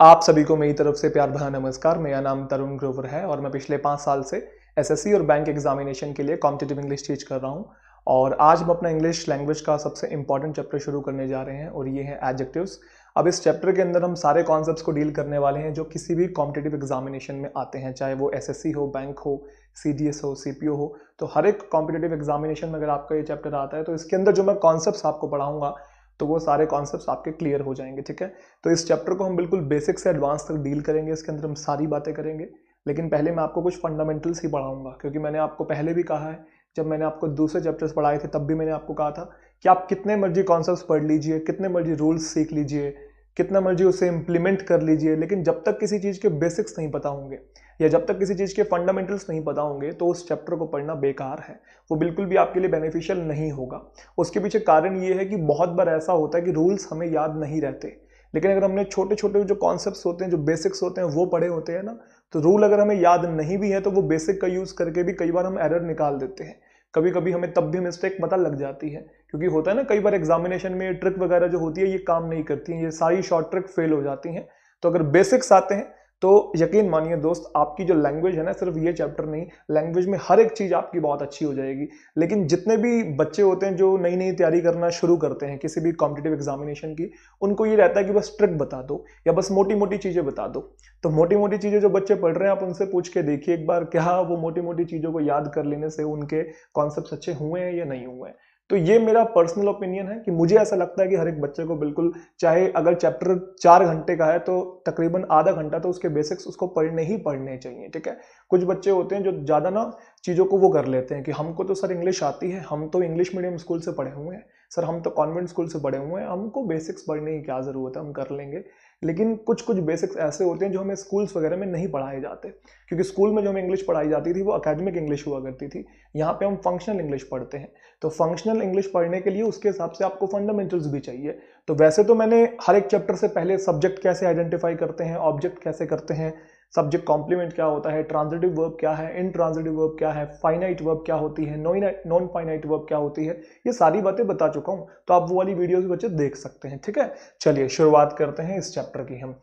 आप सभी को मेरी तरफ़ से प्यार भरा नमस्कार। मेरा नाम तरुण ग्रोवर है और मैं पिछले पाँच साल से एसएससी और बैंक एग्जामिनेशन के लिए कॉम्पिटेटिव इंग्लिश टीच कर रहा हूँ। और आज हम अपना इंग्लिश लैंग्वेज का सबसे इंपॉर्टेंट चैप्टर शुरू करने जा रहे हैं और ये है एडजेक्टिव्स अब इस चैप्टर के अंदर हम सारे कॉन्सेप्ट्स को डील करने वाले हैं जो किसी भी कॉम्पिटेटिव एग्जामिनेशन में आते हैं, चाहे वो एसएससी हो बैंक हो सीडीएस हो सी हो। तो हर एक कॉम्पिटेटिव एग्जामिनेशन में अगर आपका ये चैप्टर आता है तो इसके अंदर जो मैं कॉन्सेप्ट आपको पढ़ाऊँगा तो वो सारे कॉन्सेप्ट्स आपके क्लियर हो जाएँगे, ठीक है? तो इस चैप्टर को हम बिल्कुल बेसिक से एडवांस तक डील करेंगे, इसके अंदर हम सारी बातें करेंगे। लेकिन पहले मैं आपको कुछ फंडामेंटल्स ही पढ़ाऊँगा, क्योंकि मैंने आपको पहले भी कहा है, जब मैंने आपको दूसरे चैप्टर्स पढ़ाए थे, तब भी मैंने आपको कहा था कि आप कितने मर्ज़ी कॉन्सेप्ट पढ़ लीजिए, कितने मर्ज़ी रूल्स सीख लीजिए, कितना मर्ज़ी उसे इम्प्लीमेंट कर लीजिए, लेकिन जब तक किसी चीज़ के बेसिक्स नहीं पता होंगे या जब तक किसी चीज़ के फंडामेंटल्स नहीं पता होंगे तो उस चैप्टर को पढ़ना बेकार है। वो बिल्कुल भी आपके लिए बेनिफिशियल नहीं होगा। उसके पीछे कारण ये है कि बहुत बार ऐसा होता है कि रूल्स हमें याद नहीं रहते। लेकिन अगर हमने छोटे छोटे जो कॉन्सेप्ट होते हैं, जो बेसिक्स होते हैं, वो पढ़े होते हैं ना तो रूल अगर हमें याद नहीं भी है तो वो बेसिक का यूज़ करके भी कई बार हम एरर निकाल देते हैं। कभी कभी हमें तब भी मिस्टेक पता लग जाती है, क्योंकि होता है ना, कई बार एग्जामिनेशन में ट्रिक वगैरह जो होती है, ये काम नहीं करती हैं, ये सारी शॉर्ट ट्रिक फेल हो जाती हैं। तो अगर बेसिक्स आते हैं तो यकीन मानिए दोस्त, आपकी जो लैंग्वेज है ना, सिर्फ़ ये चैप्टर नहीं लैंग्वेज में हर एक चीज़ आपकी बहुत अच्छी हो जाएगी। लेकिन जितने भी बच्चे होते हैं जो नई नई तैयारी करना शुरू करते हैं, किसी भी कॉम्पिटेटिव एग्जामिनेशन की, उनको ये रहता है कि बस ट्रिक बता दो, या बस मोटी मोटी चीज़ें बता दो। तो मोटी मोटी चीज़ें जो बच्चे पढ़ रहे हैं, आप उनसे पूछ के देखिए एक बार, क्या वो मोटी मोटी चीज़ों को याद कर लेने से उनके कॉन्सेप्ट अच्छे हुए हैं या नहीं हुए हैं। तो ये मेरा पर्सनल ओपिनियन है कि मुझे ऐसा लगता है कि हर एक बच्चे को बिल्कुल, चाहे अगर चैप्टर चार घंटे का है तो तकरीबन आधा घंटा तो उसके बेसिक्स उसको पढ़ने ही पढ़ने चाहिए, ठीक है? कुछ बच्चे होते हैं जो ज़्यादा ना चीज़ों को वो कर लेते हैं कि हमको तो सर इंग्लिश आती है, हम तो इंग्लिश मीडियम स्कूल से पढ़े हुए हैं। सर, हम तो कॉन्वेंट स्कूल से पढ़े हुए हैं, हमको बेसिक्स पढ़ने की क्या ज़रूरत है, हम कर लेंगे। लेकिन कुछ कुछ बेसिक्स ऐसे होते हैं जो हमें स्कूल्स वगैरह में नहीं पढ़ाए जाते। क्योंकि स्कूल में जो हमें इंग्लिश पढ़ाई जाती थी, वो अकेडमिक इंग्लिश हुआ करती थी। यहाँ पे हम फंक्शनल इंग्लिश पढ़ते हैं। तो फंक्शनल इंग्लिश पढ़ने के लिए उसके हिसाब से आपको फंडामेंटल्स भी चाहिए। तो वैसे तो मैंने हर एक चैप्टर से पहले सब्जेक्ट कैसे आइडेंटिफाई करते हैं ऑब्जेक्ट कैसे करते हैं सब्जेक्ट कॉम्प्लीमेंट क्या होता है? ट्रांजिटिव वर्ब क्या है? इन ट्रांजिटिव वर्ब क्या है? फाइनाइट वर्ब क्या होती है? नॉन फाइनाइट वर्ब क्या होती है? ये सारी बातें बता चुका हूँ तो आप वो वाली वीडियोस बच्चे देख सकते हैं, ठीक है? चलिए शुरुआत करते हैं इस चैप्टर की हम।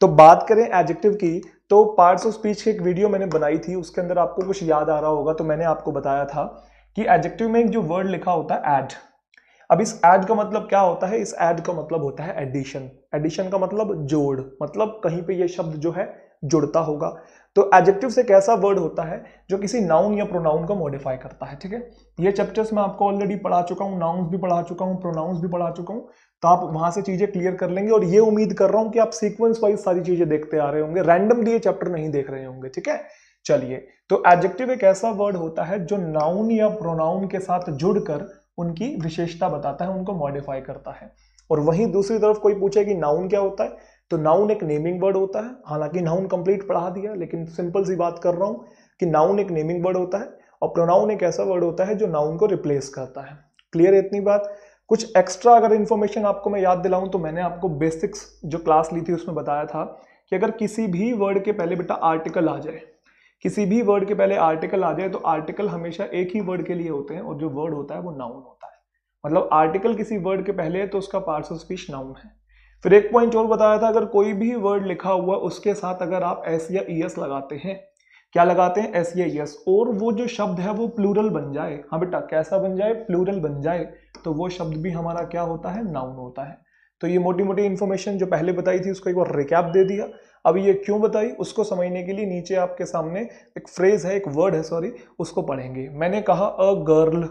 तो बात करें एडजेक्टिव की तो पार्ट्स ऑफ़ स्पीच की एक वीडियो मैंने बनाई थी, उसके अंदर आपको कुछ याद आ रहा होगा तो मैंने आपको बताया था कि एडजेक्टिव में एक जो वर्ड लिखा होता है एड अब इस एड का मतलब क्या होता है? इस एड का मतलब होता है एडिशन एडिशन का मतलब जोड़ मतलब कहीं पे ये शब्द जो है जुड़ता होगा। तो एडजेक्टिव एक ऐसा वर्ड होता है जो किसी नाउन या प्रोनाउन को मॉडिफाई करता है, ठीक है? ये चैप्टर्स मैं आपको ऑलरेडी पढ़ा चुका हूँ नाउन्स भी पढ़ा चुका हूँ प्रोनाउंस भी पढ़ा चुका हूँ। तो आप वहाँ से चीज़ें क्लियर कर लेंगे और ये उम्मीद कर रहा हूँ कि आप सीक्वेंस वाइज सारी चीज़ें देखते आ रहे होंगे। रैंडमली ये चैप्टर नहीं देख रहे होंगे, ठीक है? चलिए तो एडजेक्टिव एक ऐसा वर्ड होता है जो नाउन या प्रोनाउन के साथ जुड़कर उनकी विशेषता बताता है, उनको मॉडिफाई करता है। और वहीं दूसरी तरफ़ कोई पूछे कि नाउन क्या होता है? तो नाउन एक नेमिंग वर्ड होता है। हालाँकि नाउन कंप्लीट पढ़ा दिया, लेकिन सिंपल सी बात कर रहा हूँ कि नाउन एक नेमिंग वर्ड होता है और प्रोनाउन एक ऐसा वर्ड होता है जो नाउन को रिप्लेस करता है। क्लियर है इतनी बात? कुछ एक्स्ट्रा अगर इन्फॉर्मेशन आपको मैं याद दिलाऊं तो मैंने आपको बेसिक्स जो क्लास ली थी उसमें बताया था कि अगर किसी भी वर्ड के पहले बेटा आर्टिकल आ जाए, किसी भी वर्ड के पहले आर्टिकल आ जाए तो आर्टिकल हमेशा एक ही वर्ड के लिए होते हैं और जो वर्ड होता है वो नाउन होता है। मतलब आर्टिकल किसी वर्ड के पहले है तो उसका पार्ट्स ऑफ़ स्पीच नाउन है। फिर एक पॉइंट और बताया था, अगर कोई भी वर्ड लिखा हुआ, उसके साथ अगर आप एस या ई एस लगाते हैं, क्या लगाते हैं? एस या ई एस और वो जो शब्द है, वो प्लूरल बन जाए। हाँ बेटा, कैसा बन जाए? प्लूरल बन जाए। तो वो शब्द भी हमारा क्या होता है? नाउन होता है। तो ये मोटी मोटी इन्फॉर्मेशन जो पहले बताई थी, उसको एक बार रिकैप दे दिया। अब ये क्यों बताई? उसको समझने के लिए नीचे आपके सामने एक फ्रेज है, एक वर्ड है सॉरी उसको पढ़ेंगे। मैंने कहा, अ गर्ल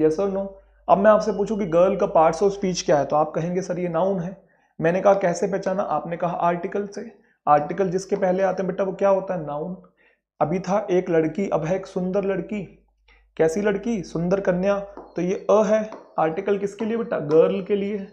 यस और नो अब मैं आपसे पूछूँ कि गर्ल का पार्ट्स ऑफ़ स्पीच क्या है? तो आप कहेंगे, सर, ये नाउन है। मैंने कहा, कैसे पहचाना? आपने कहा, आर्टिकल से। आर्टिकल जिसके पहले आते हैं, बेटा, वो क्या होता है? नाउन। अभी था एक लड़की, अब है एक सुंदर लड़की। कैसी लड़की? सुंदर कन्या। तो ये अ है। आर्टिकल किसके लिए, बेटा? गर्ल के लिए।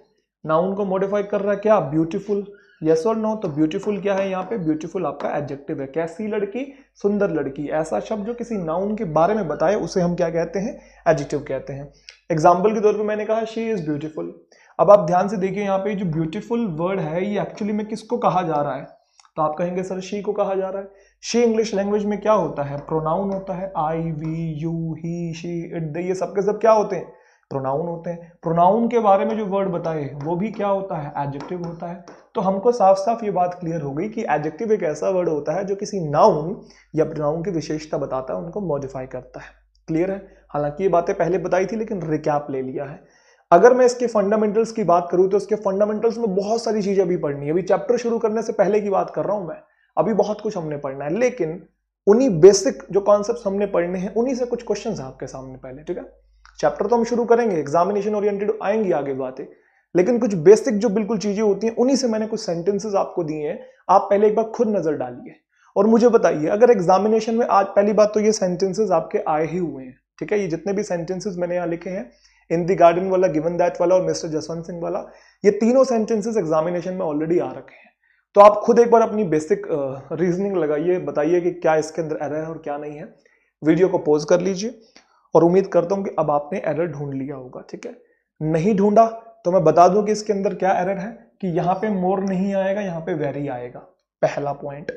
नाउन को मॉडिफाई कर रहा है क्या? ब्यूटीफुल यस और नो तो ब्यूटीफुल क्या है यहाँ पे? ब्यूटीफुल आपका एडजेक्टिव है। कैसी लड़की? सुंदर लड़की। ऐसा शब्द जो किसी नाउन के बारे में बताए, उसे हम क्या कहते हैं? एडजेक्टिव कहते हैं। एग्ज़ाम्पल के तौर पर मैंने कहा शी इज़ ब्यूटीफुल अब आप ध्यान से देखिए यहाँ पे जो ब्यूटीफुल वर्ड है, ये एक्चुअली में किसको कहा जा रहा है? तो आप कहेंगे, सर शी को कहा जा रहा है। शी इंग्लिश लैंग्वेज में क्या होता है? प्रोनाउन होता है I we you he she it ये सब के सब क्या होते हैं? प्रोनाउन होते हैं। प्रोनाउन के बारे में जो वर्ड बताए, वो भी क्या होता है? एडजेक्टिव होता है। तो हमको साफ़ साफ़ ये बात क्लियर हो गई कि एडजेक्टिव एक ऐसा वर्ड होता है जो किसी नाउन या प्रोनाउन की विशेषता बताता है, उनको मॉडिफाई करता है। क्लियर है? हालाँकि ये बातें पहले बताई थी, लेकिन रिकैप ले लिया है। अगर मैं इसके फंडामेंटल्स की बात करूँ तो इसके फंडामेंटल्स में बहुत सारी चीज़ें अभी पढ़नी है। अभी चैप्टर शुरू करने से पहले की बात कर रहा हूँ मैं। अभी बहुत कुछ हमने पढ़ना है, लेकिन उन्हीं बेसिक जो कॉन्सेप्ट हमने पढ़ने हैं, उन्हीं से कुछ क्वेश्चन आपके सामने पहले, ठीक है? चैप्टर तो हम शुरू करेंगे एग्जामिनेशन ओरिएंटेड आएँगी आगे बातें। लेकिन कुछ बेसिक जो बिल्कुल चीज़ें होती हैं, उन्हीं से मैंने कुछ सेंटेंसेस आपको दिए हैं। आप पहले एक बार खुद नज़र डालिए। और मुझे बताइए, अगर एग्जामिनेशन में आज पहली बात तो ये सेंटेंसेस आपके आए ही हुए हैं, ठीक है? ये जितने भी सेंटेंसेस मैंने यहाँ लिखे हैं इन दी गार्डन वाला, गिवन दैट वाला और मिस्टर जसवंत सिंह वाला, ये तीनों सेंटेंसेस एग्जामिनेशन में ऑलरेडी आ रखे हैं। तो आप खुद एक बार अपनी बेसिक रीजनिंग लगाइए, बताइए कि क्या इसके अंदर एरर है और क्या नहीं है। वीडियो को पोज कर लीजिए और उम्मीद करता हूँ कि अब आपने एरर ढूंढ लिया होगा, ठीक है? नहीं ढूंढा तो मैं बता दूँ कि इसके अंदर क्या एरर है कि यहाँ पे मोर नहीं आएगा, यहाँ पे वेरी आएगा, पहला पॉइंट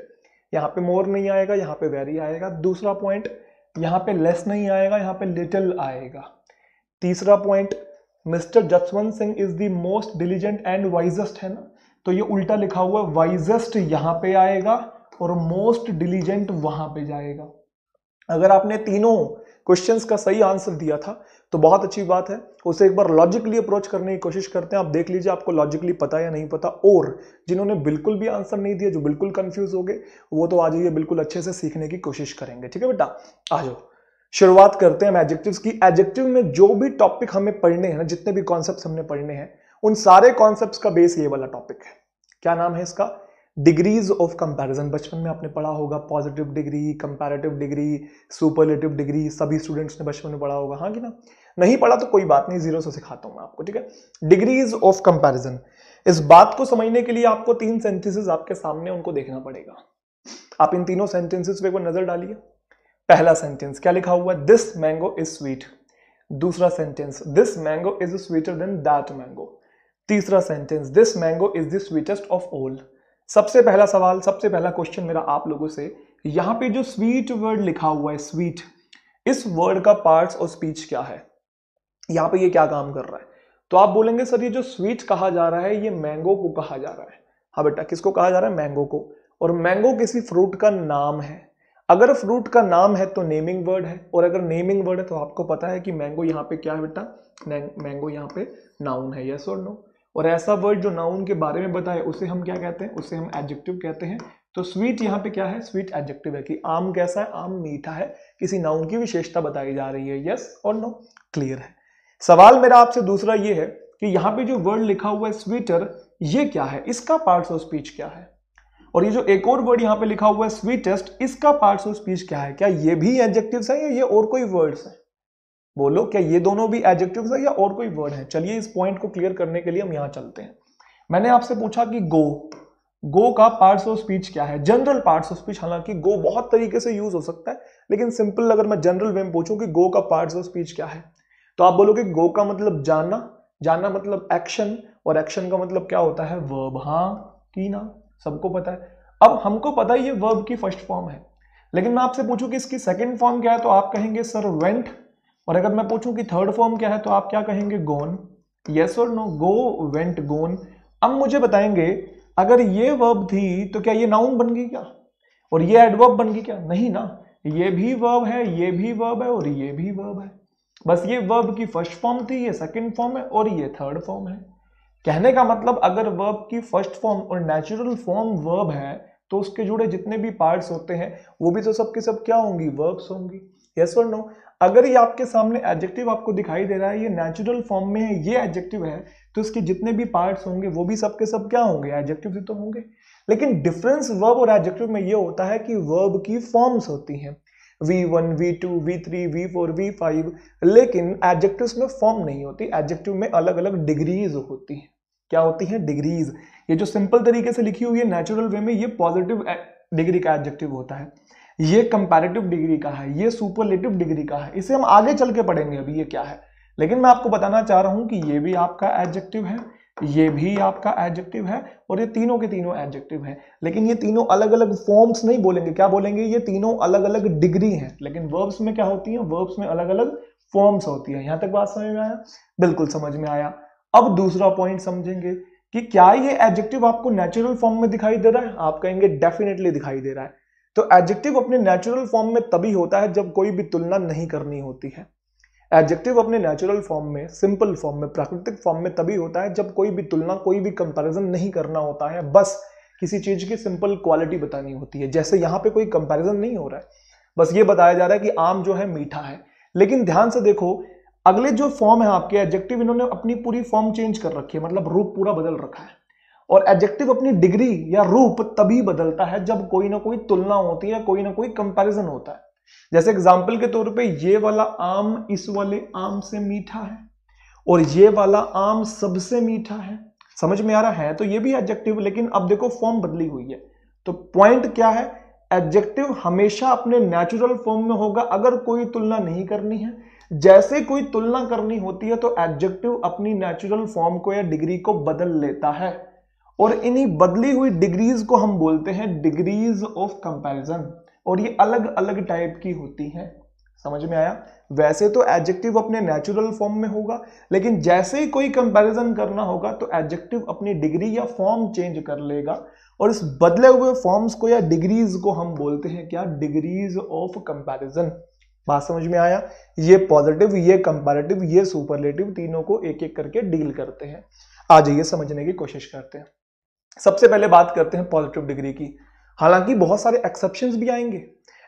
यहाँ पे मोर नहीं आएगा, यहाँ पे वेरी आएगा। दूसरा पॉइंट यहाँ पे लेस नहीं आएगा, यहाँ पे लिटिल आएगा। तीसरा point mister Jaswant Singh is the most diligent and wisest है ना? तो ये उल्टा लिखा हुआ है वाइजेस्ट यहाँ पे आएगा और मोस्ट डिलीजेंट वहाँ पे जाएगा। अगर आपने तीनों क्वेश्चंस का सही आंसर दिया था तो बहुत अच्छी बात है। उसे एक बार लॉजिकली अप्रोच करने की कोशिश करते हैं। आप देख लीजिए, आपको लॉजिकली पता या नहीं पता, और जिन्होंने बिल्कुल भी आंसर नहीं दिया, जो बिल्कुल कंफ्यूज हो गए, वो तो आ जाइए बिल्कुल अच्छे से सीखने की कोशिश करेंगे। ठीक है बेटा? आ जाओ। शुरुआत करते हैं हम एडजेक्टिव्स की। एडजेक्टिव में जो भी टॉपिक हमें पढ़ने हैं ना जितने भी कॉन्सेप्ट हमने पढ़ने हैं, उन सारे कॉन्सेप्ट का बेस ये वाला टॉपिक है। क्या नाम है इसका? डिग्रीज ऑफ़ कंपैरिजन बचपन में आपने पढ़ा होगा positive degree comparative degree superlative degree सभी स्टूडेंट्स ने बचपन में पढ़ा होगा। हाँ कि ना? नहीं पढ़ा तो कोई बात नहीं ज़ीरो से सिखाता हूँ मैं आपको, ठीक है? डिग्रीज ऑफ़ कंपैरिजन इस बात को समझने के लिए आपको तीन सेंटेंसेस आपके सामने उनको देखना पड़ेगा। आप इन तीनों सेंटेंसेस पे एक नज़र डालिए। पहला सेंटेंस क्या लिखा हुआ? है दिस मैंगो इज़ स्वीट दूसरा sentence this mango is sweeter than that mango तीसरा sentence this mango is the sweetest of all सबसे पहला सवाल, सबसे पहला क्वेश्चन मेरा आप लोगों से, यहाँ पे जो स्वीट वर्ड लिखा हुआ है स्वीट इस वर्ड का पार्ट्स और स्पीच क्या है? यहाँ पे ये क्या काम कर रहा है? तो आप बोलेंगे, सर, ये जो स्वीट कहा जा रहा है, ये मैंगो को कहा जा रहा है. हाँ बेटा, किसको कहा जा रहा है? मैंगो को। और मैंगो किसी फ्रूट का नाम है। अगर फ्रूट का नाम है तो नेमिंग वर्ड है, और अगर नेमिंग वर्ड है तो आपको पता है कि मैंगो यहाँ पे क्या है बेटा? मैंगो यहाँ पे नाउन है यस और नो और ऐसा वर्ड जो नाउन के बारे में बताए, उसे हम क्या कहते हैं? उसे हम एडजेक्टिव कहते हैं। तो स्वीट यहाँ पे क्या है? स्वीट एडजेक्टिव है कि आम कैसा है? आम मीठा है। किसी नाउन की विशेषता बताई जा रही है यस और नो क्लियर है। सवाल मेरा आपसे दूसरा ये है कि यहाँ पे जो वर्ड लिखा हुआ है स्वीटर ये क्या है? इसका पार्ट्स ऑफ़ स्पीच क्या है? और ये जो एक और वर्ड यहाँ पे लिखा हुआ है स्वीटेस्ट इसका पार्ट्स ऑफ़ स्पीच क्या है? क्या ये भी एडजेक्टिव्स है या ये और कोई वर्ड्स है? बोलो, क्या ये दोनों भी एडजेक्टिव्स है या और कोई वर्ड है? चलिए इस पॉइंट को क्लियर करने के लिए हम यहाँ चलते हैं। मैंने आपसे पूछा कि गो गो का पार्ट्स ऑफ़ स्पीच क्या है? जनरल पार्ट्स ऑफ़ स्पीच हालाँकि गो बहुत तरीके से यूज़ हो सकता है, लेकिन सिंपल अगर मैं जनरल वे में पूछूँ कि गो का पार्ट्स ऑफ़ स्पीच क्या है? तो आप बोलोगे गो का मतलब जाना जाना मतलब एक्शन और एक्शन का मतलब क्या होता है? वर्ब हाँ की ना सबको पता है। अब हमको पता है ये वर्ब की फ़र्स्ट फॉर्म है। लेकिन मैं आपसे पूछूँ कि इसकी सेकंड फॉर्म क्या है तो आप कहेंगे सर वेंट और अगर मैं पूछूँ कि थर्ड फॉर्म क्या है तो आप क्या कहेंगे गोन यस और नो गो वेंट गोन अब मुझे बताएँगे, अगर ये वर्ब थी तो क्या ये नाउन बन गई क्या? और ये एडवर्ब बन गई क्या? नहीं ना। ये भी वर्ब है, ये भी वर्ब है, और ये भी वर्ब है। बस ये वर्ब की फ़र्स्ट फॉर्म थी, ये सेकंड फॉर्म है, और ये थर्ड फॉर्म है। कहने का मतलब अगर वर्ब की फ़र्स्ट फॉर्म और नेचुरल फॉर्म वर्ब है तो उसके जुड़े जितने भी पार्ट्स होते हैं वो भी तो सबके सब क्या होंगी? वर्ब्स होंगी। यस और नो अगर ये आपके सामने एडजेक्टिव आपको दिखाई दे रहा है ये नेचुरल फॉर्म में है ये एडजेक्टिव है तो इसके जितने भी पार्ट्स होंगे वो भी सबके सब क्या होंगे? एडजेक्टिव तो होंगे। लेकिन डिफरेंस वर्ब और एडजेक्टिव में ये होता है कि वर्ब की फॉर्म्स होती हैं। V1, V2, V3, V4, V5 लेकिन एडजेक्टिव्स में फॉर्म नहीं होती। एडजेक्टिव में अलग अलग डिग्रीज होती हैं। क्या होती है? डिग्रीज ये जो सिंपल तरीके से लिखी हुई है नेचुरल वे में ये पॉजिटिव डिग्री का एडजेक्टिव होता है। ये कंपैरेटिव डिग्री का है, ये सुपरलेटिव डिग्री का है। इसे हम आगे चल के पढ़ेंगे अभी ये क्या है। लेकिन मैं आपको बताना चाह रहा हूँ कि ये भी आपका एडजेक्टिव है, ये भी आपका एडजेक्टिव है और ये तीनों के तीनों एडजेक्टिव है। लेकिन ये तीनों अलग अलग फॉर्म्स नहीं बोलेंगे। क्या बोलेंगे? ये तीनों अलग अलग डिग्री हैं। लेकिन वर्ब्स में क्या होती है? वर्ब्स में अलग अलग फॉर्म्स होती है। यहाँ तक बात समझ में आया? बिल्कुल समझ में आया। अब दूसरा पॉइंट समझेंगे कि क्या ये एडजेक्टिव आपको नेचुरल फॉर्म में दिखाई दे रहा है? आप कहेंगे डेफिनेटली दिखाई दे रहा है। तो एडजेक्टिव अपने नेचुरल फॉर्म में तभी होता है जब कोई भी तुलना नहीं करनी होती है। एडजेक्टिव अपने नेचुरल फॉर्म में सिंपल फॉर्म में, प्राकृतिक फॉर्म में तभी होता है जब कोई भी तुलना, कोई भी कंपैरिजन नहीं करना होता है। बस किसी चीज़ की सिंपल क्वालिटी बतानी होती है। जैसे यहाँ पे कोई कंपैरिजन नहीं हो रहा है। बस ये बताया जा रहा है कि आम जो है मीठा है। लेकिन ध्यान से देखो अगले जो फॉर्म है आपके एडजेक्टिव इन्होंने अपनी पूरी फॉर्म चेंज कर रखी है मतलब रूप पूरा बदल रखा है। और एडजेक्टिव अपनी डिग्री या रूप तभी बदलता है जब कोई ना कोई तुलना होती है, कोई ना कोई कंपैरिजन होता है। जैसे एग्ज़ाम्पल के तौर पे, ये वाला आम इस वाले आम से मीठा है, और ये वाला आम सबसे मीठा है। समझ में आ रहा है? तो ये भी एडजेक्टिव लेकिन अब देखो फॉर्म बदली हुई है। तो पॉइंट क्या है? एडजेक्टिव हमेशा अपने नेचुरल फॉर्म में होगा, अगर कोई तुलना नहीं करनी है जैसे कोई तुलना करनी होती है तो एडजेक्टिव अपनी नेचुरल फॉर्म को या डिग्री को बदल लेता है। और इन्हीं बदली हुई डिग्रीज को हम बोलते हैं डिग्रीज ऑफ़ कंपैरिजन और ये अलग अलग टाइप की होती हैं। समझ में आया? वैसे तो एडजेक्टिव अपने नेचुरल फॉर्म में होगा, लेकिन जैसे ही कोई कंपैरिजन करना होगा तो एडजेक्टिव अपनी डिग्री या फॉर्म चेंज कर लेगा। और इस बदले हुए फॉर्म्स को या डिग्रीज को हम बोलते हैं क्या? डिग्रीज ऑफ़ कंपैरिजन बात समझ में आया? ये पॉजिटिव ये कंपैरेटिव ये सुपरलेटिव तीनों को एक एक करके डील करते हैं। आ जाइए समझने की कोशिश करते हैं। सबसे पहले बात करते हैं पॉजिटिव डिग्री की। हालाँकि बहुत सारे एक्सेप्शन भी आएँगे।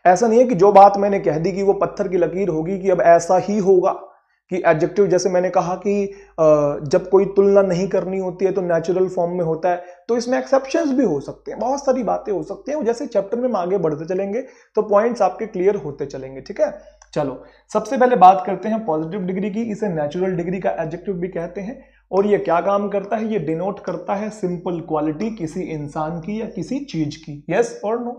ऐसा नहीं है कि जो बात मैंने कह दी कि वो पत्थर की लकीर होगी कि अब ऐसा ही होगा। कि एडजेक्टिव जैसे मैंने कहा कि जब कोई तुलना नहीं करनी होती है तो नेचुरल फॉर्म में होता है तो इसमें एक्सेप्शंस भी हो सकते हैं, बहुत सारी बातें हो सकती हैं जैसे चैप्टर में हम आगे बढ़ते चलेंगे तो पॉइंट्स आपके क्लियर होते चलेंगे, ठीक है? चलो, सबसे पहले बात करते हैं पॉजिटिव डिग्री की, इसे नेचुरल डिग्री का एडजेक्टिव भी कहते हैं, और ये क्या काम करता है? ये डिनोट करता है सिंपल क्वालिटी किसी इंसान की या किसी चीज़ की यस और नो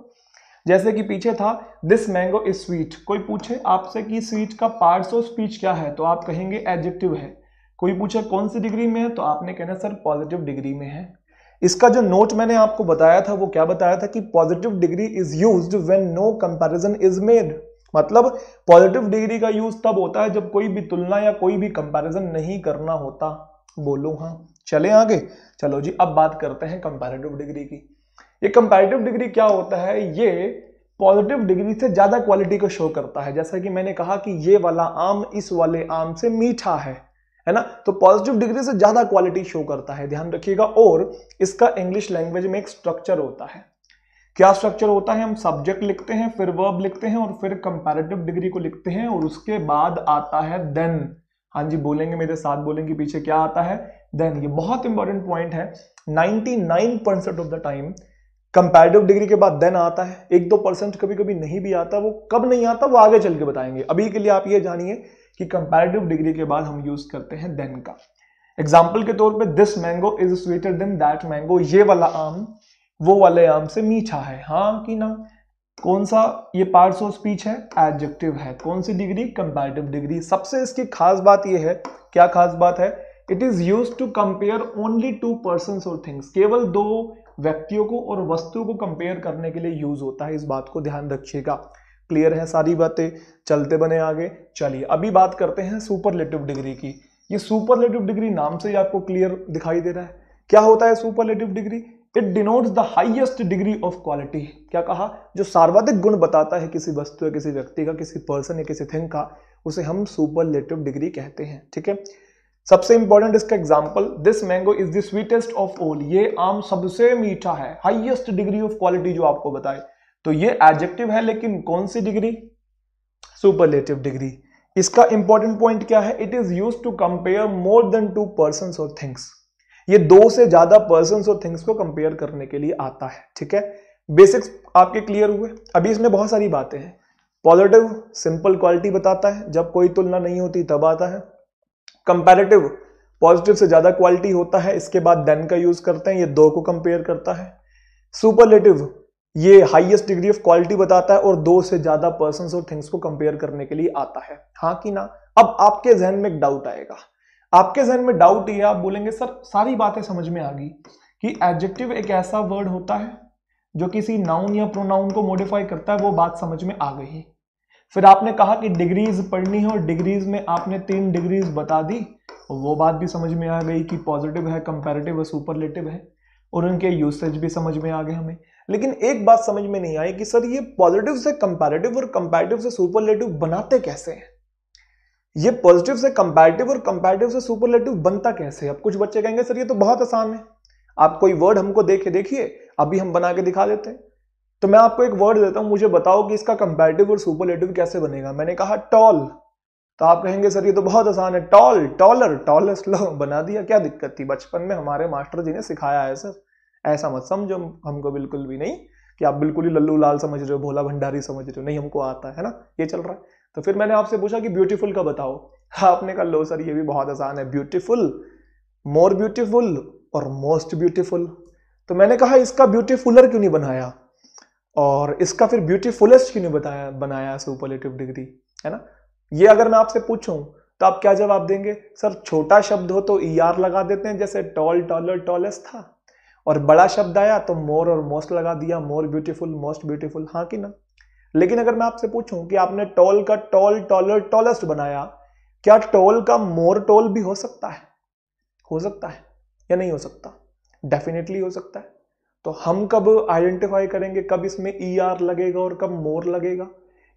जैसे कि पीछे था दिस मैंगो इज़ स्वीट कोई पूछे आपसे कि स्वीट का पार्ट्स ऑफ़ स्पीच क्या है तो आप कहेंगे एडजेक्टिव है। कोई पूछे कौन सी डिग्री में है तो आपने कहना सर पॉजिटिव डिग्री में है। इसका जो नोट मैंने आपको बताया था, वो क्या बताया था कि positive degree is use when no comparison is made मतलब पॉजिटिव डिग्री का यूज़ तब होता है जब कोई भी तुलना या कोई भी कंपैरिजन नहीं करना होता। बोलो हाँ चले आगे? चलो जी, अब बात करते हैं कंपैरेटिव डिग्री की। ये कंपैरेटिव डिग्री क्या होता है? ये पॉजिटिव डिग्री से ज़्यादा क्वालिटी को शो करता है। जैसा कि मैंने कहा कि ये वाला आम, इस वाले आम से मीठा है है ना? तो पॉजिटिव डिग्री से ज़्यादा क्वालिटी शो करता है, ध्यान रखिएगा। और इसका इंग्लिश लैंग्वेज में एक स्ट्रक्चर होता है। क्या स्ट्रक्चर होता है? हम सब्जेक्ट लिखते हैं, फिर वर्ब लिखते हैं और फिर कंपैरेटिव डिग्री को लिखते हैं और उसके बाद आता है देन हाँ जी, बोलेंगे, मेरे साथ बोलेंगे, पीछे क्या आता है? देन ये बहुत इंपॉर्टेंट पॉइंट है। 99 percent of the time comparative degree के बाद देन आता है। एक दो परसेंट कभी कभी नहीं भी आता, वो कब नहीं आता, वो आगे चल के बताएँगे। अभी के लिए आप ये जानिए कि कंपैरेटिव डिग्री के बाद हम यूज़ करते हैं देन का। एग्ज़ाम्पल के तौर पे this mango is sweeter than that mango ये वाला आम, वो वाले आम से मीठा है। हाँ कि ना? कौन सा ये पार्ट्स ऑफ़ स्पीच है? एडजेक्टिव है। कौन सी डिग्री कंपैरेटिव डिग्री सबसे इसकी खास बात ये है। क्या खास बात है? It is use to compare only two person और थिंग्स केवल दो व्यक्तियों को और वस्तुओं को कंपेयर करने के लिए यूज़ होता है इस बात को ध्यान रखिएगा। क्लियर है सारी बातें? चलते बने आगे। चलिए, अभी बात करते हैं सुपरलेटिव डिग्री की। ये सुपरलेटिव डिग्री नाम से ही आपको क्लियर दिखाई दे रहा है। क्या होता है superlative degree it denotes the highest degree of quality क्या कहा? जो सर्वाधिक गुण बताता है किसी वस्तु या किसी व्यक्ति का, किसी पर्सन या किसी थिंग का, उसे हम सुपरलेटिव डिग्री कहते हैं। ठीक है? सबसे इंपॉर्टेंट इसका example this mango is the sweetest of all ये आम सबसे मीठा है हाइएस्ट डिग्री ऑफ़ क्वालिटी जो आपको बताए। तो ये एडजेक्टिव है, लेकिन कौन सी डिग्री सुपरलेटिव डिग्री इसका इंपॉर्टेंट पॉइंट क्या है? It is use to compare more than two person और थिंग्स ये दो से ज़्यादा पर्सन और थिंग्स को कंपेयर करने के लिए आता है, ठीक है? बेसिक्स आपके क्लियर हुए? अभी इसमें बहुत सारी बातें हैं। पॉजिटिव सिंपल क्वालिटी बताता है। जब कोई तुलना नहीं होती, तब आता है। कंपैरेटिव पॉजिटिव से ज़्यादा क्वालिटी होता है, इसके बाद देन का यूज़ करते हैं, ये दो को कंपेयर करता है। सुपरलेटिव ये हाईएस्ट डिग्री ऑफ़ क्वालिटी बताता है और दो से ज़्यादा पर्सन और थिंग्स को कंपेयर करने के लिए आता है। हाँ कि ना? अब आपके जहन में एक डाउट आएगा। आपके जहन में डाउट ये आप बोलेंगे, सर, सारी बातें समझ में आ गई कि एडजेक्टिव एक ऐसा वर्ड होता है जो किसी नाउन या प्रोनाउन को मॉडिफाई करता है, वो बात समझ में आ गई फिर आपने कहा कि डिग्रीज पढ़नी है और डिग्रीज में आपने तीन डिग्रीज बता दी। वो बात भी समझ में आ गई कि पॉजिटिव है कंपेरेटिव है सुपरलेटिव है, और उनके यूसेज भी समझ में आ गए हमें। लेकिन एक बात समझ में नहीं आई कि सर ये पॉजिटिव से कंपैरेटिव और कंपैरेटिव से सुपरलेटिव बनाते कैसे हैं? ये पॉजिटिव से कंपैरेटिव और कंपैरेटिव से सुपरलेटिव बनता कैसे है? अब कुछ बच्चे कहेंगे, सर, ये तो बहुत आसान है। आप कोई वर्ड हमको देखे देखिए, अभी हम बना के दिखा देते हैं। तो मैं आपको एक वर्ड देता हूँ, मुझे बताओ कि इसका कंपैरेटिव और सुपरलेटिव कैसे बनेगा। मैंने कहा, टॉल। तो आप कहेंगे, सर, ये तो बहुत आसान है, टॉल, टॉलर, टॉलेस्ट लो। बना दिया, क्या दिक्कत थी? बचपन में हमारे मास्टर जी ने सिखाया है, सर। ऐसा मत समझो हमको बिल्कुल भी नहीं कि आप बिल्कुल ही लल्लू लाल समझ रहे हो, भोला भंडारी समझ रहे हो, नहीं, हमको आता है ना? ये चल रहा है। तो फिर मैंने आपसे पूछा कि ब्यूटीफुल का बताओ। आपने कहा, लो, सर, ये भी बहुत आसान है ब्यूटीफुल मोर ब्यूटीफुल और मोस्ट ब्यूटीफुल तो मैंने कहा, इसका ब्यूटीफुलर क्यों नहीं बनाया? और इसका फिर ब्यूटीफुलेस्ट क्यों नहीं बताया, बनाया सुपरलेटिव डिग्री है ना? ये अगर मैं आपसे पूछूँ तो आप क्या जवाब देंगे? सर, छोटा शब्द हो तो ई e आर लगा देते हैं, जैसे टॉल टॉलर टॉलेस्ट था। और बड़ा शब्द आया तो मोर और मोस्ट लगा दिया मोर ब्यूटीफुल मोस्ट ब्यूटीफुल हाँ कि ना? लेकिन अगर मैं आपसे पूछूँ कि आपने टॉल का टॉल टॉलर टॉलेस्ट बनाया, क्या टॉल का मोर टॉल भी हो सकता है? हो सकता है या नहीं हो सकता? डेफिनेटली हो सकता है। तो हम कब आइडेंटिफाई करेंगे, कब इसमें ई e आर लगेगा और कब मोर लगेगा?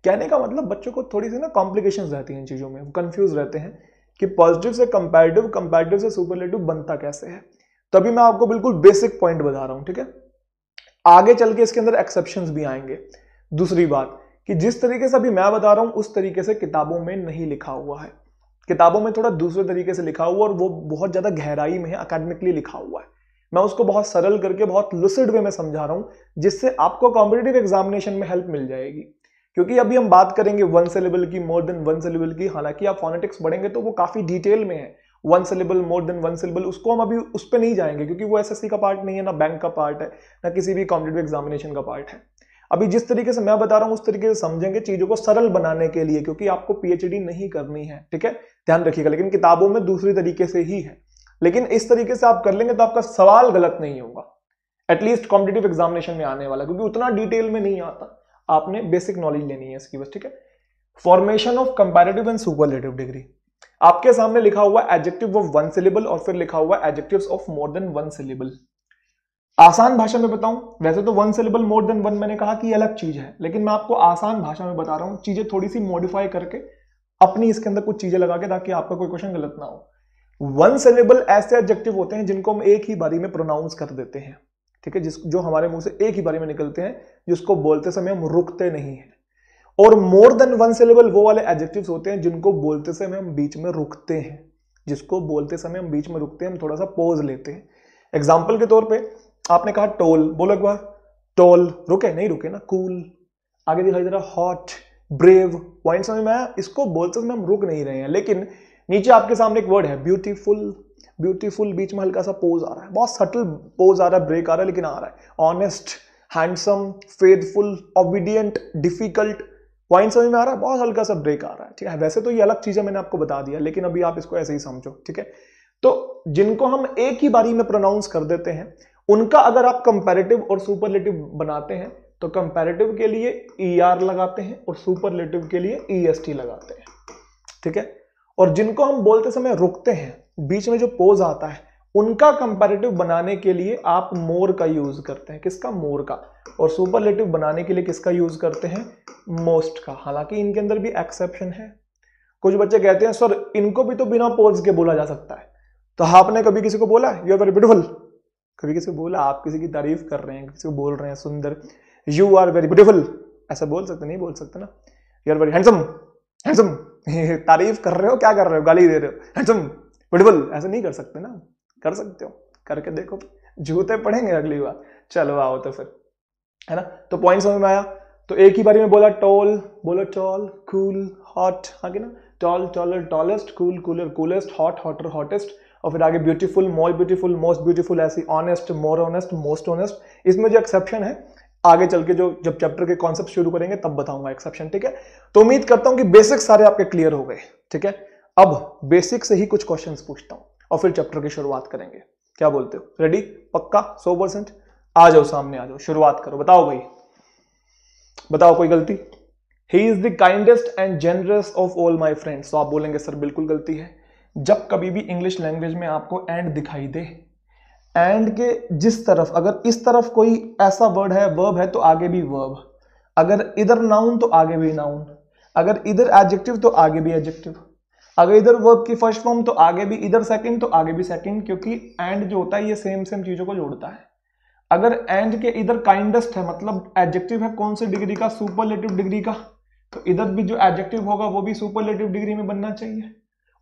कहने का मतलब बच्चों को थोड़ी सी ना कॉम्प्लिकेशन रहती हैं इन चीज़ों में कंफ्यूज रहते हैं कि पॉजिटिव से कंपैरेटिव कंपैरेटिव से सुपरलेटिव बनता कैसे है। तभी मैं आपको बिल्कुल बेसिक पॉइंट बता रहा हूँ, ठीक है? आगे चल के इसके अंदर एक्सेप्शन भी आएँगे। दूसरी बात कि जिस तरीके से अभी मैं बता रहा हूँ, उस तरीके से किताबों में नहीं लिखा हुआ है। किताबों में थोड़ा दूसरे तरीके से लिखा हुआ और वो बहुत ज़्यादा गहराई में है अकेडमिकली लिखा हुआ है। मैं उसको बहुत सरल करके बहुत लुसिड वे में समझा रहा हूँ, जिससे आपको कॉम्पिटेटिव एग्जामिनेशन में हेल्प मिल जाएगी। क्योंकि अभी हम बात करेंगे वन सिलेबल की मोर देन वन सिलेबल की, हालाँकि आप फोनेटिक्स पढ़ेंगे तो वो काफ़ी डिटेल में है। One syllable more than one syllable उसको हम अभी उस पर नहीं जाएँगे, क्योंकि वो एसएससी का पार्ट नहीं है, ना बैंक का पार्ट है, ना किसी भी कॉम्पिटेटिव एग्जामिनेशन का पार्ट है। अभी जिस तरीके से मैं बता रहा हूँ, उस तरीके से समझेंगे चीज़ों को सरल बनाने के लिए, क्योंकि आपको पीएचडी नहीं करनी है, ठीक है? ध्यान रखिएगा, लेकिन किताबों में दूसरी तरीके से ही है। लेकिन इस तरीके से आप कर लेंगे तो आपका सवाल गलत नहीं होगा। एटलीस्ट कॉम्पिटेटिव एग्जामिनेशन में आने वाला, क्योंकि उतना डिटेल में नहीं आता। आपने बेसिक नॉलेज लेनी है इसकी बस, ठीक है? Formation of comparative and superlative degree आपके सामने लिखा हुआ एडजेक्टिव ऑफ़ वन सिलेबल और फिर लिखा हुआ adjectives of more than one syllable आसान भाषा में बताऊँ, वैसे तो one syllable more than one मैंने कहा कि अलग चीज़ है, लेकिन मैं आपको आसान भाषा में बता रहा हूँ, चीज़ें थोड़ी सी मॉडिफाई करके, अपनी इसके अंदर कुछ चीज़ें लगा के ताकि आपका कोई क्वेश्चन गलत ना हो। वन सिलेबल ऐसे एडजेक्टिव होते हैं जिनको हम एक ही बारी में प्रोनाउंस कर देते हैं। ठीक है? जिस, जो हमारे मुँह से एक ही बारी में निकलते हैं, जिसको बोलते समय हम रुकते नहीं है। और मोर देन वन सिलेबल वो वाले एडजेक्टिव्स होते हैं जिनको बोलते समय हम बीच में रुकते हैं। जिसको बोलते समय हम बीच में रुकते हैं, हम थोड़ा सा पोज लेते हैं। एग्ज़ाम्पल के तौर पे आपने कहा टोल बोलो एक बार। टोल रुके? नहीं रुके ना? कूल आगे दिखाई दे रहा हॉट ब्रेव पॉइंट समझ में आया? इसको बोलते समय हम रुक नहीं रहे हैं। लेकिन नीचे आपके सामने एक वर्ड है ब्यूटीफुल ब्यूटीफुल बीच में हल्का सा पोज आ रहा है। बहुत सटल पोज आ रहा है ब्रेक आ रहा है, लेकिन आ रहा है। Honest handsome faithful obedient difficult point समझ में आ रहा है? बहुत हल्का सा ब्रेक आ रहा है, ठीक है? वैसे तो ये अलग चीज़ है मैंने आपको बता दिया, लेकिन अभी आप इसको ऐसे ही समझो, ठीक है? तो जिनको हम एक ही बारी में प्रोनाउंस कर देते हैं, उनका अगर आप कंपेरेटिव और सुपरलेटिव बनाते हैं तो कंपेरेटिव के लिए ई e आर लगाते हैं और सुपरलेटिव के लिए ई टी लगाते हैं, ठीक है? और जिनको हम बोलते समय रुकते हैं, बीच में जो पोज आता है, उनका कंपैरेटिव बनाने के लिए आप मोर का यूज़ करते हैं। किसका? मोर का। और सुपरलेटिव बनाने के लिए किसका यूज़ करते हैं? मोस्ट का। हालाँकि इनके अंदर भी एक्सेप्शन है। कुछ बच्चे कहते हैं, सर, इनको भी तो बिना पोज के बोला जा सकता है। तो आपने कभी किसी को बोला? यू आर वेरी ब्यूटिफुल कभी किसी को बोला? आप किसी की तारीफ़ कर रहे हैं, किसी को बोल रहे हैं, सुंदर। यू आर वेरी ब्यूटिफुल ऐसा बोल सकते, नहीं बोल सकते ना? You are very handsome handsome तारीफ़ कर रहे हो, क्या कर रहे हो? गाली दे रहे हो। हैंडसम ब्यूटीफुल ऐसा नहीं कर सकते ना। कर सकते हो। करके देखो। जूते पड़ेंगे अगली बार। चलो, आओ तो फिर। है ना? तो पॉइंट समझ में आया? तो एक ही बारी में बोला टॉल बोलो टॉल कूल हॉट आगे ना? Tall taller tallest cool cooler coolest hot hotter hottest और फिर आगे beautiful more beautiful most beautiful ऐसी honest more honest most honest इसमें जो एक्सेप्शन है आगे चल के जो, जब चैप्टर के कॉन्सेप्ट शुरू करेंगे, तब बताऊँगा एक्सेप्शन ठीक है? तो उम्मीद करता हूँ कि बेसिक सारे आपके क्लियर हो गए, ठीक है? अब बेसिक से ही कुछ क्वेश्चंस पूछता हूँ और फिर चैप्टर की शुरुआत करेंगे। क्या बोलते हो? रेडी पक्का? सौ परसेंट? आ जाओ सामने, आ जाओ। शुरुआत करो। बताओ भाई। बताओ कोई गलती? He is the kindest and generous of all my friends तो आप बोलेंगे, सर, बिल्कुल गलती है। जब कभी भी इंग्लिश लैंग्वेज में आपको एंड दिखाई दे एंड के जिस तरफ़, अगर इस तरफ़ कोई ऐसा वर्ड है वर्ब है तो आगे भी वर्ब अगर इधर नाउन तो आगे भी नाउन अगर इधर एडजेक्टिव तो आगे भी एडजेक्टिव अगर इधर वर्ब की फ़र्स्ट फॉर्म तो आगे भी इधर सेकंड तो आगे भी सेकंड क्योंकि एंड जो होता है, ये सेम सेम चीज़ों को जोड़ता है. अगर एंड के इधर काइंडेस्ट है मतलब एडजेक्टिव है कौन से डिग्री का? सुपरलेटिव डिग्री का. तो इधर भी जो एडजेक्टिव होगा, वो भी सुपरलेटिव डिग्री में बनना चाहिए.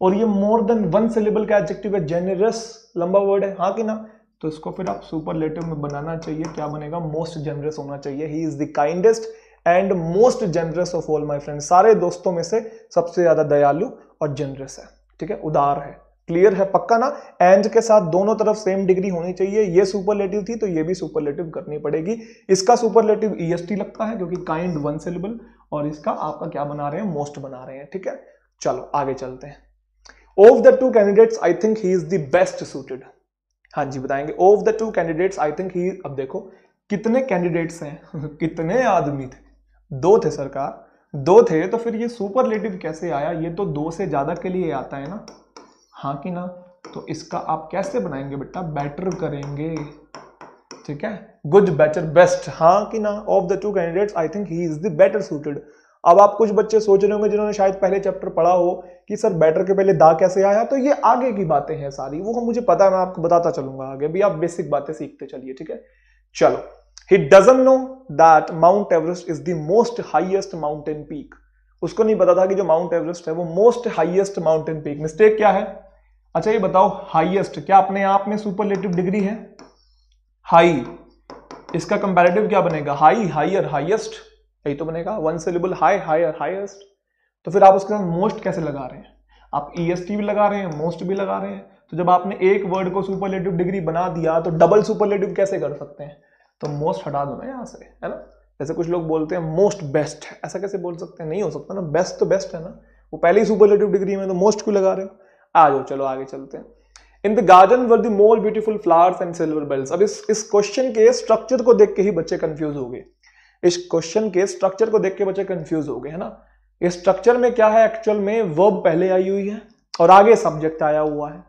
और ये मोर देन वन सिलेबल का एडजेक्टिव है. जेनरस लंबा वर्ड है हाँ कि ना? तो इसको फिर आप सुपरलेटिव में बनाना चाहिए। क्या बनेगा? मोस्ट जेनरस होना चाहिए। He is the kindest and most generous of all my friend सारे दोस्तों में से सबसे ज़्यादा दयालु और जेनरस है। ठीक है? उदार है। क्लियर है? पक्का ना? एंड के साथ दोनों तरफ़ सेम डिग्री होनी चाहिए। ये सुपरलेटिव थी तो ये भी सुपरलेटिव करनी पड़ेगी। इसका सुपरलेटिव ईएसटी लगता है क्योंकि काइंड वन सिलेबल और इसका आपका क्या बना रहे हैं? मोस्ट बना रहे हैं। ठीक है? चलो, आगे चलते हैं। Of the two candidates I think he is the best suited हाँ जी, बताएँगे। Of the two candidates I think he अब देखो, कितने कैंडिडेट्स हैं? कितने आदमी थे? दो थे सरकार, दो थे तो फिर ये सुपरलेटिव कैसे आया? ये तो दो से ज़्यादा के लिए आता है ना? हाँ कि ना? तो इसका आप कैसे बनाएँगे बेटा? बेटर करेंगे। ठीक है? गुड बेटर बेस्ट हाँ कि ना? Of the two candidates I think he is the better suited अब आप कुछ बच्चे सोच रहे होंगे जिन्होंने शायद पहले चैप्टर पढ़ा हो कि सर बैटर के पहले दा कैसे आया? तो ये आगे की बातें हैं सारी। वो मुझे पता है, मैं आपको बताता चलूँगा आगे भी। आप बेसिक बातें सीखते चलिए, ठीक है? चलो। He doesn't know that Mount Everest is the most highest mountain peak उसको नहीं पता था कि जो माउंट एवरेस्ट है, वो most highest mountain peak mistake क्या है? अच्छा ये बताओ हाइएस्ट क्या अपने आप में सुपरलेटिव डिग्री है? हाई इसका कंपैरेटिव क्या बनेगा? हाई हाइयर हाइएस्ट यही तो बनेगा। One syllable high higher highest तो फिर आप उसके साथ मोस्ट कैसे लगा रहे हैं? आप ई e भी लगा रहे हैं मोस्ट भी लगा रहे हैं। तो जब आपने एक वर्ड को सुपरलेटिव डिग्री बना दिया तो डबल सुपरलेटिव कैसे कर सकते हैं? तो मोस्ट हटा दो ना यहाँ से, है ना? जैसे कुछ लोग बोलते हैं मोस्ट बेस्ट ऐसा कैसे बोल सकते हैं? नहीं हो सकता ना। बेस्ट तो बेस्ट है ना। वो पहले ही सुपरलेटिव डिग्री में तो मोस्ट क्यों लगा रहे हो? आ जाओ, चलो आगे चलते हैं। In the garden were the more beautiful flowers and silver bells अब इस इस क्वेश्चन के स्ट्रक्चर को देख के ही बच्चे कंफ्यूज हो गए। इस क्वेश्चन के स्ट्रक्चर को देख के बच्चे कंफ्यूज हो गए, है ना? इस स्ट्रक्चर में क्या है? एक्चुअल में वर्ब पहले आई हुई है और आगे सब्जेक्ट आया हुआ है।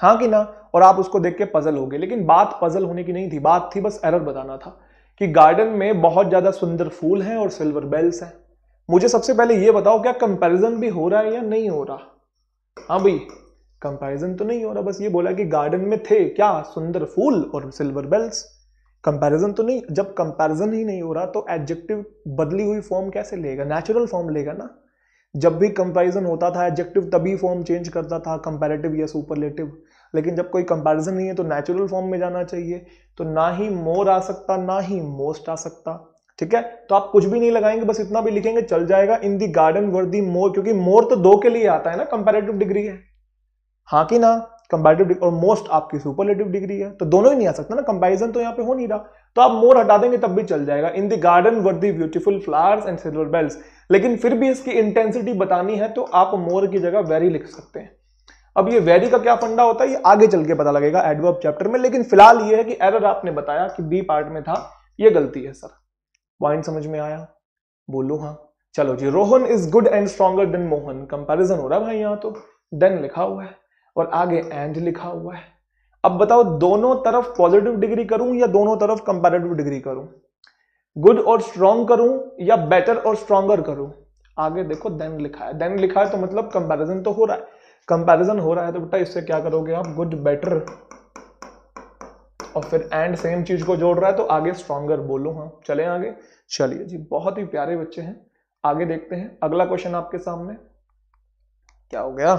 हाँ कि ना? और आप उसको देख के पजल हो गए। लेकिन बात पजल होने की नहीं थी। बात थी बस एरर बताना था कि गार्डन में बहुत ज़्यादा सुंदर फूल हैं और सिल्वर बेल्स हैं। मुझे सबसे पहले ये बताओ, क्या कंपैरिजन भी हो रहा है या नहीं हो रहा? हाँ भाई कंपैरिजन तो नहीं हो रहा। बस ये बोला कि गार्डन में थे क्या? सुंदर फूल और सिल्वर बेल्स कंपैरिजन तो नहीं, जब कंपैरिजन ही नहीं हो रहा तो एडजेक्टिव बदली हुई फॉर्म कैसे लेगा? नेचुरल फॉर्म लेगा ना? जब भी कंपैरिजन होता था एडजेक्टिव तभी फॉर्म चेंज करता था कंपैरेटिव या सुपरलेटिव लेकिन जब कोई कंपैरिजन नहीं है तो नेचुरल फॉर्म में जाना चाहिए। तो ना ही मोर आ सकता, ना ही मोस्ट आ सकता। ठीक है? तो आप कुछ भी नहीं लगाएँगे, बस इतना भी लिखेंगे, चल जाएगा इन दी गार्डन वर दी मोर क्योंकि मोर तो दो के लिए आता है ना कंपेरेटिव डिग्री है। हाँ कि ना? कंपेरेटिव और मोस्ट आपकी सुपरलेटिव डिग्री है। तो दोनों ही नहीं आ सकता ना कंपैरिजन तो यहाँ पे हो नहीं रहा। तो आप मोर हटा देंगे तब भी चल जाएगा। In the garden were the beautiful flowers and silver bells लेकिन फिर भी इसकी इंटेंसिटी बतानी है तो आप मोर की जगह वेरी लिख सकते हैं। अब ये वेरी का क्या फंडा होता है, ये आगे चल के पता लगेगा एडवर्ब चैप्टर में। लेकिन फ़िलहाल ये है कि एरर आपने बताया कि बी पार्ट में था, ये गलती है सर। पॉइंट समझ में आया? बोलो हाँ। चलो जी, Rohan is good and stronger than Mohan. Comparison हो रहा है भाई यहाँ तो। देन लिखा हुआ है। और आगे एंड लिखा हुआ है। अब बताओ, दोनों तरफ़ पॉजिटिव डिग्री करूँ या दोनों तरफ़ कंपेरेटिव डिग्री करूँ? गुड और स्ट्रॉन्ग करूँ या बेटर और स्ट्रॉन्गर करूँ? आगे देखो देन लिखा है। देन लिखा है तो मतलब कंपैरिजन तो हो रहा है। कंपैरिजन हो रहा है तो बेटा इससे क्या करोगे आप? गुड बेटर और फिर एंड सेम चीज़ को जोड़ रहा है तो आगे स्ट्रॉन्गर बोलो। हाँ चले आगे। चलिए जी, बहुत ही प्यारे बच्चे हैं। आगे देखते हैं। अगला क्वेश्चन आपके सामने। क्या हो गया?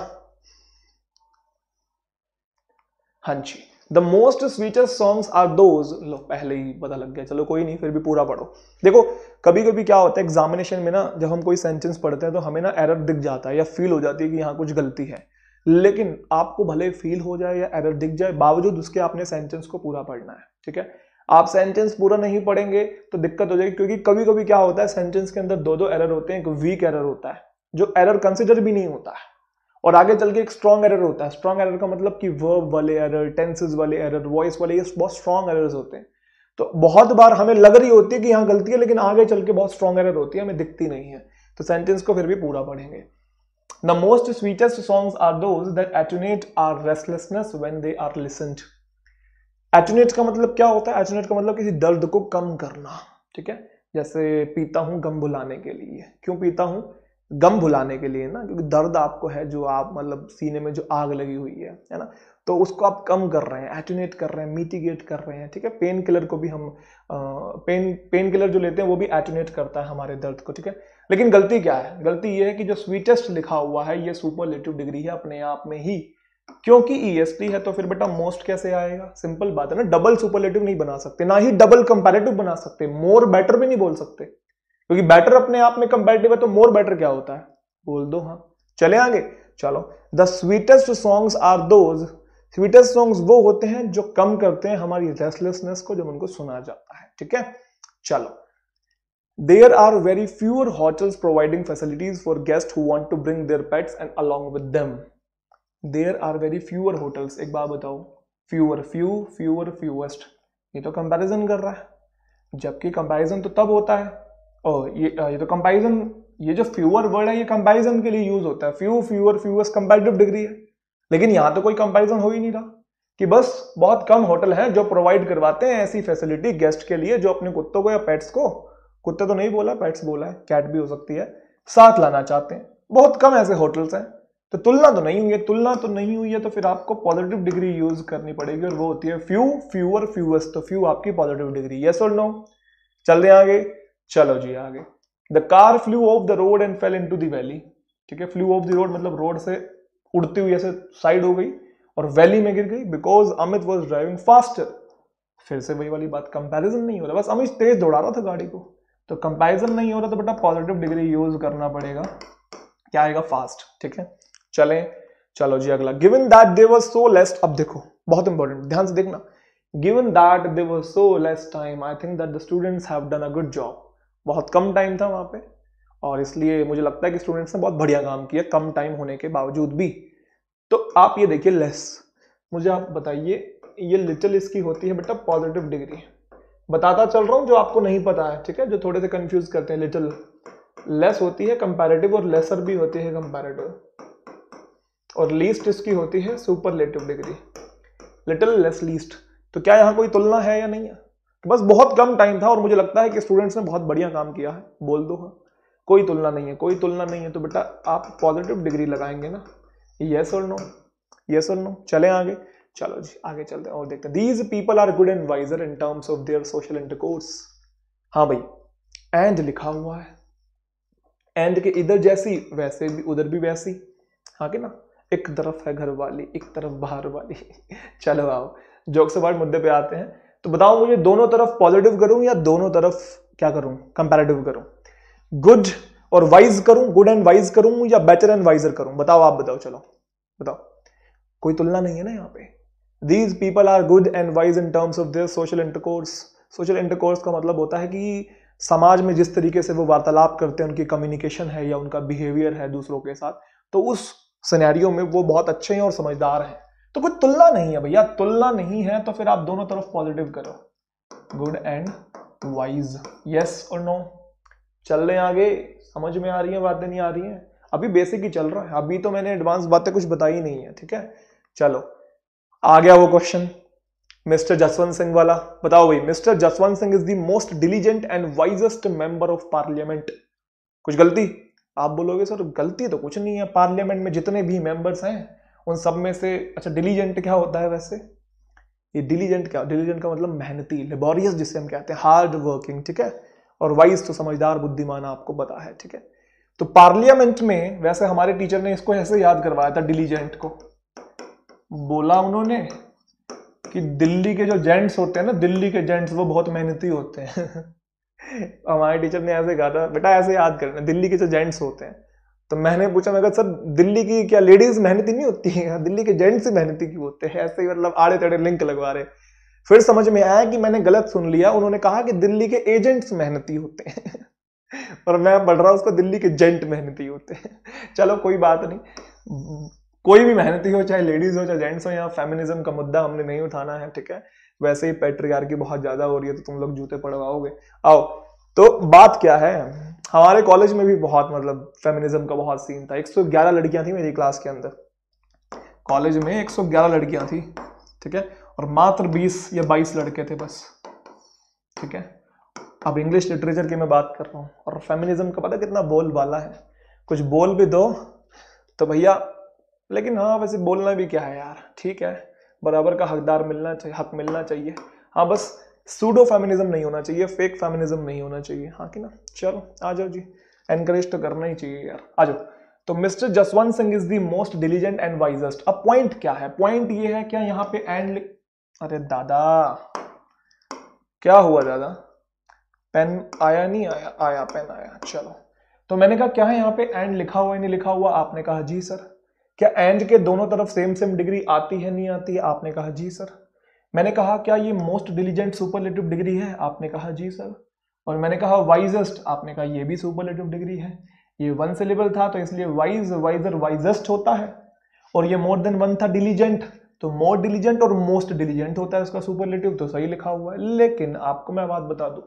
हाँ जी the most sweetest songs are those लो, पहले ही पता लग गया। चलो, कोई नहीं, फिर भी पूरा पढ़ो। देखो कभी कभी क्या होता है एग्जामिनेशन में ना, जब हम कोई सेंटेंस पढ़ते हैं तो हमें ना एरर दिख जाता है या फील हो जाती है कि यहाँ कुछ गलती है। लेकिन आपको भले फील हो जाए या एरर दिख जाए, बावजूद उसके आपने सेंटेंस को पूरा पढ़ना है, ठीक है? आप सेंटेंस पूरा नहीं पढ़ेंगे तो दिक्कत हो जाएगी, क्योंकि कभी कभी क्या होता है सेंटेंस के अंदर दो दो एरर होते हैं, एक वीक एरर होता है, जो एरर कंसिडर भी नहीं होता है। और आगे चल के एक स्ट्रॉन्ग एरर होता है। स्ट्रॉन्ग एरर का मतलब कि वर्ब वाले एरर टेंसेस वाले एरर वॉइस वाले, ये बहुत स्ट्रॉन्ग एरर्स होते हैं। तो बहुत बार हमें लग रही होती है कि यहाँ गलती है, लेकिन आगे चल के बहुत स्ट्रॉन्ग एरर होती है, हमें दिखती नहीं है। तो सेंटेंस को फिर भी पूरा पढ़ेंगे। The most sweetest songs are those that attenuate our restlessness when they are listened attenuate का मतलब क्या होता है? एटुनेट का मतलब किसी दर्द को कम करना, ठीक है? जैसे पीता हूँ गम बुलाने के लिए। क्यों पीता हूँ? गम भुलाने के लिए ना, क्योंकि दर्द आपको है जो आप मतलब सीने में जो आग लगी हुई है है ना? तो उसको आप कम कर रहे हैं, एटोनेट कर रहे हैं, मिटिगेट कर रहे हैं, ठीक है? पेन किलर को भी हम पेन पेन किलर जो लेते हैं वो भी एटोनेट करता है हमारे दर्द को, ठीक है? लेकिन गलती क्या है? गलती ये है कि जो स्वीटेस्ट लिखा हुआ है, ये सुपरलेटिव डिग्री है अपने आप में ही। क्योंकि ईएसटी है तो फिर बेटा मोस्ट कैसे आएगा? सिंपल बात है ना डबल सुपरलेटिव नहीं बना सकते, ना ही डबल कंपेरेटिव बना सकते मोर बेटर भी नहीं बोल सकते। क्योंकि बेटर अपने आप में कंपेरेटिव है तो मोर बेटर क्या होता है? बोल दो हाँ। चले आगे। चलो। The sweetest songs are those sweetest songs वो होते हैं जो कम करते हैं हमारी रेस्टलेसनेस को, जब उनको सुना जाता है। ठीक है? चलो। There are very fewer hotels providing facilities for guest who want to bring their pets and along with them there are very fewer hotels एक बात बताओ। फ्यूअर फ्यू फ्यूअर फ्यूएस्ट ये तो कंपैरिजन कर रहा है। जबकि कंपैरिजन तो तब होता है ये तो कंपैरिजन ये जो फ्यूअर वर्ड है, ये कंपैरिजन के लिए यूज़ होता है। Few fewer fewest comparative degree है। लेकिन यहाँ तो कोई कंपैरिजन हो ही नहीं रहा कि बस बहुत कम होटल हैं जो प्रोवाइड करवाते हैं ऐसी फैसिलिटी गेस्ट के लिए जो अपने कुत्तों को या पेट्स को, कुत्ते तो नहीं बोला पेट्स बोला है कैट भी हो सकती है, साथ लाना चाहते हैं। बहुत कम ऐसे होटल्स हैं। तो तुलना तो नहीं हुई है, तुलना तो नहीं हुई है तो फिर आपको पॉजिटिव डिग्री यूज़ करनी पड़ेगी और वो होती है फ्यू फ्यूअर फ्यूअस तो फ्यू आपकी पॉजिटिव डिग्री यस और नो चल रहे आगे। चलो जी, आगे। The car flew off the road and fell into valley ठीक है फ्लू ऑफ़ द रोड मतलब रोड से उड़ती हुई, ऐसे साइड हो गई और वैली में गिर गई because Amit was driving faster फिर से वही वाली बात कंपैरिजन नहीं हो रहा। बस अमित तेज दौड़ा रहा था गाड़ी को। तो कंपैरिजन नहीं हो रहा तो बेटा पॉजिटिव डिग्री यूज़ करना पड़ेगा। क्या आएगा फास्ट ठीक है, चले। चलो जी, अगला। Given that they was so less अब देखो, बहुत इंपॉर्टेंट ध्यान से देखना। Given that they was so less time I think that the students have done a good job बहुत कम टाइम था वहाँ पे। और इसलिए मुझे लगता है कि स्टूडेंट्स ने बहुत बढ़िया काम किया कम टाइम होने के बावजूद भी। तो आप ये देखिए लेस मुझे आप बताइए, ये लिटिल इसकी होती है बेटा पॉजिटिव डिग्री बताता चल रहा हूँ जो आपको नहीं पता है, ठीक है? जो थोड़े से कंफ्यूज करते हैं लिटिल लेस होती है कंपैरेटिव और लेसर भी होती है कंपैरेटिव और लीस्ट इसकी होती है superlative degree little less least तो क्या यहाँ कोई तुलना है या नहीं है? बस बहुत कम टाइम था और मुझे लगता है कि स्टूडेंट्स ने बहुत बढ़िया काम किया है, बोल दो हाँ। कोई तुलना नहीं है, कोई तुलना नहीं है। तो बेटा, आप पॉजिटिव डिग्री लगाएँगे ना? यस और नो यस और नो चले आगे? चलो जी, आगे चलते हैं और देखते हैं। These people are good and wiser in terms of their social intercourse हाँ भाई एंड लिखा हुआ है। एंड के इधर जैसी, वैसे भी, उधर भी वैसी। हाँ कि ना? एक तरफ़ है घर वाली, एक तरफ़ बाहर वाली। चलो आओ जोक से मुद्दे पे आते हैं। तो बताओ मुझे दोनों तरफ़ पॉजिटिव करूँ या दोनों तरफ़ क्या करूँ? कंपैरेटिव करूँ? गुड और वाइज करूँ? गुड एंड वाइज करूँ या बेटर एंड वाइजर करूँ? बताओ, आप बताओ, चलो। बताओ। कोई तुलना नहीं है ना यहाँ पे? These people are good and wise in terms of their social intercourse social intercourse का मतलब होता है कि समाज में जिस तरीके से वो वार्तालाप करते हैं, उनकी कम्युनिकेशन है या उनका बिहेवियर है दूसरों के साथ तो उस सिनेरियो में वो बहुत अच्छे हैं और समझदार हैं। तो कोई तुलना नहीं है भैया, तुलना नहीं है तो फिर आप दोनों तरफ़ पॉजिटिव करो। गुड एंड वाइज यस और नो चल रहे आगे, समझ में आ रही है, बातें नहीं आ रही हैं? अभी बेसिक ही चल रहा है। अभी तो मैंने एडवांस बातें कुछ बताई नहीं है, ठीक है? चलो, आ गया वो क्वेश्चन मिस्टर जसवंत सिंह वाला। बताओ भाई, mister Jaswant Singh is the most diligent and wisest member of parliament कुछ गलती? आप बोलोगे, सर, गलती तो कुछ नहीं है। पार्लियामेंट में जितने भी मेंबर्स हैं उन सब में से अच्छा डिलीजेंट क्या होता है वैसे? ये डिलीजेंट क्या डिलीजेंट का मतलब मेहनती लेबोरियस जिसे हम कहते हैं हार्ड वर्किंग ठीक है? और वाइज तो समझदार, बुद्धिमान आपको पता है, ठीक है? तो पार्लियामेंट में वैसे हमारे टीचर ने इसको ऐसे याद करवाया था डिलीजेंट को। बोला उन्होंने कि दिल्ली के जो जेंट्स होते हैं ना, दिल्ली के जेंट्स वो बहुत मेहनती होते हैं। हमारे टीचर ने ऐसे कहा था, बेटा, ऐसे याद करना, दिल्ली के जो जेंट्स होते हैं तो मैंने पूछा, मैं सर, दिल्ली की क्या लेडीज़ मेहनती नहीं होती है? दिल्ली के जेंट्स ही मेहनती क्यों होते हैं? ऐसे ही मतलब आड़े तड़े लिंक लगवा रहे फिर समझ में आया कि मैंने गलत सुन लिया। उन्होंने कहा कि दिल्ली के एजेंट्स मेहनती होते हैं। और मैं पढ़ रहा हूँ, उसको दिल्ली के जेंट मेहनती होते हैं। चलो, कोई बात नहीं। कोई भी मेहनती हो, चाहे लेडीज़ हो, चाहे जेंट्स हो या फेमिनिज्म का मुद्दा हमने नहीं उठाना है, ठीक है? वैसे ही पेट्रियार की बहुत ज़्यादा हो रही है तो तुम लोग जूते पड़वाओगे। आओ तो बात क्या है? हमारे कॉलेज में भी बहुत मतलब फेमिनिज्म का बहुत सीन था। 111 लड़कियाँ थी मेरी क्लास के अंदर। कॉलेज में 111 लड़कियाँ थी, ठीक है? और मात्र 20 या 22 लड़के थे बस, ठीक है? अब इंग्लिश लिटरेचर की मैं बात कर रहा हूँ, और फेमिनिज्म का पता कितना बोल वाला है? कुछ बोल भी दो तो भैया, लेकिन हाँ वैसे बोलना भी क्या है यार, ठीक है? बराबर का हकदार मिलना चाहिए, हक मिलना चाहिए। हाँ बस सूडो फेमिनिज्म नहीं होना चाहिए फेक फेमिनिज्म नहीं होना चाहिए। हाँ कि ना? चलो, आ जाओ जी। एनकरेज तो करना ही चाहिए यार। आ जाओ। तो mister Jaswant Singh is the most diligent and wisest अब पॉइंट क्या है? पॉइंट ये है, क्या यहाँ पे एंड अरे दादा! क्या हुआ दादा? पेन आया नहीं आया? आया पेन आया। चलो। तो मैंने कहा, क्या है यहाँ पे एंड लिखा हुआ है, नहीं लिखा हुआ? आपने कहा, जी सर। क्या एंड के दोनों तरफ़ सेम सेम डिग्री आती है, नहीं आती है? आपने कहा, जी सर। मैंने कहा, क्या ये मोस्ट डिलीजेंट सुपरलेटिव डिग्री है? आपने कहा, जी सर. और मैंने कहा वाइजेस्ट आपने कहा, ये भी सुपरलेटिव डिग्री है। ये वन सिलेबल था तो इसलिए वाइज वाइजर वाइजेस्ट होता है। और ये मोर देन वन था डिलीजेंट तो मोर डिलीजेंट और मोस्ट डिलीजेंट होता है उसका सुपरलेटिव तो सही लिखा हुआ है। लेकिन आपको मैं बात बता दूँ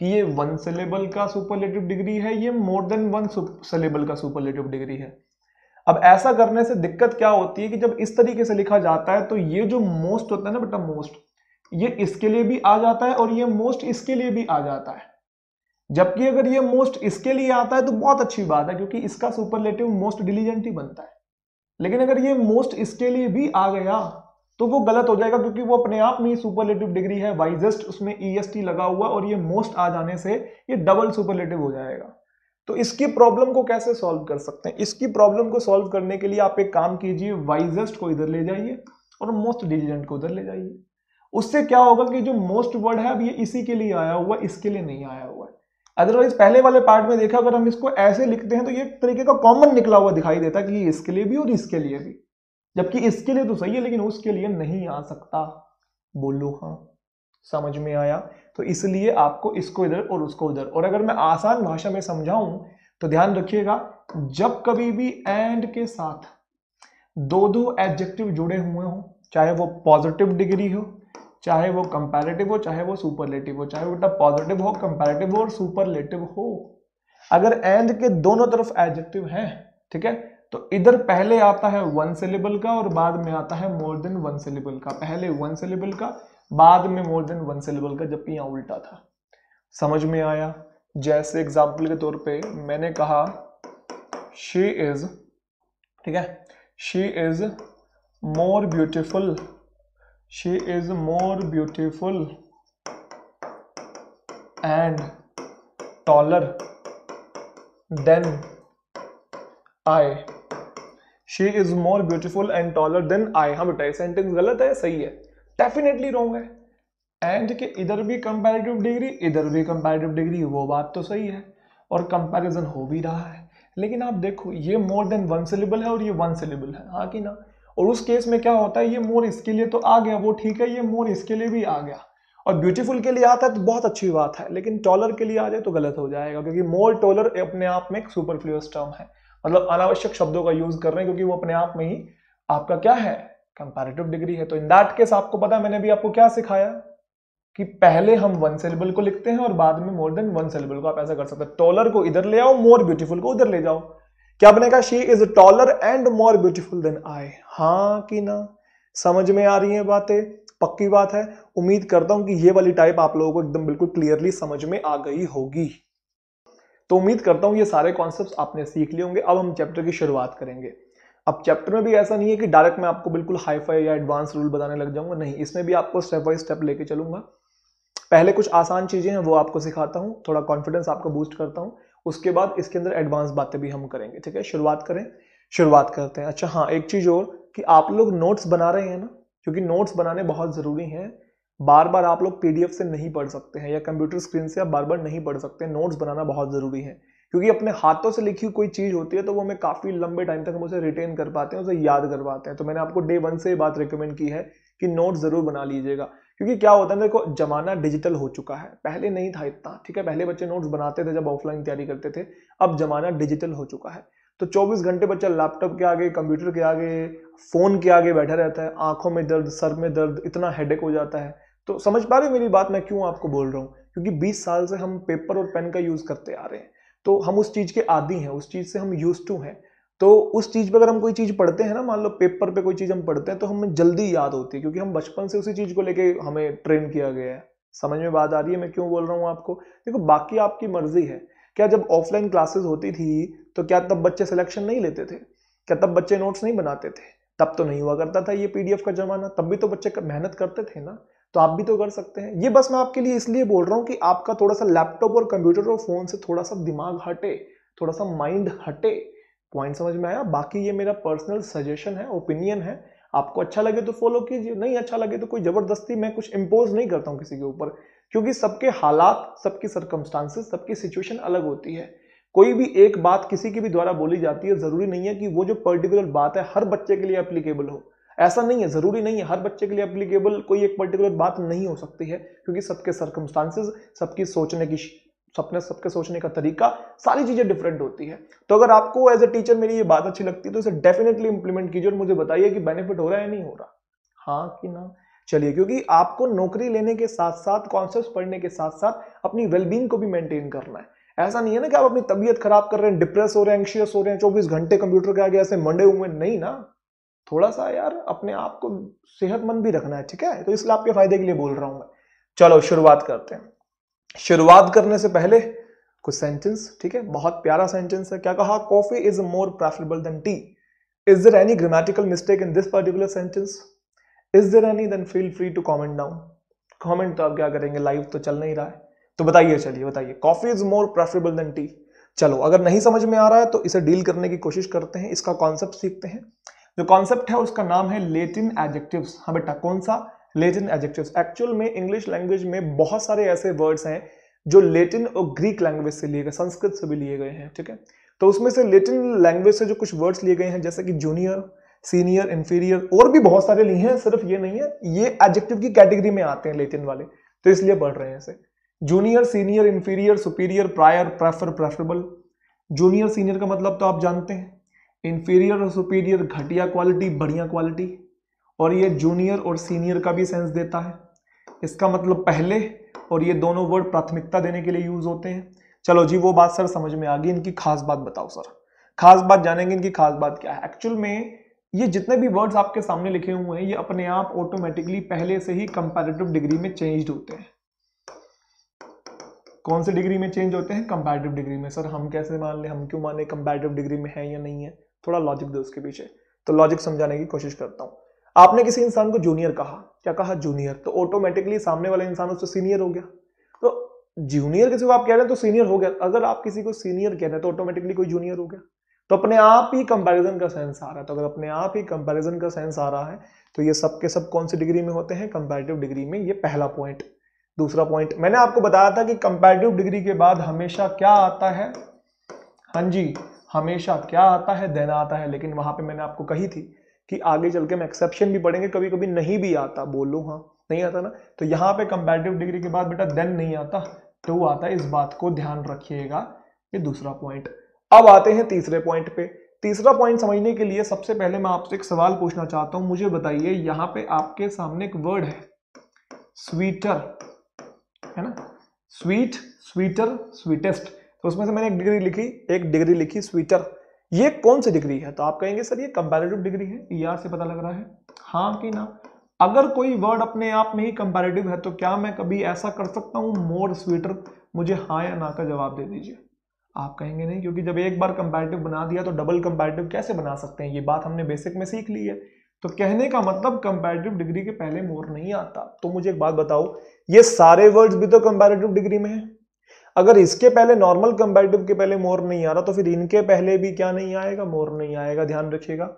कि ये वन सिलेबल का सुपरलेटिव डिग्री है, ये मोर देन वन सिलेबल का सुपरलेटिव डिग्री है। अब ऐसा करने से दिक्कत क्या होती है कि जब इस तरीके से लिखा जाता है तो ये जो मोस्ट होता है ना बेटा मोस्ट ये इसके लिए भी आ जाता है और ये मोस्ट इसके लिए भी आ जाता है। जबकि अगर ये मोस्ट इसके लिए आता है तो बहुत अच्छी बात है, क्योंकि इसका सुपरलेटिव मोस्ट डिलीजेंट ही बनता है। लेकिन अगर ये मोस्ट इसके लिए भी आ गया तो वो गलत हो जाएगा, क्योंकि वो अपने आप में ही सुपरलेटिव डिग्री है वाइजेस्ट उसमें ई e लगा हुआ और ये मोस्ट आ जाने से ये डबल सुपरलेटिव हो जाएगा। तो इसकी प्रॉब्लम को कैसे सॉल्व कर सकते हैं? इसकी प्रॉब्लम को सॉल्व करने के लिए आप एक काम कीजिए वाइजेस्ट को इधर ले जाइए और मोस्ट डिलीजेंट को उधर ले जाइए। उससे क्या होगा कि जो मोस्ट वर्ड है, अब ये इसी के लिए आया हुआ इसके लिए नहीं आया हुआ अदरवाइज़ पहले वाले पार्ट में देखा, अगर हम इसको ऐसे लिखते हैं तो ये तरीके का कॉमन निकला हुआ दिखाई देता है कि इसके लिए भी और इसके लिए भी। जबकि इसके लिए तो सही है, लेकिन उसके लिए नहीं आ सकता। बोलो हाँ समझ में आया? तो इसलिए आपको इसको इधर और उसको उधर। और अगर मैं आसान भाषा में समझाऊं तो ध्यान रखिएगा, जब कभी भी एंड के साथ दो दो एडजेक्टिव जुड़े हुए हों, चाहे वो पॉजिटिव डिग्री हो, चाहे वो कंपैरेटिव हो, चाहे वो सुपरलेटिव हो, चाहे बेटा पॉजिटिव हो कंपैरेटिव हो और सुपरलेटिव हो, अगर एंड के दोनों तरफ़ एडजेक्टिव हैं, ठीक है तो इधर पहले आता है वन सिलेबल का और बाद में आता है मोर देन वन सिलेबल का। पहले वन सिलेबल का बाद में मोर देन वन सिलेबल का जबकि यहाँ उल्टा था। समझ में आया? जैसे एग्ज़ाम्पल के तौर पे मैंने कहा शी इज़ ठीक है? She is more beautiful she is more beautiful and taller than I she is more beautiful and taller than I हाँ बेटा, ये सेंटेंस गलत है, सही है। डेफिनेटली रॉन्ग है। एंड के इधर भी कंपैरेटिव डिग्री इधर भी कंपैरेटिव डिग्री वो बात तो सही है। और कंपैरिजन हो भी रहा है। लेकिन आप देखो, ये मोर देन वन सिलेबल है और ये वन सिलेबल है। हाँ कि ना? और उस केस में क्या होता है, ये मोर इसके लिए तो आ गया, वो ठीक है, ये मोर इसके लिए भी आ गया। और ब्यूटीफुल के लिए आता है तो बहुत अच्छी बात है, लेकिन टॉलर के लिए आ जाए तो गलत हो जाएगा, क्योंकि मोर टॉलर अपने आप में एक सुपरफ्लूस टर्म है। मतलब अनावश्यक शब्दों का यूज़ कर रहे हैं, क्योंकि वो अपने आप में ही आपका क्या है? कंपैरेटिव डिग्री है तो इन दैट केस आपको पता है मैंने भी आपको क्या सिखाया? कि पहले हम वन सेलेबल को लिखते हैं और बाद में मोर देन वन सेलेबल को आप ऐसा कर सकते हैं। टॉलर को इधर ले आओ मोर ब्यूटीफुल को उधर ले जाओ। क्या बनेगा she is taller and more beautiful than I हाँ कि ना? समझ में आ रही है बातें? पक्की बात है। उम्मीद करता हूँ कि ये वाली टाइप आप लोगों को एकदम बिल्कुल क्लियरली समझ में आ गई होगी। तो उम्मीद करता हूँ ये सारे कॉन्सेप्ट्स आपने सीख लिए होंगे। अब हम चैप्टर की शुरुआत करेंगे। अब चैप्टर में भी ऐसा नहीं है कि डायरेक्ट मैं आपको बिल्कुल हाई फाई या एडवांस रूल बताने लग जाऊँगा, नहीं, इसमें भी आपको स्टेप बाई स्टेप लेके चलूँगा। पहले कुछ आसान चीज़ें हैं, वो आपको सिखाता हूँ, थोड़ा कॉन्फिडेंस आपको बूस्ट करता हूँ, उसके बाद इसके अंदर एडवांस बातें भी हम करेंगे, ठीक है? शुरुआत करें, शुरुआत करते हैं। अच्छा हाँ एक चीज़ और कि आप लोग नोट्स बना रहे हैं ना, क्योंकि नोट्स बनाने बहुत ज़रूरी हैं। बार बार आप लोग पीडीएफ से नहीं पढ़ सकते हैं या कंप्यूटर स्क्रीन से आप बार बार नहीं पढ़ सकते नोट्स बनाना बहुत ज़रूरी है। क्योंकि अपने हाथों से लिखी कोई चीज़ होती है तो वो हमें काफ़ी लंबे टाइम तक हम उसे रिटेन कर पाते हैं, उसे याद कर पाते हैं। तो मैंने आपको डे वन से बात रिकमेंड की है कि नोट ज़रूर बना लीजिएगा। क्योंकि क्या होता है देखो, जमाना डिजिटल हो चुका है। पहले नहीं था इतना, ठीक है? पहले बच्चे नोट्स बनाते थे, जब ऑफलाइन तैयारी करते थे, अब जमाना डिजिटल हो चुका है। तो 24 घंटे बच्चा लैपटॉप के आगे कंप्यूटर के आगे फ़ोन के आगे बैठा रहता है, आँखों में दर्द, सर में दर्द, इतना हेडेक हो जाता है। तो समझ पा रहे मेरी बात? मैं क्यों आपको बोल रहा हूँ? क्योंकि 20 साल से हम पेपर और पेन का यूज़ करते आ रहे हैं। तो हम उस चीज़ के आदि हैं, उस चीज़ से हम यूज़ टू हैं। तो उस चीज़ पे अगर हम कोई चीज़ पढ़ते हैं ना, मान लो पेपर पे कोई चीज़ हम पढ़ते हैं तो हमें जल्दी याद होती है, क्योंकि हम बचपन से उसी चीज़ को लेके हमें ट्रेन किया गया है। समझ में बात आ रही है? मैं क्यों बोल रहा हूँ आपको? देखो, बाकी आपकी मर्ज़ी है। क्या जब ऑफलाइन क्लासेस होती थी तो क्या तब बच्चे सिलेक्शन नहीं लेते थे? क्या तब बच्चे नोट्स नहीं बनाते थे? तब तो नहीं हुआ करता था ये पीडीएफ का जमाना, तब भी तो बच्चे मेहनत करते थे ना। तो आप भी तो कर सकते हैं। ये बस मैं आपके लिए इसलिए बोल रहा हूँ कि आपका थोड़ा सा लैपटॉप और कंप्यूटर और फ़ोन से थोड़ा सा दिमाग हटे थोड़ा सा माइंड हटे। पॉइंट समझ में आया? बाकी ये मेरा पर्सनल सजेशन है, ओपिनियन है। आपको अच्छा लगे तो फॉलो कीजिए, नहीं अच्छा लगे तो कोई ज़बरदस्ती मैं कुछ इम्पोज नहीं करता हूँ किसी के ऊपर। क्योंकि सबके हालात, सबकी सरकमस्टांसिस सबकी सिचुएशन अलग होती है। कोई भी एक बात किसी के भी द्वारा बोली जाती है, ज़रूरी नहीं है कि वो जो पर्टिकुलर बात है, हर बच्चे के लिए अप्लीकेबल हो। ऐसा नहीं है, ज़रूरी नहीं है, हर बच्चे के लिए अप्लीकेबल कोई एक पर्टिकुलर बात नहीं हो सकती है, क्योंकि सबके सरकमस्टांसिस सबकी सोचने की सपने, सबके सोचने का तरीका, सारी चीज़ें डिफरेंट होती है। तो अगर आपको एज ए टीचर मेरी ये बात अच्छी लगती है तो इसे डेफिनेटली इंप्लीमेंट कीजिए और मुझे बताइए कि बेनिफिट हो रहा है या नहीं हो रहा। हाँ कि ना? चलिए, क्योंकि आपको नौकरी लेने के साथ साथ कॉन्सेप्ट पढ़ने के साथ साथ अपनी वेलबींग को भी मेंटेन करना है। ऐसा नहीं है ना कि आप अपनी तबीयत खराब कर रहे हैं डिप्रेस हो रहे हैं एंशियस हो रहे हैं, चौबीस घंटे कंप्यूटर के आगे ऐसे मंडे हुए नहीं ना। थोड़ा सा यार अपने आप को सेहतमंद भी रखना है, ठीक है? तो इसलिए आपके फ़ायदे के लिए बोल रहा हूँ मैं। चलो, शुरुआत करते हैं। शुरुआत करने से पहले कुछ सेंटेंस ठीक है? बहुत प्यारा सेंटेंस है। क्या कहा? Coffee is more preferable than tea is there any grammatical mistake in this particular sentence is there any then feel free to comment down comment तो आप क्या करेंगे? लाइव तो चल नहीं रहा है। तो बताइए, चलिए, बताइए। Coffee is more preferable than tea चलो, अगर नहीं समझ में आ रहा है तो इसे डील करने की कोशिश करते हैं। इसका कॉन्सेप्ट सीखते हैं। जो कॉन्सेप्ट है, उसका नाम है लेटिन एडजेक्टिव्स हाँ बेटा, कौन सा? लेटिन एडजेक्टिव्स एक्चुअल में इंग्लिश लैंग्वेज में बहुत सारे ऐसे वर्ड्स हैं, जो लेटिन और ग्रीक लैंग्वेज से लिए गए, संस्कृत से भी लिए गए हैं, ठीक है? तो उसमें से लेटिन लैंग्वेज से जो कुछ वर्ड्स लिए गए हैं, जैसे कि जूनियर सीनियर इंफीरियर और भी बहुत सारे लिए हैं, सिर्फ़ ये नहीं है, ये एडजेक्टिव की कैटेगरी में आते हैं लेटिन वाले तो इसलिए बढ़ रहे हैं इसे junior senior inferior superior prior prefer preferable junior senior का मतलब तो आप जानते हैं। इंफीरियर और सुपीरियर घटिया क्वालिटी बढ़िया क्वालिटी और ये जूनियर और सीनियर का भी सेंस देता है। इसका मतलब पहले और ये दोनों वर्ड प्राथमिकता देने के लिए यूज़ होते हैं। चलो जी, वो बात सर समझ में आ गई। इनकी खास बात बताओ सर। खास बात जानेंगे इनकी खास बात क्या है। एक्चुअल में ये जितने भी वर्ड्स आपके सामने लिखे हुए हैं, ये अपने आप ऑटोमेटिकली पहले से ही कंपैरेटिव डिग्री में चेंज होते हैं। कौन से डिग्री में चेंज होते हैं? कंपैरेटिव डिग्री में। सर, हम कैसे मान लें? हम क्यों माने कंपैरेटिव डिग्री में है या नहीं है? थोड़ा लॉजिक दो उसके पीछे। तो लॉजिक समझाने की कोशिश करता हूँ। आपने किसी इंसान को जूनियर कहा? क्या कहा जूनियर तो ऑटोमेटिकली सामने वाला इंसान उससे सीनियर हो गया। तो जूनियर किसी को आप कह रहे हैं तो सीनियर हो गया। अगर आप किसी को सीनियर कह रहे हैं तो ऑटोमेटिकली कोई जूनियर हो गया। तो अपने आप ही कंपैरिजन का सेंस आ रहा है। तो अगर अपने आप ही कंपैरिजन का सेंस आ रहा है तो ये सब के सब कौन सी डिग्री में होते हैं? कंपैरेटिव डिग्री में। ये पहला पॉइंट दूसरा पॉइंट मैंने आपको बताया था कि कंपैरेटिव डिग्री के बाद हमेशा क्या आता है? हाँ जी। हमेशा क्या आता है, देना आता है। लेकिन वहाँ पे मैंने आपको कही थी कि आगे चल के हम एक्सेप्शन भी पढ़ेंगे कभी कभी नहीं भी आता। बोलो हाँ नहीं आता ना? तो यहाँ पे कंपैरेटिव डिग्री के बाद बेटा देन नहीं आता तो आता है। इस बात को ध्यान रखिएगा ये दूसरा पॉइंट अब आते हैं तीसरे पॉइंट पे। तीसरा पॉइंट समझने के लिए सबसे पहले मैं आपसे एक सवाल पूछना चाहता हूँ। मुझे बताइए, यहाँ पे आपके सामने एक वर्ड है स्वीटर है ना? स्वीट स्वीटर स्वीटेस्ट तो उसमें से मैंने एक डिग्री लिखी, एक डिग्री लिखी, स्वीटर। ये कौन सी डिग्री है? तो आप कहेंगे, सर, ये कंपेरेटिव डिग्री है। ई e से पता लग रहा है। हाँ कि ना? अगर कोई वर्ड अपने आप में ही कंपेरेटिव है तो क्या मैं कभी ऐसा कर सकता हूँ? मोर स्वीटर मुझे हाँ या ना का जवाब दे दीजिए। आप कहेंगे नहीं, क्योंकि जब एक बार कंपेरेटिव बना दिया तो डबल कंपेरेटिव कैसे बना सकते हैं? ये बात हमने बेसिक में सीख ली है। तो कहने का मतलब कंपेरेटिव डिग्री के पहले मोर नहीं आता। तो मुझे एक बात बताओ, ये सारे वर्ड्स भी तो कंपेरेटिव डिग्री में है? अगर इसके पहले नॉर्मल कंपैरेटिव के पहले मोर नहीं आ रहा तो फिर इनके पहले भी क्या नहीं आएगा? मोर नहीं आएगा, ध्यान रखिएगा।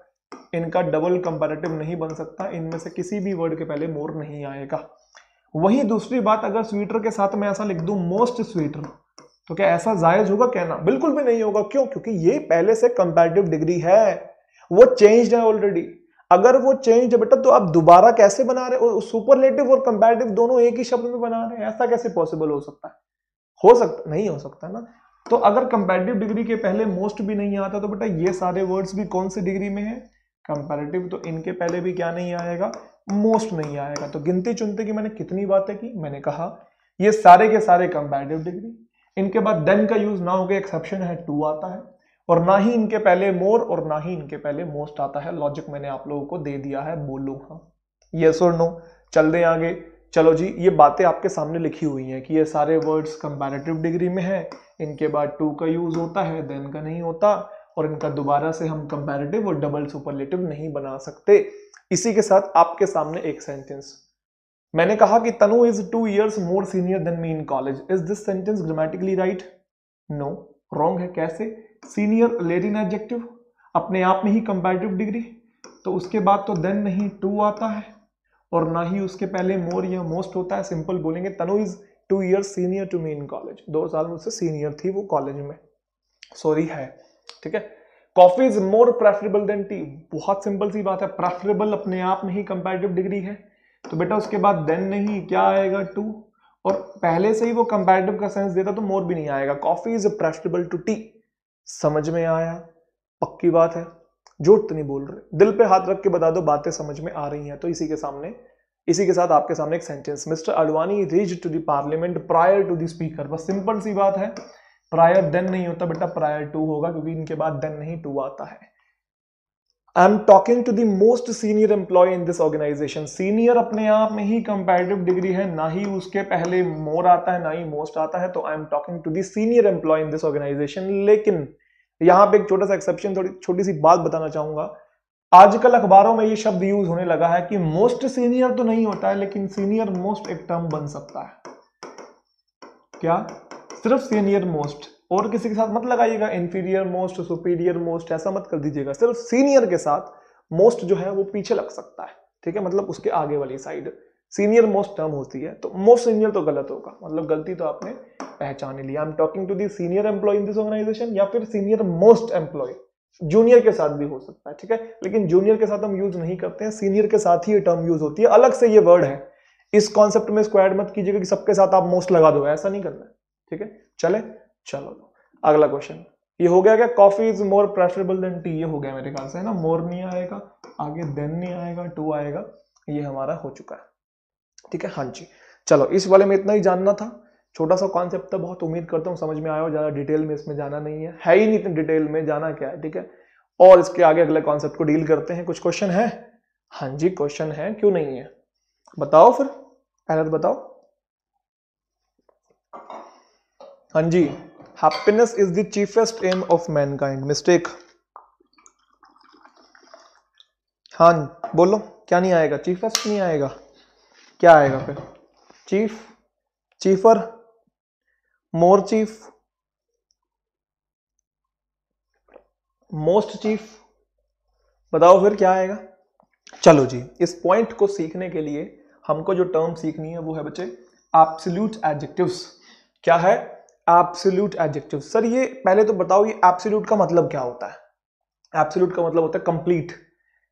इनका डबल कंपैरेटिव नहीं बन सकता, इनमें से किसी भी वर्ड के पहले मोर नहीं आएगा। वहीं दूसरी बात, अगर स्वीटर के साथ मैं ऐसा लिख दूँ मोस्ट स्वीटर तो क्या ऐसा जायज़ होगा? कहना बिल्कुल भी नहीं होगा। क्यों? क्योंकि ये पहले से कंपेरेटिव डिग्री है। वो चेंज है ऑलरेडी अगर वो चेंज है बेटा तो आप दोबारा कैसे बना रहे हो? सुपरलेटिव और कंपैरेटिव दोनों एक ही शब्द में बना रहे हैं। ऐसा कैसे पॉसिबल हो सकता है? हो सकता नहीं हो सकता ना। तो अगर कंपैरेटिव डिग्री के पहले मोस्ट भी नहीं आता तो बेटा ये सारे वर्ड्स भी कौन सी डिग्री में है? कंपैरेटिव तो इनके पहले भी क्या नहीं आएगा? मोस्ट नहीं आएगा। तो गिनती चुनते की मैंने कितनी बातें की? मैंने कहा, ये सारे के सारे कंपैरेटिव डिग्री इनके बाद देन का यूज़ ना होकर एक्सेप्शन है टू आता है। और ना ही इनके पहले मोर और ना ही इनके पहले मोस्ट आता है। लॉजिक मैंने आप लोगों को दे दिया है, बोलो हाँ। यस और नो चल दे आगे। चलो जी, ये बातें आपके सामने लिखी हुई हैं कि ये सारे वर्ड्स कंपैरेटिव डिग्री में है, इनके बाद टू का यूज़ होता है देन का नहीं होता, और इनका दोबारा से हम कंपैरेटिव और डबल सुपरलेटिव नहीं बना सकते। इसी के साथ आपके सामने एक सेंटेंस मैंने कहा कि Tanu is two years more senior than me in college is this sentence grammatically right no wrong है कैसे? सीनियर लेडिन एडजेक्टिव अपने आप में ही कंपेरेटिव डिग्री तो उसके बाद तो देन नहीं टू आता है। और ना ही उसके पहले मोर या मोस्ट होता है, सिंपल बोलेंगे, Tanu is two years senior to me in college दो साल मुझसे सीनियर थी वो कॉलेज में। सॉरी है। ठीक है? Coffee is more preferable than tea बहुत सिंपल सी बात है। प्रेफरेबल अपने आप में ही कंपेरेटिव डिग्री है। तो बेटा उसके बाद देन नहीं, क्या आएगा टू और पहले से ही वो कंपेरेटिव का सेंस देता तो मोर भी नहीं आएगा। Coffee is preferable to tea समझ में आया? पक्की बात है? झूठ तो नहीं बोल रहे। दिल पे हाथ रख के बता दो, बातें समझ में आ रही हैं। तो इसी के सामने, इसी के साथ आपके सामने एक sentence mister Advani reach to the parliament prior to the speaker बस सिंपल सी बात है। प्रायर देन नहीं होता बेटा प्रायर टू होगा, क्योंकि इनके बाद देन नहीं टू आता है। I am talking to the most senior employee in this organisation senior अपने आप में ही कंपेरेटिव डिग्री है, ना ही उसके पहले मोर आता है, ना ही मोस्ट आता है। तो I am talking to the senior employee in this organisation लेकिन यहाँ पे एक छोटा सा एक्सेप्शन थोड़ी छोटी सी बात बताना चाहूँगा। आजकल अखबारों में ये शब्द यूज़ होने लगा है कि मोस्ट सीनियर तो नहीं होता है, लेकिन सीनियर मोस्ट एक टर्म बन सकता है। क्या? सिर्फ़ सीनियर मोस्ट और किसी के साथ मत लगाइएगा इंफीरियर मोस्ट सुपीरियर मोस्ट ऐसा मत कर दीजिएगा। सिर्फ़ सीनियर के साथ मोस्ट जो है वो पीछे लग सकता है। ठीक है? मतलब उसके आगे वाली साइड सीनियर मोस्ट टर्म होती है तो मोस्ट सीनियर तो गलत होगा। मतलब गलती तो आपने पहचान ही लिया I am talking to the senior employee in this organisation या फिर सीनियर मोस्ट एम्प्लॉय जूनियर के साथ भी हो सकता है, ठीक है? लेकिन जूनियर के साथ हम यूज़ नहीं करते हैं। सीनियर के साथ ही ये टर्म यूज़ होती है। अलग से ये वर्ड है। इस कॉन्सेप्ट में स्क्वाड मत कीजिएगा कि सबके साथ आप मोस्ट लगा दो। ऐसा नहीं करना है, ठीक है? चले, चलो अगला क्वेश्चन ये हो गया क्या? Coffee is more preferable than tea ये हो गया मेरे ख्याल से, है ना? मोर नहीं आएगा, आगे देन नहीं आएगा टू आएगा। ये हमारा हो चुका है। ठीक है? हाँ जी। चलो, इस वाले में इतना ही जानना था। छोटा सा कॉन्सेप्ट था बहुत उम्मीद करता हूँ समझ में आया हो, ज़्यादा डिटेल में इसमें जाना नहीं है। है ही नहीं इतनी डिटेल में, जाना क्या है, ठीक है? और इसके आगे अगले कॉन्सेप्ट को डील करते हैं। कुछ क्वेश्चन है? हाँ जी क्वेश्चन है, क्यों नहीं है? बताओ फिर, पहले तो बताओ। हाँ जी happiness is the chiefest aim of mankind mistake हाँ बोलो, क्या नहीं आएगा? चीफेस्ट नहीं आएगा? क्या आएगा फिर? Chief? Chiefer? More chief? Most chief? बताओ फिर क्या आएगा? चलो जी, इस पॉइंट को सीखने के लिए हमको जो टर्म सीखनी है वो है बच्चे एब्सोल्यूट एडजेक्टिव्स क्या है? एप्सल्यूट एडजेक्टिव सर, ये पहले तो बताओ ये एब्सोल्यूट का मतलब क्या होता है? एप्सल्यूट का मतलब होता है कंप्लीट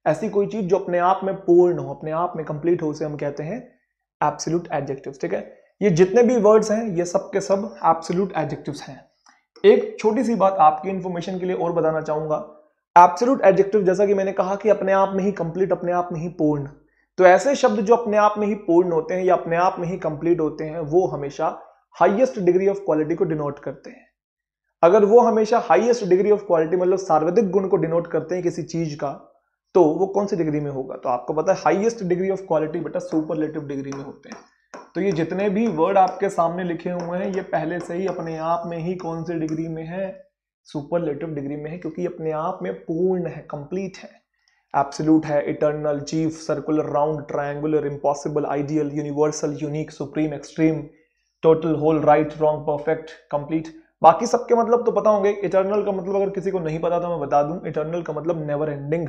ऐसी कोई चीज़ जो अपने आप में पूर्ण हो, अपने आप में कंप्लीट हो, उसे हम कहते हैं एब्सोल्यूट एडजेक्टिव ठीक है? ये जितने भी वर्ड्स हैं, ये सब के सब एब्सोल्यूट एडजेक्टिव्स हैं। एक छोटी सी बात आपकी इंफॉर्मेशन के लिए और बताना चाहूँगा। एब्सोल्यूट एडजेक्टिव जैसा कि मैंने कहा कि अपने आप में ही कंप्लीट अपने आप में ही पूर्ण। तो ऐसे शब्द जो अपने आप में ही पूर्ण होते हैं या अपने आप में ही कंप्लीट होते हैं, वो हमेशा हाईएस्ट डिग्री ऑफ़ क्वालिटी को डिनोट करते हैं। अगर वो हमेशा हाईएस्ट डिग्री ऑफ़ क्वालिटी मतलब सर्वाधिक गुण को डिनोट करते हैं किसी चीज़ का तो वो कौन सी डिग्री में होगा? तो आपको पता है हाईएस्ट डिग्री ऑफ़ क्वालिटी बेटा सुपरलेटिव डिग्री में होते हैं। तो ये जितने भी वर्ड आपके सामने लिखे हुए हैं, ये पहले से ही अपने आप में ही कौन सी डिग्री में है? सुपरलेटिव डिग्री में है, क्योंकि अपने आप में पूर्ण है कंप्लीट है। एब्सोल्यूट है eternal chief circular round triangular impossible ideal universal unique supreme extreme total whole right wrong perfect complete बाकी सबके मतलब तो पता होंगे इटर्नल का मतलब अगर किसी को नहीं पता तो मैं बता दूँ इटर्नल का मतलब नेवर एंडिंग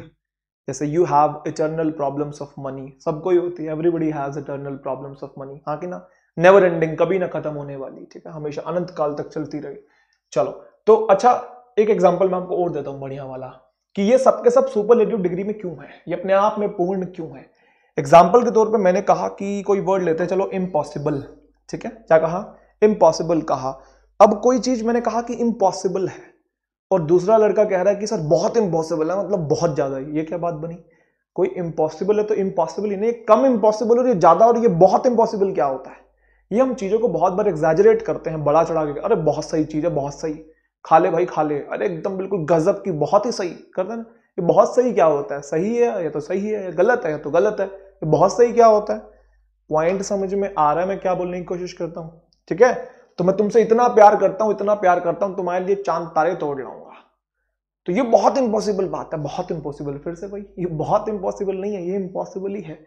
जैसे you have eternal problems of money सबको ही होती है everybody has eternal problems of money हाँ कि ना? नेवर एंडिंग कभी ना खत्म होने वाली, ठीक है? हमेशा अनंत काल तक चलती रही। चलो तो अच्छा एक एग्ज़ाम्पल मैं आपको और देता हूँ बढ़िया वाला, कि ये सबके सब सुपरलेटिव डिग्री में क्यों है? ये अपने आप में पूर्ण क्यों है? एग्ज़ाम्पल के तौर पर मैंने कहा कि कोई वर्ड लेते हैं, चलो इम्पॉसिबल ठीक है? क्या कहा? इम्पॉसिबल कहा। अब कोई चीज़ मैंने कहा कि इम्पॉसिबल है। और दूसरा लड़का कह रहा है कि, सर, बहुत इम्पॉसिबल है मतलब बहुत ज़्यादा है। ये क्या बात बनी? कोई इम्पॉसिबल है तो इम्पॉसिबल ही नहीं, कम इम्पॉसिबल और ये ज़्यादा और ये बहुत इम्पॉसिबल क्या होता है? ये हम चीज़ों को बहुत बार एग्जैजरेट करते हैं, बड़ा चढ़ा के, अरे, बहुत सही चीज़ है, बहुत सही। खा ले भाई, खा ले। अरे, एकदम बिल्कुल गजब की, बहुत ही सही, करते हैं ये बहुत सही क्या होता है? सही है, या तो सही है, या गलत है, या तो गलत है। ये बहुत सही क्या होता है? पॉइंट समझ में आ रहा है, मैं क्या बोलने की कोशिश करता हूँ, ठीक है? तो मैं तुमसे इतना प्यार करता हूँ, इतना प्यार करता हूँ, तुम्हारे लिए चाँद तारे तोड़ लाऊँगा तो ये बहुत इम्पॉसिबल बात है, बहुत इम्पॉसिबल फिर से भाई, ये बहुत इम्पॉसिबल नहीं है, ये इम्पॉसिबल ही है।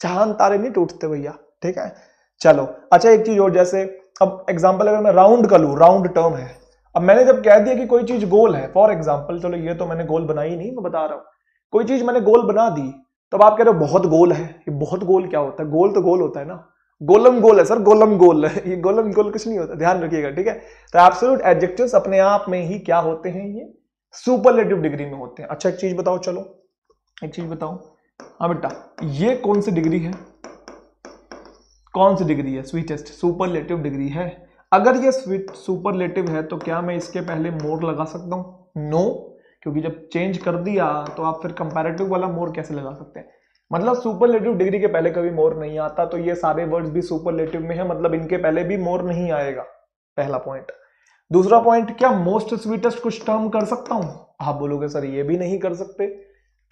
चाँद तारे नहीं टूटते भैया, ठीक है? चलो अच्छा एक चीज़ और, जैसे अब एग्ज़ाम्पल अगर मैं राउंड कर लू राउंड टर्म है। अब मैंने जब कह दिया कि कोई चीज़ गोल है फॉर एग्ज़ाम्पल चलो ये तो मैंने गोल बनाई नहीं, मैं बता रहा हूँ। कोई चीज़ मैंने गोल बना दी तब आप कह रहे हो बहुत गोल है। ये बहुत गोल क्या होता है? गोल तो गोल होता है ना। गोलम गोल है सर गोलम गोल है। ये गोलम गोल कुछ नहीं होता, ध्यान रखिएगा, ठीक है? तो एब्सोल्यूट एडजेक्टिव्स अपने आप में ही क्या होते हैं ये? सुपरलेटिव डिग्री में होते हैं। अच्छा एक चीज़ बताओ, चलो। एक चीज़ बताओ। हाँ बेटा, ये कौन सी डिग्री है? कौन सी डिग्री है? स्वीटेस्ट सुपरलेटिव डिग्री है। अगर ये स्वीट सुपरलेटिव है तो क्या मैं इसके पहले मोर लगा सकता हूँ? नो क्योंकि जब चेंज कर दिया तो आप फिर कंपैरेटिव वाला मोर कैसे लगा सकते हैं? मतलब सुपरलेटिव डिग्री के पहले कभी मोर नहीं आता तो ये सारे वर्ड्स भी सुपरलेटिव में है मतलब इनके पहले भी मोर नहीं आएगा। पहला पॉइंट दूसरा पॉइंट क्या मोस्ट स्वीटेस्ट कुछ टर्म कर सकता हूँ? आप बोलोगे, सर, ये भी नहीं कर सकते।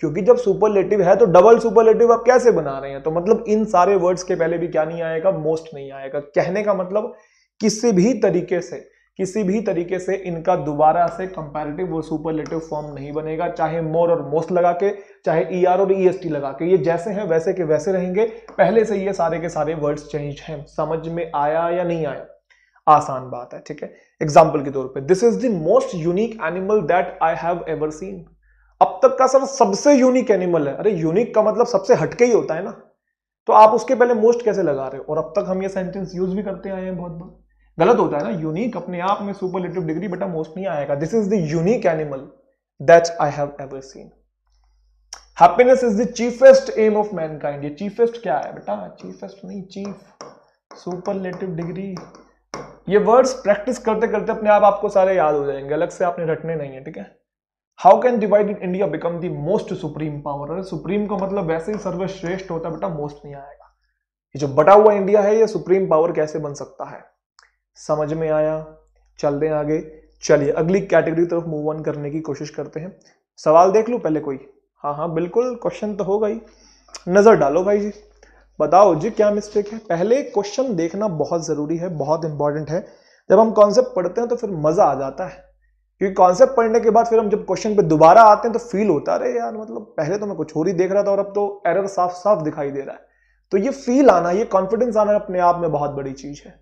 क्योंकि जब सुपरलेटिव है तो डबल सुपरलेटिव आप कैसे बना रहे हैं? तो मतलब इन सारे वर्ड्स के पहले भी क्या नहीं आएगा? मोस्ट नहीं आएगा। कहने का मतलब किसी भी तरीके से, किसी भी तरीके से इनका दोबारा से कंपैरेटिव और सुपरलेटिव फॉर्म नहीं बनेगा। चाहे मोर और मोस्ट लगा के, चाहे ई e आर और ई लगा के, ये जैसे हैं, वैसे के वैसे रहेंगे। पहले से ये सारे के सारे वर्ड्स चेंज हैं। समझ में आया या नहीं आया? आसान बात है, ठीक है? एग्ज़ाम्पल के तौर पे this is the most unique animal that I have ever seen अब तक का सर सबसे यूनिक एनिमल है। अरे यूनिक का मतलब सबसे हटके ही होता है ना? तो आप उसके पहले मोस्ट कैसे लगा रहे हो? और अब तक हम ये सेंटेंस यूज़ भी करते आए हैं बहुत बार। गलत होता है ना? यूनिक अपने आप में सुपरलेटिव डिग्री बेटा मोस्ट नहीं आएगा। This is the unique animal that I have ever seen happiness is the chiefest aim of mankind ये चीफेस्ट क्या है बेटा? चीफेस्ट नहीं चीफ सुपरलेटिव डिग्री ये वर्ड्स प्रैक्टिस करते करते अपने आप आपको सारे याद हो जाएँगे। अलग से आपने रटने नहीं है, ठीक है? How can divide in India become the most supreme power अरे सुप्रीम का मतलब वैसे ही सर्वश्रेष्ठ होता है बेटा मोस्ट नहीं आएगा। ये जो बटा हुआ इंडिया है, ये सुप्रीम पावर कैसे बन सकता है? समझ में आया? चल दें आगे। चलिए, अगली कैटेगरी तरफ़ मूव ऑन करने की कोशिश करते हैं। सवाल देख लूँ पहले कोई? हाँ हाँ बिल्कुल क्वेश्चन तो होगा ही। नज़र डालो भाई जी। बताओ जी, क्या मिस्टेक है? पहले क्वेश्चन देखना बहुत ज़रूरी है, बहुत इंपॉर्टेंट है। जब हम कॉन्सेप्ट पढ़ते हैं तो फिर मज़ा आ जाता है। क्योंकि कॉन्सेप्ट पढ़ने के बाद फिर हम जब क्वेश्चन पे दोबारा आते हैं तो फील होता है यार मतलब पहले तो मैं कुछ और ही देख रहा था और अब तो एरर साफ़ साफ़ दिखाई दे रहा है। तो ये फील आना, ये कॉन्फिडेंस आना अपने आप में बहुत बड़ी चीज़ है।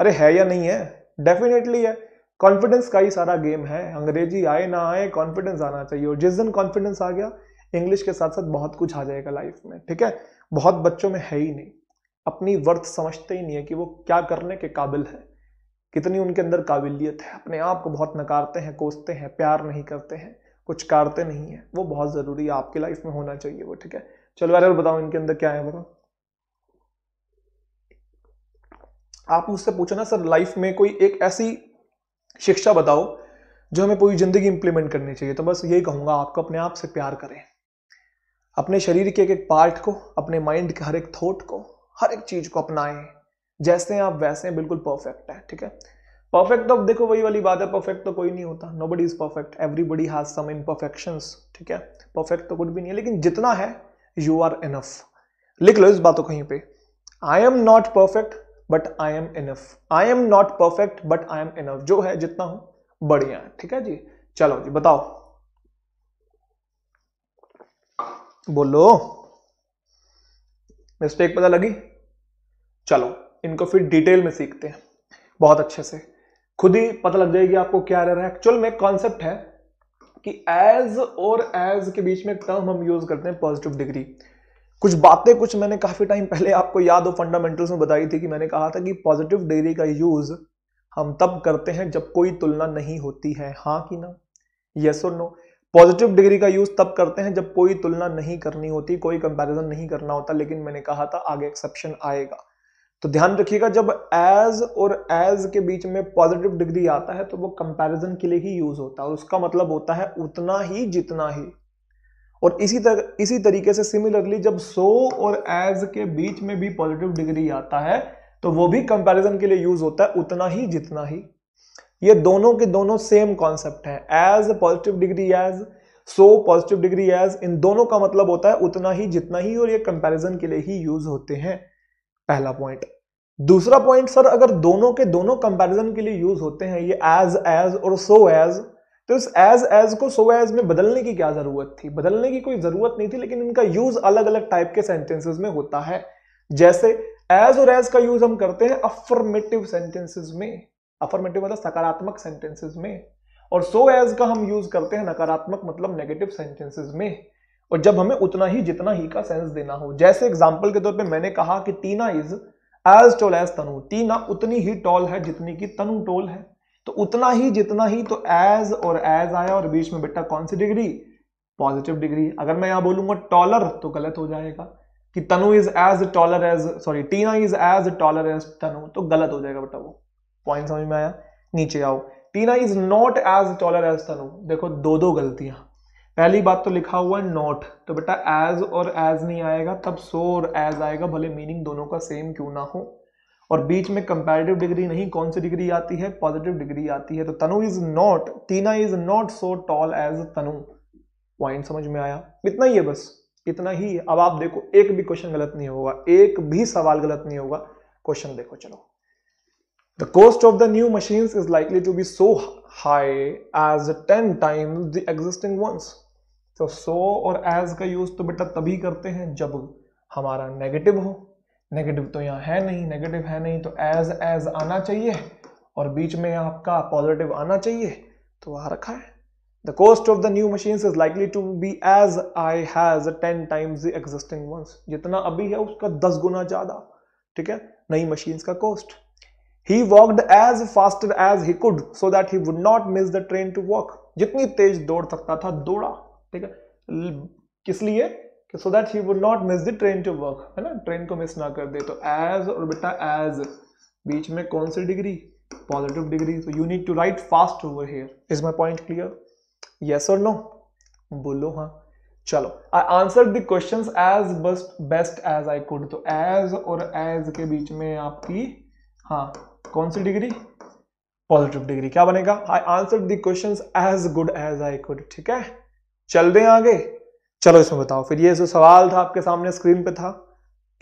अरे है या नहीं है? डेफिनेटली है। कॉन्फिडेंस का ही सारा गेम है। अंग्रेज़ी आए ना आए कॉन्फिडेंस आना चाहिए। और जिस दिन कॉन्फिडेंस आ गया इंग्लिश के साथ साथ बहुत कुछ आ जाएगा लाइफ में, ठीक है? बहुत बच्चों में है ही नहीं। अपनी वर्थ समझते ही नहीं है कि वो क्या करने के काबिल है। कितनी उनके अंदर काबिलियत है। अपने आप को बहुत नकारते हैं, कोसते हैं, प्यार नहीं करते हैं, कुछ कारते नहीं है। वो बहुत ज़रूरी है, आपकी लाइफ में होना चाहिए वो, ठीक है? चलो यार बताओ, इनके अंदर क्या है बताओ? आप मुझसे पूछो ना सर लाइफ में कोई एक ऐसी शिक्षा बताओ, जो हमें पूरी ज़िंदगी इंप्लीमेंट करनी चाहिए। तो बस यही कहूँगा, आपको अपने आप से प्यार करें। अपने शरीर के एक एक पार्ट को, अपने माइंड के हर एक थॉट को, हर एक चीज़ को अपनाएँ। जैसे हैं आप, वैसे हैं, बिल्कुल परफेक्ट है, ठीक है? परफेक्ट तो अब देखो, वही वाली बात है परफेक्ट तो कोई नहीं होता। Nobody is perfect everybody has some imperfection ठीक है? परफेक्ट तो कुछ भी नहीं है, लेकिन जितना है यू आर इनफ लिख लो इस बात को कहीं पे। I am not perfect but I am enough I am not perfect but I am enough जो है जितना हूँ, बढ़िया है, ठीक है जी? चलो जी, बताओ। बोलो। मिस्टेक पता लगी? चलो, इनको फिर डिटेल में सीखते हैं, बहुत अच्छे से। खुद ही पता लग जाएगी आपको क्या रह रहा है। एक्चुअल में कॉन्सेप्ट है कि एज और एज के बीच में टर्म हम यूज़ करते हैं पॉजिटिव डिग्री कुछ बातें, कुछ मैंने काफ़ी टाइम पहले आपको याद हो फंडामेंटल्स में बताई थी कि मैंने कहा था कि पॉजिटिव डिग्री का यूज़ हम तब करते हैं जब कोई तुलना नहीं होती है। हाँ कि ना? यस और नो पॉजिटिव डिग्री का यूज़ तब करते हैं जब कोई तुलना नहीं करनी होती, कोई कंपैरिजन नहीं करना होता, लेकिन मैंने कहा था आगे एक्सेप्शन आएगा। तो ध्यान रखिएगा, जब एज और एज के बीच में पॉजिटिव डिग्री आता है तो वो कंपैरिजन के लिए ही यूज़ होता है, और उसका मतलब होता है उतना ही जितना ही। और इसी तरह इसी तरीके से सिमिलरली जब सो और एज के बीच में भी पॉजिटिव डिग्री आता है तो वो भी कंपैरिजन के लिए यूज़ होता है उतना ही जितना ही। ये दोनों के दोनों सेम कॉन्सेप्ट है. As positive degree as so positive degree as इन दोनों का मतलब होता है उतना ही जितना ही और ये कंपैरिजन के लिए ही यूज़ होते हैं पहला पॉइंट दूसरा पॉइंट सर अगर दोनों के दोनों कंपैरिजन के लिए यूज़ होते हैं, ये एज एज और सो एज तो इस एज एज को सो एज में बदलने की क्या ज़रूरत थी? बदलने की कोई ज़रूरत नहीं थी, लेकिन इनका यूज़ अलग अलग टाइप के सेंटेंसेस में होता है. जैसे एज और एज का यूज़ हम करते हैं अफर्मेटिव सेंटेंसेस में. अफर्मेटिव मतलब सकारात्मक सेंटेंसेस में। और सो एज का हम यूज़ करते हैं नकारात्मक मतलब नेगेटिव सेंटेंसेस में। और जब हमें उतना ही जितना ही का सेंस देना हो। जैसे एग्ज़ाम्पल के तौर पे मैंने कहा कि Tina is as tall as Tanu Tina उतनी ही टॉल है जितनी की तनु टोल है। तो उतना ही जितना ही तो एज और एज आया और बीच में बेटा कौन सी डिग्री पॉजिटिव डिग्री अगर मैं यहाँ बोलूँगा टॉलर तो गलत हो जाएगा। कि Tanu is as taller as sorry Tina is as taller as Tanu तो गलत हो जाएगा बेटा वो। पॉइंट समझ में आया? नीचे आओ। Tina is not as taller as Tanu. देखो दो दो गलतियाँ। पहली बात तो लिखा हुआ है नॉट तो बेटा एज और एज नहीं आएगा, तब सो और एज आएगा, भले मीनिंग दोनों का सेम क्यों ना हो। और बीच में कंपैरेटिव डिग्री नहीं, कौन सी डिग्री आती है? पॉजिटिव डिग्री आती है। तो Tanu is not Tina is not so tall as Tanu. Point समझ में आया? इतना ही है बस। इतना ही है। अब आप देखो, एक भी क्वेश्चन गलत नहीं होगा। एक भी सवाल गलत नहीं होगा। क्वेश्चन देखो, चलो। The cost of the new machine is likely to be so high as ten times the existing ones तो सो और एज का यूज़ तो बेटा तभी करते हैं जब हमारा नेगेटिव हो। नेगेटिव तो यहाँ है नहीं नेगेटिव है नहीं तो एज एज आना चाहिए और बीच में आपका पॉजिटिव आना चाहिए तो वहाँ रखा है। The cost of the new machine is likely to be as high as ten times the existing ones जितना अभी है उसका दस गुना ज़्यादा, ठीक है? नई मशीन का cost he walked as faster as he could so that he would not miss the train to walk जितनी तेज दौड़ सकता था, दौड़ा, ठीक है? किस लिए? So that he would not miss the train to work है ना? ट्रेन को मिस ना कर दे। तो एज और बेटा एज बीच में कौन सी डिग्री? Positive degree. तो you need to write fast over here is my point clear yes और नो बोलो हाँ। चलो I answer the question as best best as I could तो एज और एज के बीच में आपकी हाँ कौन सी डिग्री? Positive degree. क्या बनेगा? I answer the question as good as I could ठीक है? चल दें आगे। चलो इसमें बताओ। फिर ये जो सवाल था आपके सामने स्क्रीन पे था,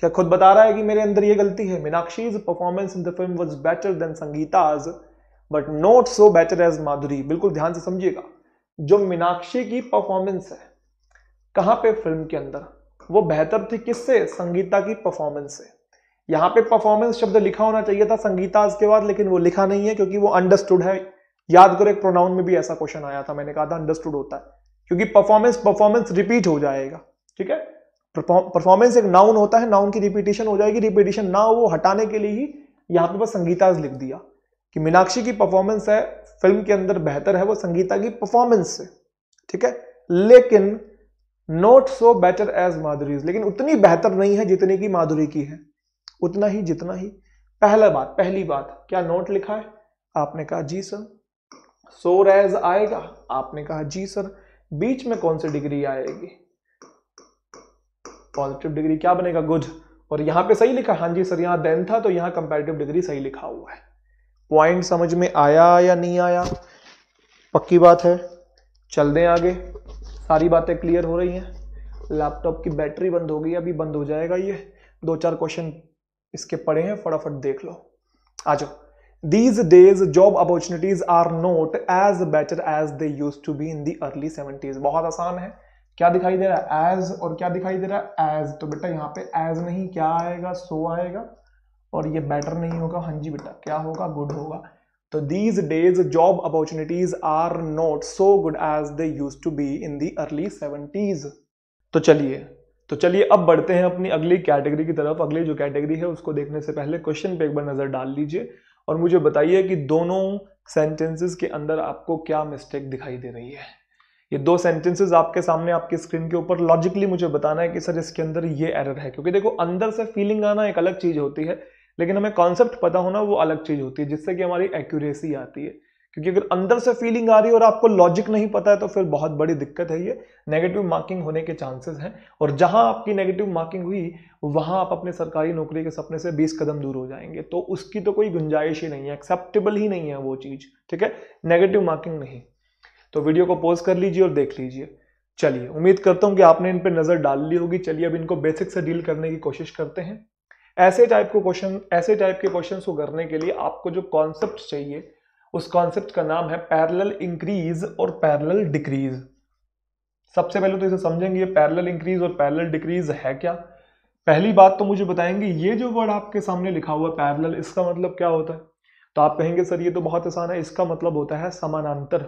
क्या खुद बता रहा है कि मेरे अंदर ये गलती है? Meenakshi's performance in the film was better than Sangeeta's but not so better as Madhuri बिल्कुल ध्यान से समझिएगा। जो मीनाक्षी की परफॉर्मेंस है, कहाँ पे फ़िल्म के अंदर? वो बेहतर थी किससे? संगीता की परफॉर्मेंस से। यहाँ पे परफॉर्मेंस शब्द लिखा होना चाहिए था संगीताज के बाद, लेकिन वो लिखा नहीं है क्योंकि वो अंडरस्टूड है। याद करो, एक प्रोनाउन में भी ऐसा क्वेश्चन आया था, मैंने कहा था अंडरस्टूड होता है। क्योंकि परफॉर्मेंस परफॉर्मेंस रिपीट हो जाएगा, ठीक है? परफॉर्मेंस एक नाउन होता है नाउन की रिपीटेशन हो जाएगी। रिपीटेशन ना वो हटाने के लिए ही यहाँ पे बस संगीताज लिख दिया कि मीनाक्षी की परफॉर्मेंस है फ़िल्म के अंदर बेहतर है वो संगीता की परफॉर्मेंस से, ठीक है? लेकिन not so better as Madhuri लेकिन उतनी बेहतर नहीं है जितनी की माधुरी की है। उतना ही जितना ही। पहला बात, पहली बात, क्या नोट लिखा है? आपने कहा, जी सर। सो रेज आएगा। आपने कहा, जी सर। बीच में कौन सी डिग्री आएगी? पॉजिटिव डिग्री क्या बनेगा? गुड और यहाँ पे सही लिखा? हाँ जी सर, यहाँ देन था तो यहाँ कंपेरेटिव डिग्री सही लिखा हुआ है। पॉइंट समझ में आया या नहीं आया? पक्की बात है। चल दें आगे। सारी बातें क्लियर हो रही हैं। लैपटॉप की बैटरी बंद हो गई, अभी बंद हो जाएगा ये। दो चार क्वेश्चन इसके पड़े हैं, फटाफट देख लो। आ जाओ। These days job opportunities are not as better as they used to be in the early 70s. बहुत आसान है। क्या दिखाई दे रहा है? एज और क्या दिखाई दे रहा है? एज तो बेटा यहाँ पे एज नहीं, क्या आएगा? सो आएगा। और ये बेटर नहीं होगा। हाँ जी बेटा, क्या होगा? गुड होगा। तो these days job opportunities are not so good as they used to be in the early seventies तो चलिए तो चलिए अब बढ़ते हैं अपनी अगली कैटेगरी की तरफ़। अगली जो कैटेगरी है, उसको देखने से पहले क्वेश्चन पे एक बार नज़र डाल लीजिए और मुझे बताइए कि दोनों सेंटेंसेस के अंदर आपको क्या मिस्टेक दिखाई दे रही है। ये दो सेंटेंसेस आपके सामने आपकी स्क्रीन के ऊपर लॉजिकली मुझे बताना है कि सर इसके अंदर ये एरर है। क्योंकि देखो, अंदर से फीलिंग आना एक अलग चीज़ होती है, लेकिन हमें कॉन्सेप्ट पता होना वो अलग चीज़ होती है, जिससे कि हमारी एक्यूरेसी आती है। क्योंकि अगर अंदर से फीलिंग आ रही है और आपको लॉजिक नहीं पता है तो फिर बहुत बड़ी दिक्कत है ये। नेगेटिव मार्किंग होने के चांसेस हैं। और जहाँ आपकी नेगेटिव मार्किंग हुई, वहाँ आप अपने सरकारी नौकरी के सपने से 20 कदम दूर हो जाएँगे। तो उसकी तो कोई गुंजाइश ही नहीं है एक्सेप्टेबल ही नहीं है वो चीज़, ठीक है? नेगेटिव मार्किंग नहीं। तो वीडियो को पोज कर लीजिए और देख लीजिए। चलिए, उम्मीद करता हूँ कि आपने इन पर नज़र डाल ली होगी। चलिए, अब इनको बेसिक से डील करने की कोशिश करते हैं। ऐसे टाइप को क्वेश्चन ऐसे टाइप के क्वेश्चन को करने के लिए आपको जो कॉन्सेप्ट चाहिए उस कॉन्सेप्ट का नाम है पैरेलल इंक्रीज और पैरेलल डिक्रीज सबसे पहले तो इसे समझेंगे, ये पैरेलल इंक्रीज और पैरेलल डिक्रीज है क्या? पहली बात तो मुझे बताएँगे, ये जो वर्ड आपके सामने लिखा हुआ है पैरेलल इसका मतलब क्या होता है? तो आप कहेंगे, सर, ये तो बहुत आसान है, इसका मतलब होता है समानांतर.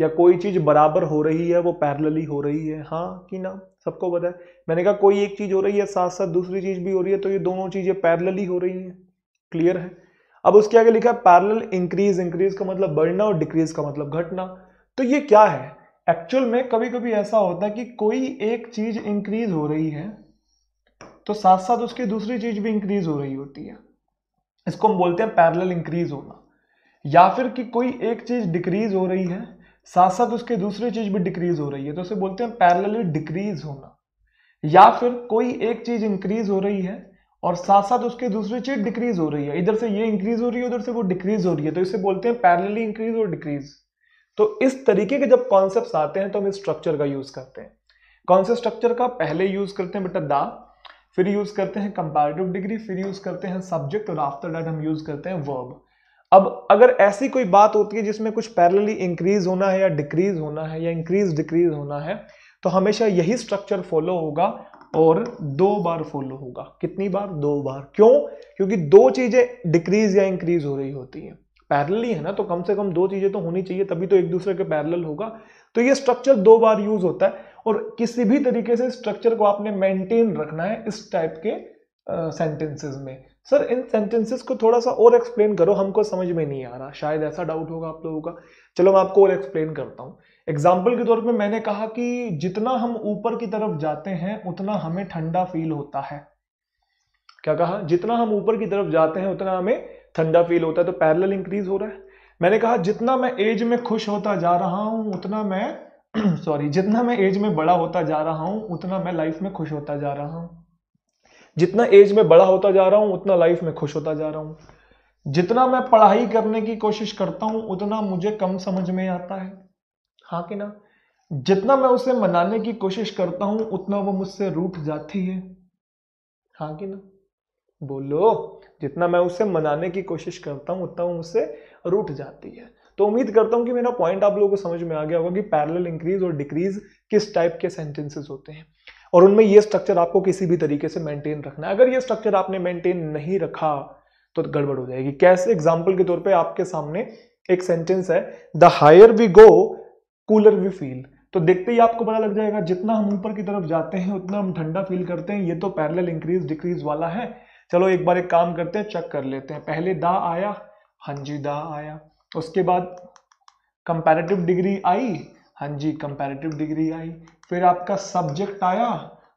या कोई चीज़ बराबर हो रही है, वो पैरेलली हो रही है। हाँ कि ना? सबको पता है? मैंने कहा, कोई एक चीज़ हो रही है साथ साथ दूसरी चीज़ भी हो रही है तो ये दोनों चीज़ें पैरेलली हो रही हैं. क्लियर है? अब उसके आगे लिखा है पैरेलल इंक्रीज इंक्रीज का मतलब बढ़ना और डिक्रीज का मतलब घटना. तो ये क्या है? एक्चुअल में कभी कभी ऐसा होता है कि कोई एक चीज़ इंक्रीज हो रही है तो साथ साथ उसकी दूसरी चीज़ भी इंक्रीज हो रही होती है। इसको हम बोलते हैं पैरेलल इंक्रीज होना। या फिर कि कोई एक चीज़ डिक्रीज हो रही है साथ साथ उसकी दूसरी चीज़ भी डिक्रीज हो रही है तो उसे बोलते हैं पैरेलली डिक्रीज होना। या फिर कोई एक चीज़ इंक्रीज हो रही है और साथ साथ उसकी दूसरी चीज़ डिक्रीज हो रही है। इधर से ये इंक्रीज हो रही है, उधर से वो डिक्रीज हो रही है। तो इसे बोलते हैं पैरेलली इंक्रीज और डिक्रीज तो इस तरीके के जब कॉन्सेप्ट आते हैं तो हम इस स्ट्रक्चर का यूज़ करते हैं। कौन से स्ट्रक्चर का? पहले यूज़ करते हैं बेटा दा, फिर यूज़ करते हैं कंपैरेटिव डिग्री फिर यूज़ करते हैं सब्जेक्ट और आफ्टर दैट हम यूज़ करते हैं वर्ब अब अगर ऐसी कोई बात होती है जिसमें कुछ पैरेलली इंक्रीज होना है या डिक्रीज होना है या इंक्रीज डिक्रीज होना है तो हमेशा यही स्ट्रक्चर फॉलो होगा। और दो बार फॉलो होगा। कितनी बार? दो बार। क्यों? क्योंकि दो चीज़ें डिक्रीज या इंक्रीज हो रही होती हैं। पैरेलली है ना तो कम से कम दो चीज़ें तो होनी चाहिए, तभी तो एक दूसरे के पैरेलल होगा। तो ये स्ट्रक्चर दो बार यूज़ होता है और किसी भी तरीके से स्ट्रक्चर को आपने मेंटेन रखना है इस टाइप के सेंटेंसेस में। सर इन सेंटेंसेस को थोड़ा सा और एक्सप्लेन करो, हमको समझ में नहीं आ रहा। शायद ऐसा डाउट होगा आप लोगों का। चलो, मैं आपको और एक्सप्लेन करता हूँ। एग्ज़ाम्पल के तौर पे मैंने कहा कि जितना हम ऊपर की तरफ़ जाते हैं, उतना हमें ठंडा फील होता है। क्या कहा? जितना हम ऊपर की तरफ़ जाते हैं, उतना हमें ठंडा फील होता है। तो पैरेलल इंक्रीज हो रहा है। मैंने कहा, जितना मैं एज में खुश होता जा रहा हूँ, उतना मैं सॉरी जितना मैं एज में बड़ा होता जा रहा हूँ, उतना मैं लाइफ में खुश होता जा रहा हूँ। जितना एज में बड़ा होता जा रहा हूँ, उतना लाइफ में खुश होता जा रहा हूँ। जितना मैं पढ़ाई करने की कोशिश करता हूँ, उतना मुझे कम समझ में आता है। हाँ कि ना? जितना मैं उसे मनाने की कोशिश करता हूँ, उतना वो मुझसे रूठ जाती है। हाँ कि ना? बोलो, जितना मैं उसे मनाने की कोशिश करता हूँ, उतना वो मुझसे रूठ जाती है। तो उम्मीद करता हूँ कि मेरा पॉइंट आप लोगों को समझ में आ गया होगा कि पैरेलल इंक्रीज और डिक्रीज किस टाइप के सेंटेंसेस होते हैं। और उनमें ये स्ट्रक्चर आपको किसी भी तरीके से मेंटेन रखना है। अगर ये स्ट्रक्चर आपने मेंटेन नहीं रखा तो गड़बड़ हो जाएगी। कैसे? एग्ज़ाम्पल के तौर पर आपके सामने एक सेंटेंस है the higher we go cooler we feel तो देखते ही आपको पता लग जाएगा, जितना हम ऊपर की तरफ़ जाते हैं, उतना हम ठंडा फील करते हैं. ये तो पैरेलल इंक्रीज डिक्रीज वाला है. चलो एक बार एक काम करते हैं चेक कर लेते हैं. पहले दा आया हाँ जी, दा आया. उसके बाद कंपैरेटिव डिग्री आई हाँ जी कंपैरेटिव डिग्री आई. फिर आपका सब्जेक्ट आया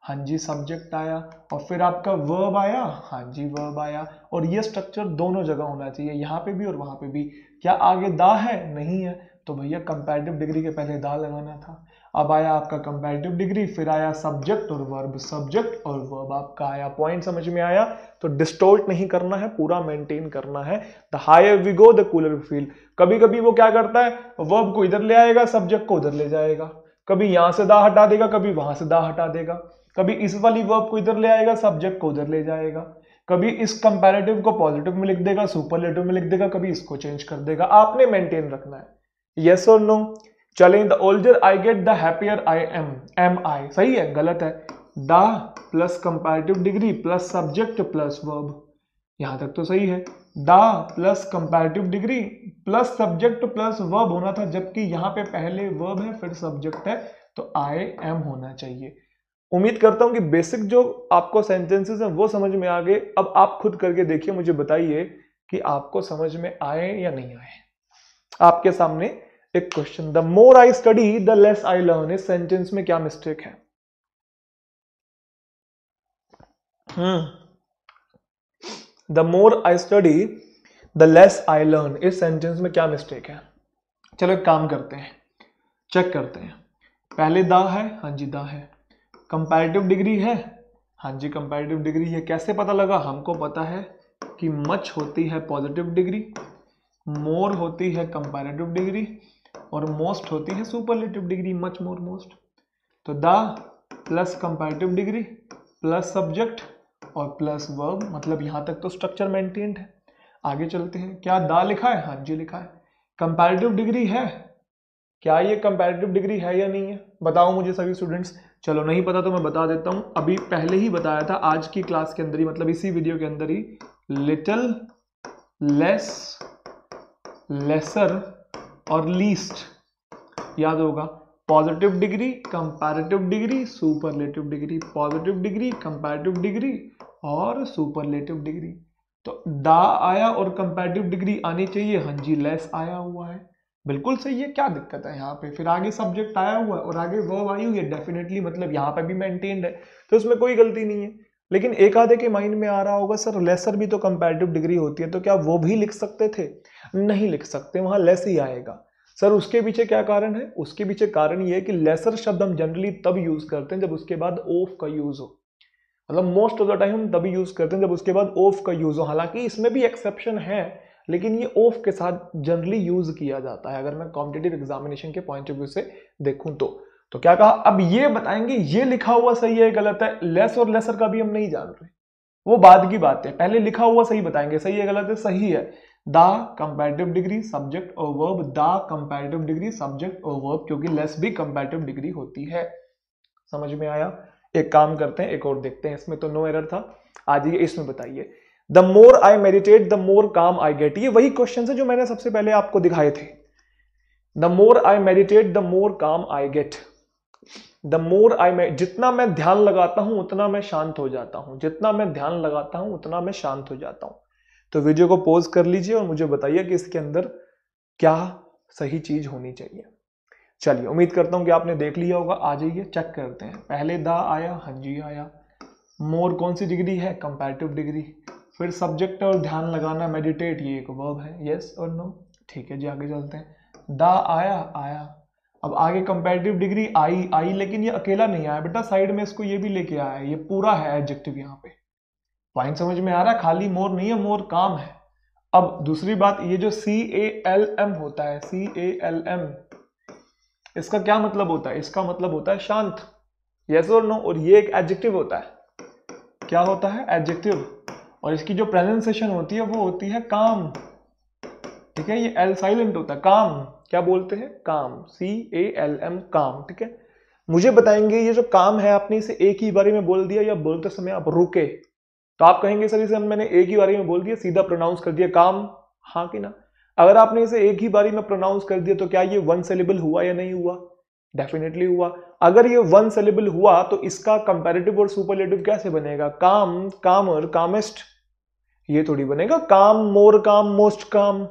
हाँ जी सब्जेक्ट आया. और फिर आपका वर्ब आया हाँ जी वर्ब आया. और ये स्ट्रक्चर दोनों जगह होना चाहिए, यहाँ पे भी और वहाँ पे भी. क्या आगे दा है? नहीं है. तो भैया कंपेरेटिव डिग्री के पहले दा लगाना था। अब आया आपका कंपेरेटिव डिग्री फिर आया सब्जेक्ट और वर्ब सब्जेक्ट और वर्ब आपका आया पॉइंट समझ में आया? तो डिस्टोर्ट नहीं करना है, पूरा मेंटेन करना है। The higher we go the cooler feel कभी कभी वो क्या करता है? वर्ब को इधर ले आएगा सब्जेक्ट को उधर ले जाएगा। कभी यहाँ से दा हटा देगा, कभी वहाँ से दा हटा देगा। कभी इस वाली वर्ब को इधर ले आएगा सब्जेक्ट को उधर ले जाएगा। कभी इस कंपैरेटिव को पॉजिटिव में लिख देगा सुपरलेटिव में लिख देगा, कभी इसको चेंज कर देगा। आपने मेंटेन रखना है। यस और नो चलें the older I get the happier I am am I सही है, गलत है। The plus comparative degree plus subject plus verb यहाँ तक तो सही है। The plus comparative degree plus subject plus verb होना था, जबकि यहाँ पे पहले वर्ब है, फिर सब्जेक्ट है तो आई एम होना चाहिए। उम्मीद करता हूँ कि बेसिक जो आपको सेंटेंसेस हैं, वो समझ में आ गए। अब आप खुद करके देखिए, मुझे बताइए कि आपको समझ में आए या नहीं आए। आपके सामने एक question the more I study the less I learn इस सेंटेंस में क्या मिस्टेक है? The more I study the less I learn इस सेंटेंस में क्या मिस्टेक है? चलो एक काम करते हैं। चेक करते हैं। पहले दा है हाँ जी दा है। कंपैरेटिव डिग्री है? हाँ जी कंपैरेटिव डिग्री है। कैसे पता लगा? हमको पता है कि मच होती है पॉजिटिव डिग्री मोर होती है कंपैरेटिव डिग्री और मोस्ट होती है superlative degree much more most तो the plus comparative degree plus subject और प्लस वर्ब मतलब यहाँ तक तो स्ट्रक्चर मेंटेन्ड है। आगे चलते हैं। क्या दा लिखा है? हाँ जी लिखा है। कंपेरेटिव डिग्री है? क्या ये कंपेरेटिव डिग्री है या नहीं है? बताओ मुझे सभी स्टूडेंट्स चलो, नहीं पता तो मैं बता देता हूँ। अभी पहले ही बताया था, आज की क्लास के अंदर ही मतलब इसी वीडियो के अंदर ही लिटिल लेस लेसर और लीस्ट याद होगा positive degree comparative degree superlative degree positive degree comparative degree और सुपरलेटिव डिग्री तो दा आया और कंपैरेटिव डिग्री आनी चाहिए हाँ जी लेस आया हुआ है। बिल्कुल सही है, क्या दिक्कत है यहाँ पे? फिर आगे सब्जेक्ट आया हुआ है और आगे वर्ब आई हुई है डेफिनेटली मतलब यहाँ पे भी मेंटेन्ड है तो उसमें कोई गलती नहीं है। लेकिन एक आधे के माइंड में आ रहा होगा, सर लेसर भी तो कंपैरेटिव डिग्री होती है तो क्या वो भी लिख सकते थे? नहीं लिख सकते, वहाँ लेस ही आएगा। सर, उसके पीछे क्या कारण है? उसके पीछे कारण ये है कि लेसर शब्द हम जनरली तब यूज़ करते हैं जब उसके बाद ओफ का यूज़ हो। मतलब मोस्ट ऑफ़ द टाइम हम तभी यूज़ करते हैं जब उसके बाद ओफ का यूज़ हो। हालाँकि इसमें भी एक्सेप्शन है, लेकिन ये ओफ के साथ जनरली यूज़ किया जाता है, अगर मैं कॉम्पिटेटिव एग्जामिनेशन के पॉइंट ऑफ़ व्यू से देखूँ तो। तो क्या कहा? अब ये बताएँगे, ये लिखा हुआ सही है, गलत है? लेस और लेसर का भी हम नहीं जान रहे। वो बाद की बात है। पहले लिखा हुआ सही बताएँगे। सही है, गलत है? सही है। द कंपेरेटिव डिग्री सब्जेक्ट और verb the comparative degree subject और वर्ब क्योंकि लेस भी कंपेरेटिव डिग्री होती है। समझ में आया? एक काम करते हैं, एक और देखते हैं। इसमें तो नो एरर था। आज ये इसमें बताइए। The more I meditate the more calm I get ये वही क्वेश्चन है जो मैंने सबसे पहले आपको दिखाए थे। The more I meditate the more calm I get the more आई जितना मैं ध्यान लगाता हूँ, उतना मैं शांत हो जाता हूँ। जितना मैं ध्यान लगाता हूँ, उतना मैं शांत हो जाता हूँ। तो वीडियो को पॉज कर लीजिए और मुझे बताइए कि इसके अंदर क्या सही चीज़ होनी चाहिए। चलिए, उम्मीद करता हूँ कि आपने देख लिया होगा। आ जाइए चेक करते हैं। पहले द आया हंजी आया। मोर कौन सी डिग्री है? कंपैरेटिव डिग्री फिर सब्जेक्ट और ध्यान लगाना मेडिटेट ये एक वर्ब है। यस और नो ठीक है जी, आगे चलते हैं। दा आया आया। अब आगे कंपेरेटिव डिग्री आई आई, लेकिन ये अकेला नहीं आया। बेटा साइड में इसको ये भी लेके आया है। ये पूरा है एडजेक्टिव यहाँ पे। पॉइंट समझ में आ रहा है? खाली मोर नहीं है, मोर काम है। अब दूसरी बात, ये जो सी ए एल एम होता है सी ए एल एम इसका क्या मतलब होता है? इसका मतलब होता है शांत। यस और नो और ये एक एडजेक्टिव होता है। क्या होता है? एडजेक्टिव और इसकी जो प्रेजेंसेशन होती है, वो होती है काम। ठीक है, ये एल साइलेंट होता है, काम, क्या बोलते हैं? काम सी ए एल एम काम, ठीक है? मुझे बताएँगे ये जो काम है, आपने इसे एक ही बारे में बोल दिया या बोलते समय आप रुके? तो आप कहेंगे, सर, इसे मैंने एक ही बारी में बोल दिया, सीधा प्रोनाउंस कर दिया, काम? हाँ कि ना? अगर आपने इसे एक ही बारी में प्रोनाउंस कर दिया तो क्या ये वन सेलेबल हुआ या नहीं हुआ? डेफिनेटली हुआ। अगर ये वन सेलेबल हुआ तो इसका कंपेरेटिव और सुपरलेटिव कैसे बनेगा? काम कामर कामेस्ट। ये थोड़ी बनेगा, काम मोर काम मोस्ट काम।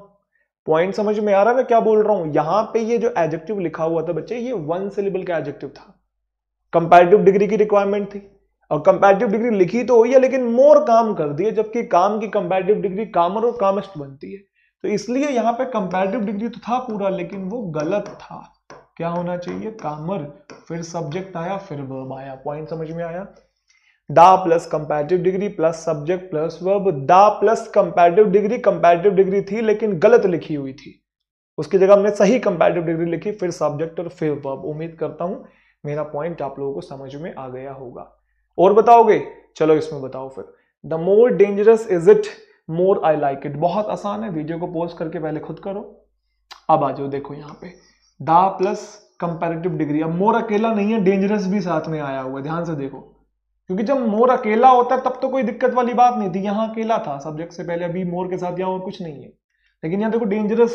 पॉइंट समझ में आ रहा है मैं क्या बोल रहा हूँ? यहाँ पे ये जो एडजेक्टिव लिखा हुआ था बच्चे, ये वन सिलेबल का एडजेक्टिव था। कंपैरेटिव डिग्री की रिक्वायरमेंट थी। और कंपैरेटिव डिग्री लिखी तो हुई है, लेकिन मोर काम कर दिए जबकि काम की कंपैरेटिव डिग्री कामर और कामेस्ट बनती है। तो इसलिए यहाँ पे कंपैरेटिव डिग्री तो था पूरा, लेकिन वो गलत था। क्या होना चाहिए? कामर, फिर सब्जेक्ट आया, फिर वर्ब आया। पॉइंट समझ में आया? The plus comparative degree plus subject plus verb, the plus comparative degree, comparative degree थी, लेकिन गलत लिखी हुई थी। उसकी जगह हमने सही कंपेरेटिव डिग्री लिखी, फिर सब्जेक्ट और फिर वर्ब। उम्मीद करता हूँ मेरा पॉइंट आप लोगों को समझ में आ गया होगा। और बताओगे? चलो इसमें बताओ फिर। The more dangerous is it more I like it बहुत आसान है, वीडियो को पोस्ट करके पहले खुद करो। अब आ जाओ, देखो यहाँ पे। दा प्लस कंपेरेटिव डिग्री। अब मोर अकेला नहीं है डेंजरस भी साथ में आया हुआ है। ध्यान से देखो। क्योंकि जब मोर अकेला होता है, तब तो कोई दिक्कत वाली बात नहीं थी। यहाँ अकेला था सब्जेक्ट से पहले अभी मोर के साथ यहाँ और कुछ नहीं है। लेकिन यहाँ देखो डेंजरस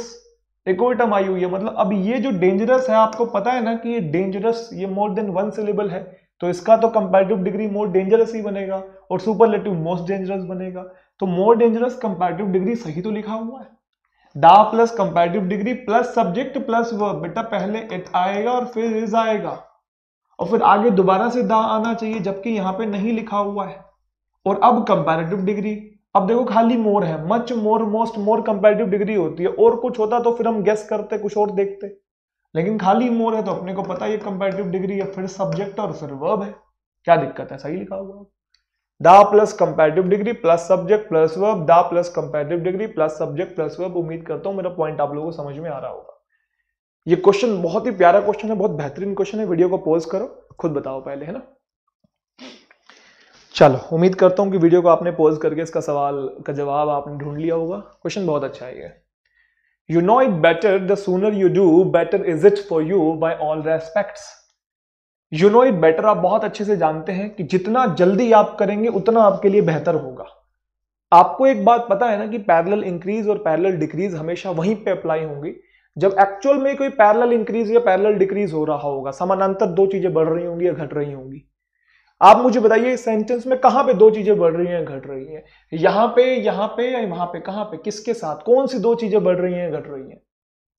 एक और टर्म आई हुई है। मतलब अब ये जो डेंजरस है, आपको पता है ना कि ये डेंजरस ये मोर देन वन सिलेबल है। तो इसका तो कंपेरेटिव डिग्री मोर डेंजरस ही बनेगा और सुपरलेटिव मोस्ट डेंजरस बनेगा। तो मोर डेंजरस कंपेरेटिव डिग्री सही तो लिखा हुआ है। The plus comparative degree plus subject plus verb बेटा पहले इट आएगा और फिर इज़ आएगा। और फिर आगे दोबारा से दा आना चाहिए, जबकि यहाँ पे नहीं लिखा हुआ है। और अब कंपैरेटिव डिग्री अब देखो खाली मोर है much more most more comparative degree होती है। और कुछ होता तो फिर हम गेस करते, कुछ और देखते। लेकिन खाली मोर है तो अपने को पता है कंपेरेटिव डिग्री है, फिर सब्जेक्ट और फिर वर्ब है। क्या दिक्कत है? सही लिखा हुआ the plus comparative degree plus subject plus verb the plus comparative degree plus subject plus verb उम्मीद करता हूँ मेरा पॉइंट आप लोगों को समझ में आ रहा होगा। ये क्वेश्चन बहुत ही प्यारा क्वेश्चन है, बहुत बेहतरीन क्वेश्चन है। वीडियो को पॉज करो, खुद बताओ पहले, है ना? चलो, उम्मीद करता हूँ कि वीडियो को आपने पॉज करके इसका सवाल, का जवाब आपने ढूंढ लिया होगा। क्वेश्चन बहुत अच्छा है ये। You know it better the sooner you do better is it for you by all respects you know it better आप बहुत अच्छे से जानते हैं कि जितना जल्दी आप करेंगे, उतना आपके लिए बेहतर होगा। आपको एक बात पता है ना कि पैरेलल इंक्रीज और पैरेलल डिक्रीज हमेशा वहीं पे अप्लाई होंगी। जब एक्चुअल में कोई पैरेलल इंक्रीज या पैरेलल डिक्रीज हो रहा होगा, समानांतर दो चीज़ें बढ़ रही होंगी या घट रही होंगी। आप मुझे बताइए, इस सेंटेंस में कहाँ पे दो चीज़ें बढ़ रही हैं, घट रही हैं? यहाँ पे यहाँ पे या वहाँ पे, कहाँ पे, किसके साथ, कौन सी दो चीज़ें बढ़ रही हैं, घट रही हैं?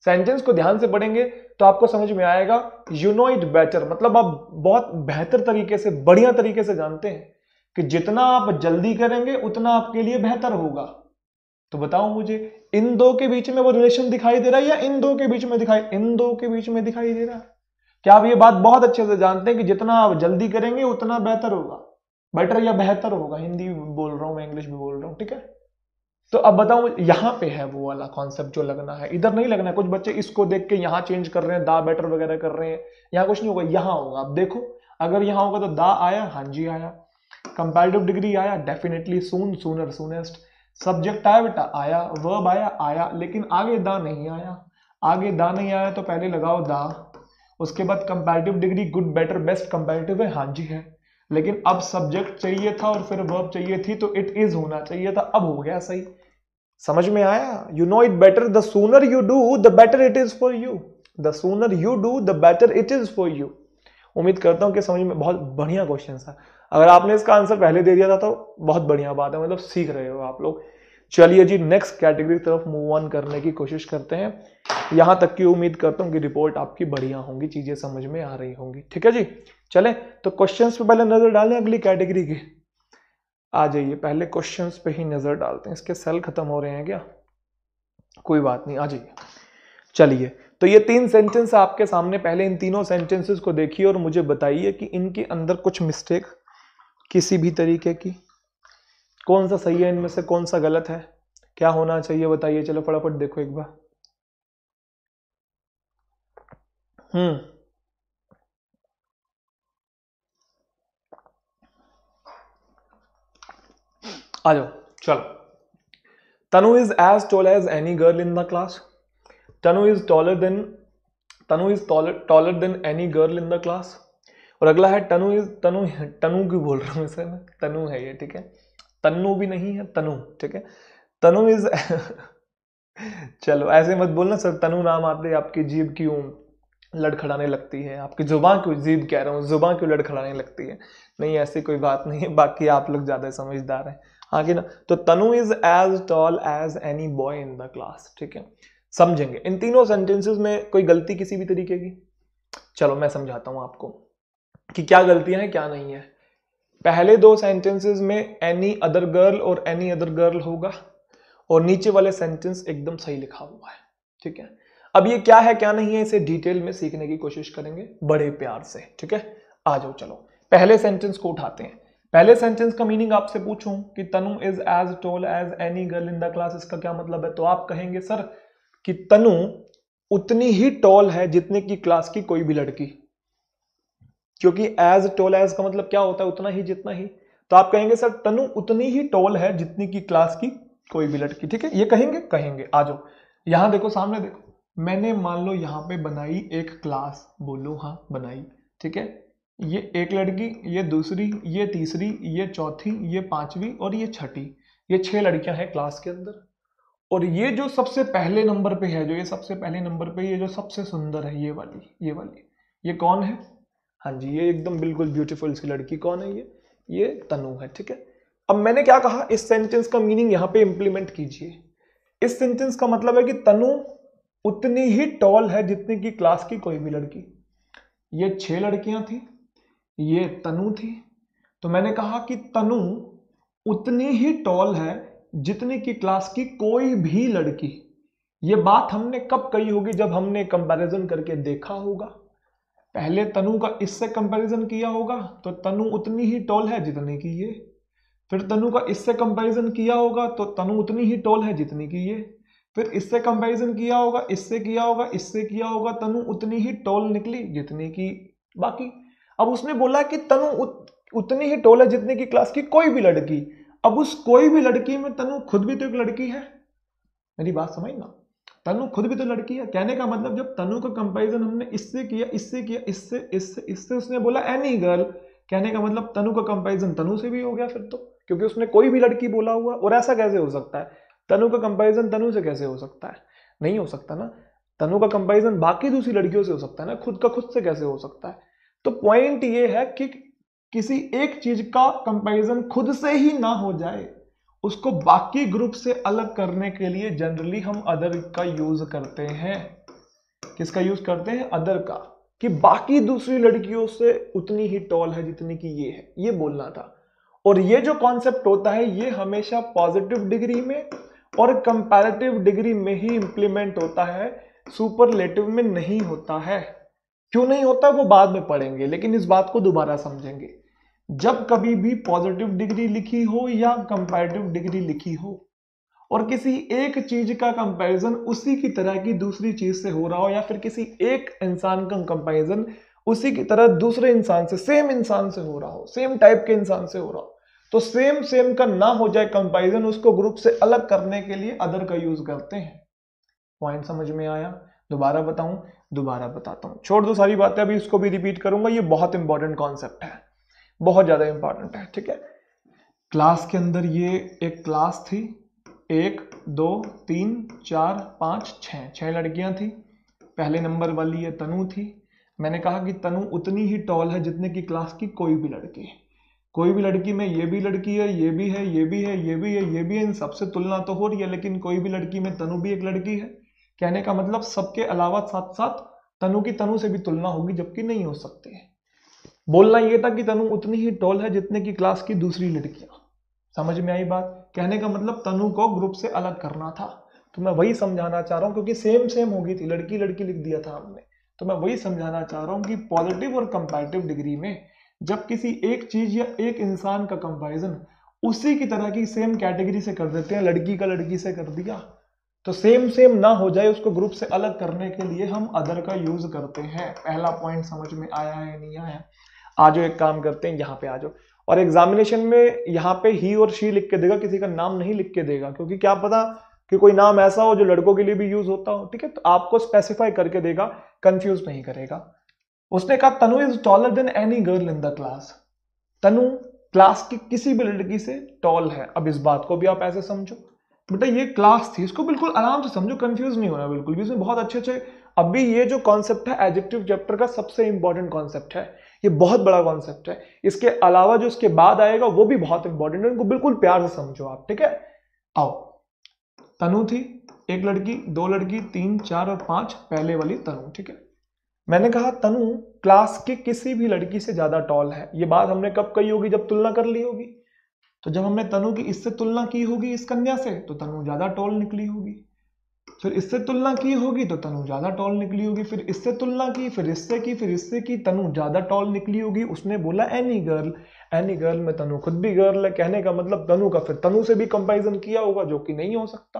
सेंटेंस को ध्यान से पढ़ेंगे तो आपको समझ में आएगा यू नो इट बेटर मतलब आप बहुत बेहतर तरीके से, बढ़िया तरीके से जानते हैं कि जितना आप जल्दी करेंगे, उतना आपके लिए बेहतर होगा। तो बताओ मुझे, इन दो के बीच में वो रिलेशन दिखाई दे रहा है या इन दो के बीच में दिखाई, इन दो के बीच में दिखाई दे रहा है? क्या आप ये बात बहुत अच्छे से जानते हैं कि जितना आप जल्दी करेंगे, उतना बेहतर होगा? बेटर या बेहतर होगा? हिंदी भी बोल रहा हूँ, मैं इंग्लिश भी बोल रहा हूँ, ठीक है? तो अब बताऊँ यहाँ पे है वो वाला कॉन्सेप्ट जो लगना है। इधर नहीं लगना है, कुछ बच्चे इसको देख के यहाँ चेंज कर रहे हैं, दा बेटर वगैरह कर रहे हैं। यहाँ कुछ नहीं होगा, यहाँ होगा। अब देखो, अगर यहाँ होगा तो दा आया हाँ जी आया। कंपेरेटिव डिग्री आया definitely soon sooner soonest subject आया बेटा, आया वर्ब आया आया, लेकिन आगे दा नहीं आया। आगे दा नहीं आया तो पहले लगाओ दा। उसके बाद comparative degree good better best comparative है। हाँ जी, है। लेकिन अब सब्जेक्ट चाहिए था और फिर वर्ब चाहिए थी तो इट इज़ होना चाहिए था। अब हो गया सही। समझ में आया? You know it better the sooner you do the better it is for you the sooner you do the better it is for you उम्मीद करता हूँ कि समझ में बहुत बढ़िया क्वेश्चन था अगर आपने इसका आंसर पहले दे दिया था तो बहुत बढ़िया बात है मतलब सीख रहे हो आप लोग। चलिए जी नेक्स्ट कैटेगरी की तरफ़ मूव ऑन करने की कोशिश करते हैं। यहाँ तक की उम्मीद करता हूँ कि रिपोर्ट आपकी बढ़िया होंगी, चीज़ें समझ में आ रही होंगी। ठीक है जी? चले तो क्वेश्चंस पे पहले नज़र डालें अगली कैटेगरी की। आ जाइए, पहले क्वेश्चंस पे ही नज़र डालते हैं। इसके सेल खत्म हो रहे हैं क्या? कोई बात नहीं, आ जाइए। चलिए तो ये तीन सेंटेंस आपके सामने, पहले इन तीनों सेंटेंसेस को देखिए और मुझे बताइए कि इनके अंदर कुछ मिस्टेक किसी भी तरीके की? कौन सा सही है, इनमें से कौन सा गलत है? क्या होना चाहिए, बताइए। चलो, फटाफट देखो एक बार। हम्म। आ जाओ, चलो। Tanu is as tall as any girl in the class Tanu is taller than Tanu is taller than any girl in the class और अगला है तनु इज़, तनु तनु क्यों बोल रहा हूँ इसे मैं। तनु है ये, ठीक है? तनु भी नहीं है, तनु, ठीक है? तनु इज़ चलो, ऐसे मत बोलना सर, तनु नाम आते आपकी जीभ क्यों लड़खड़ाने लगती है। आपकी ज़ुबान क्यों जीभ कह रहा हूँ, ज़ुबान क्यों लड़खड़ाने लगती है। नहीं, ऐसी कोई बात नहीं है, बाकी आप लोग ज़्यादा समझदार हैं। आगे ना? तो Tanu is as tall as any boy in the class ठीक है? समझेंगे। इन तीनों सेंटेंसेस में कोई गलती किसी भी तरीके की? चलो, मैं समझाता हूँ आपको। कि क्या गलतियाँ हैं, क्या नहीं है। पहले दो सेंटेंसेस में एनी अदर गर्ल और एनी अदर गर्ल होगा और नीचे वाले सेंटेंस एकदम सही लिखा हुआ है, ठीक है। अब ये क्या है, क्या नहीं है, इसे डिटेल में सीखने की कोशिश करेंगे बड़े प्यार से, ठीक है। आ जाओ, चलो। पहले सेंटेंस को उठाते हैं। पहले सेंटेंस का मीनिंग आपसे पूछूँ कि Tanu is as tall as any girl in the class इसका क्या मतलब है? तो आप कहेंगे, सर, कि तनु उतनी ही टॉल है जितने की क्लास की कोई भी लड़की। क्योंकि एज टोल एज का मतलब क्या होता है? उतना ही, जितना ही। तो आप कहेंगे, सर, तनु उतनी ही टोल है जितनी की क्लास की कोई भी लड़की। ठीक है? ये कहेंगे? कहेंगे। आ जाओ। यहाँ देखो, सामने देखो। मैंने मान लो यहाँ पे बनाई एक क्लास बोलो हाँ बनाई। ठीक है? ये एक लड़की, ये दूसरी, ये तीसरी, ये चौथी, ये पांचवी और ये छठी। ये छह लड़कियाँ हैं क्लास के अंदर। और ये जो सबसे पहले नंबर पे है, जो ये सबसे पहले नंबर पे, ये जो सबसे सुंदर है, ये वाली ये वाली, ये कौन है? हाँ जी, ये एकदम बिल्कुल ब्यूटीफुल सी लड़की कौन है ये? ये तनु है, ठीक है? अब मैंने क्या कहा? इस सेंटेंस का मीनिंग यहाँ पे इम्प्लीमेंट कीजिए। इस सेंटेंस का मतलब है कि तनु उतनी ही टॉल है जितनी की क्लास की कोई भी लड़की। ये छह लड़कियाँ थी, ये तनु थी। तो मैंने कहा कि तनु उतनी ही टॉल है जितनी की क्लास की कोई भी लड़की। ये बात हमने कब कही होगी जब हमने कंपैरिजन करके देखा होगा? पहले तनु का इससे कंपैरिजन किया होगा तो तनु उतनी ही टोल है जितने की ये। फिर तनु का इससे कंपैरिजन किया होगा तो तनु उतनी ही टोल है जितनी की ये। फिर इससे कंपैरिजन किया होगा इससे किया होगा इससे किया होगा तनु उतनी ही टोल निकली जितनी की बाकी। अब उसने बोला कि तनु उत, उतनी ही टोल है जितनी की क्लास की कोई भी लड़की। अब उस कोई भी लड़की में तनु खुद भी तो एक लड़की है। मेरी बात समझ ना तनु खुद भी तो लड़की है। कहने का मतलब जब तनु का कंपैरिजन हमने इससे किया इससे किया, इससे इससे इससे उसने बोला एनी गर्ल कहने का मतलब तनु का कंपैरिजन तनु से भी हो गया फिर तो क्योंकि उसने कोई भी लड़की बोला हुआ, और ऐसा कैसे हो सकता है? तनु का कंपैरिजन तनु से कैसे हो सकता है? नहीं हो सकता ना। तनु का कंपैरिजन बाकी दूसरी लड़कियों से हो सकता है ना, खुद का खुद से कैसे हो सकता है? तो पॉइंट ये है कि किसी एक चीज़ का कंपैरिजन खुद से ही ना हो जाए। उसको बाकी ग्रुप से अलग करने के लिए जनरली हम अदर का यूज़ करते हैं। किसका यूज़ करते हैं? अदर का। कि बाकी दूसरी लड़कियों से उतनी ही टॉल है जितनी की ये है। ये बोलना था। और ये जो कॉन्सेप्ट होता है, ये हमेशा पॉजिटिव डिग्री में और कंपैरेटिव डिग्री में ही इंप्लीमेंट होता है। सुपरलेटिव में नहीं होता है। क्यों नहीं होता? वो बाद में पढ़ेंगे, लेकिन इस बात को दोबारा समझेंगे। जब कभी भी पॉजिटिव डिग्री लिखी हो या कंपैरेटिव डिग्री लिखी हो, और किसी एक चीज़ का कंपैरिजन उसी की तरह की दूसरी चीज़ से हो रहा हो, या फिर किसी एक इंसान का कंपैरिजन उसी की तरह दूसरे इंसान से सेम इंसान से हो रहा हो सेम टाइप के इंसान से हो रहा हो तो सेम सेम का ना हो जाए कंपैरिजन उसको ग्रुप से अलग करने के लिए अदर का यूज़ करते हैं। पॉइंट समझ में आया? दोबारा बताऊँ? दोबारा बताता हूँ। छोड़ दो सारी बातें, अभी उसको भी रिपीट करूँगा, ये बहुत इंपॉर्टेंट कॉन्सेप्ट है। बहुत ज़्यादा इंपॉर्टेंट है, ठीक है? क्लास के अंदर ये एक क्लास थी। एक, दो, तीन, चार, पाँच छः छः लड़कियाँ थी। पहले नंबर वाली ये तनु थी। मैंने कहा कि तनु उतनी ही टॉल है जितने की क्लास की कोई भी लड़की है। कोई भी लड़की में ये भी लड़की है, ये भी है, ये भी है, ये भी है, ये भी है, इन सबसे तुलना तो हो रही है, लेकिन कोई भी लड़की में तनु भी एक लड़की है। कहने का मतलब सबके अलावा साथ साथ तनु की तनु से भी तुलना होगी, जबकि नहीं हो सकती है। बोलना यह था कि तनु उतनी ही टॉल है जितने की क्लास की दूसरी लड़कियाँ। समझ में आई बात? कहने का मतलब तनु को ग्रुप से अलग करना था। तो मैं वही समझाना चाह रहा हूँ, क्योंकि सेम सेम होगी थी। लड़की लड़की लिख दिया था हमने। तो मैं वही समझाना चाह रहा हूँ कि पॉजिटिव और कंपैरेटिव डिग्री में जब किसी एक चीज़ या एक इंसान का कंपैरिजन उसी की तरह की सेम कैटेगरी से कर देते हैं, लड़की का लड़की से कर दिया तो सेम सेम ना हो जाए उसको ग्रुप से अलग करने के लिए हम अदर का यूज़ करते हैं। पहला पॉइंट समझ में आया है नहीं आया? आ जाओ एक काम करते हैं, यहाँ पे आ जाओ और एग्जामिनेशन में यहाँ पे ही और शी लिख के देगा, किसी का नाम नहीं लिख के देगा, क्योंकि क्या पता कि कोई नाम ऐसा हो जो लड़कों के लिए भी यूज़ होता हो, ठीक है? तो आपको स्पेसिफाई करके देगा कंफ्यूज नहीं करेगा। उसने कहा, Tanu is taller than any girl in the class Tanu class की किसी भी लड़की से टॉल है। अब इस बात को भी आप ऐसे समझो। बेटा, ये क्लास थी, इसको बिल्कुल आराम से समझो कंफ्यूज नहीं होना बिल्कुल भी। इसमें बहुत अच्छे अच्छे अभी ये जो कॉन्सेप्ट है एडजेक्टिव चैप्टर का सबसे इंपॉर्टेंट कॉन्सेप्ट है। ये बहुत बड़ा कॉन्सेप्ट है। इसके अलावा जो इसके बाद आएगा, वो भी बहुत इंपॉर्टेंट है। उनको बिल्कुल प्यार से समझो आप, ठीक है? आओ। तनु थी, एक लड़की, दो लड़की, तीन, चार और पाँच, पहले वाली तनु, ठीक है? मैंने कहा, तनु क्लास के किसी भी लड़की से ज़्यादा टॉल है। ये बात हमने कब कही होगी? जब तुलना कर ली होगी। तो जब हमने तनु की इससे तुलना की होगी इस कन्या से तो तनु ज़्यादा टॉल निकली होगी। फिर इससे तुलना की होगी तो तनु ज़्यादा टॉल निकली होगी। फिर इससे तुलना की, फिर इससे की, फिर इससे की, तनु ज़्यादा टॉल निकली होगी। उसने बोला, एनी गर्ल एनी गर्ल, में तनु खुद भी गर्ल है। कहने का मतलब तनु का फिर तनु से भी कंपेरिजन किया होगा, जो कि नहीं हो सकता।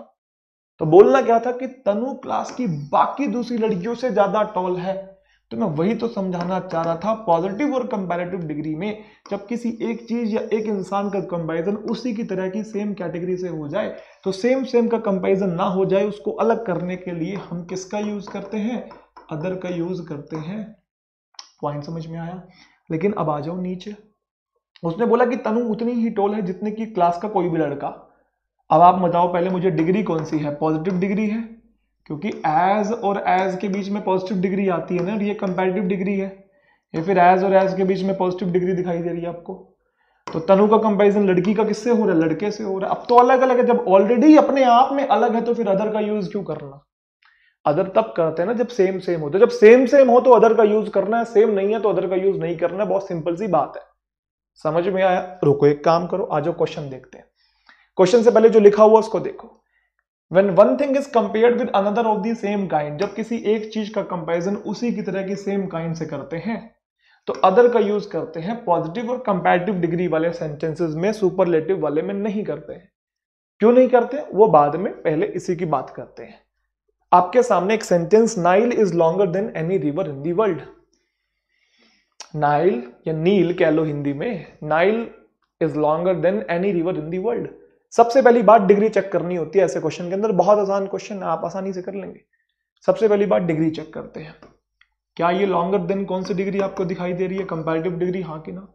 तो बोलना क्या था कि तनु क्लास की बाकी दूसरी लड़कियों से ज़्यादा टॉल है। तो मैं वही तो समझाना चाह रहा था पॉजिटिव और कंपैरेटिव डिग्री में जब किसी एक चीज़ या एक इंसान का कंपैरिजन उसी की तरह की सेम कैटेगरी से हो जाए तो सेम सेम का कंपैरिजन ना हो जाए, उसको अलग करने के लिए हम किसका यूज़ करते हैं? अदर का यूज़ करते हैं। पॉइंट समझ में आया? लेकिन अब आ जाओ नीचे। उसने बोला कि तनु उतनी ही टोल है जितने की क्लास का कोई भी लड़का। अब आप बताओ पहले मुझे डिग्री कौन सी है? पॉजिटिव डिग्री है? क्योंकि एज और एज के बीच में पॉजिटिव डिग्री आती है ना, और ये कंपेरेटिव डिग्री है। या फिर एज और एज के बीच में पॉजिटिव डिग्री दिखाई दे रही है आपको। तो तनु का कंपैरिजन लड़की का किससे हो रहा है? लड़के से हो रहा है। अब तो अलग अलग है। जब ऑलरेडी अपने आप में अलग है तो फिर अदर का यूज़ क्यों करना? अदर तब करते हैं ना, जब सेम सेम हो। तो जब सेम सेम हो तो अदर का यूज़ करना है। सेम नहीं है तो अदर का यूज़ नहीं करना है। बहुत सिंपल सी बात है। समझ में आया? रुको, एक काम करो। आज क्वेश्चन देखते हैं। क्वेश्चन से पहले जो लिखा हुआ उसको देखो। When one thing is compare with another of the same kind जब किसी एक चीज़ का कंपेरिजन उसी की तरह की सेम काइंड से करते हैं तो अदर का यूज़ करते हैं पॉजिटिव और कंपेरेटिव डिग्री वाले सेंटेंसेस में सुपरलेटिव वाले में नहीं करते हैं। क्यों नहीं करते वो बाद में पहले इसी की बात करते हैं। आपके सामने एक sentence Nile is longer than any river in the world Nile या नील कह लो हिंदी में Nile is longer than any river in the world सबसे पहली बात डिग्री चेक करनी होती है ऐसे क्वेश्चन के अंदर। बहुत आसान क्वेश्चन आप आसानी से कर लेंगे। सबसे पहली बात डिग्री चेक करते हैं। क्या ये लॉन्गर देन कौन सी डिग्री आपको दिखाई दे रही है? Comparative degree? हाँ कि ना?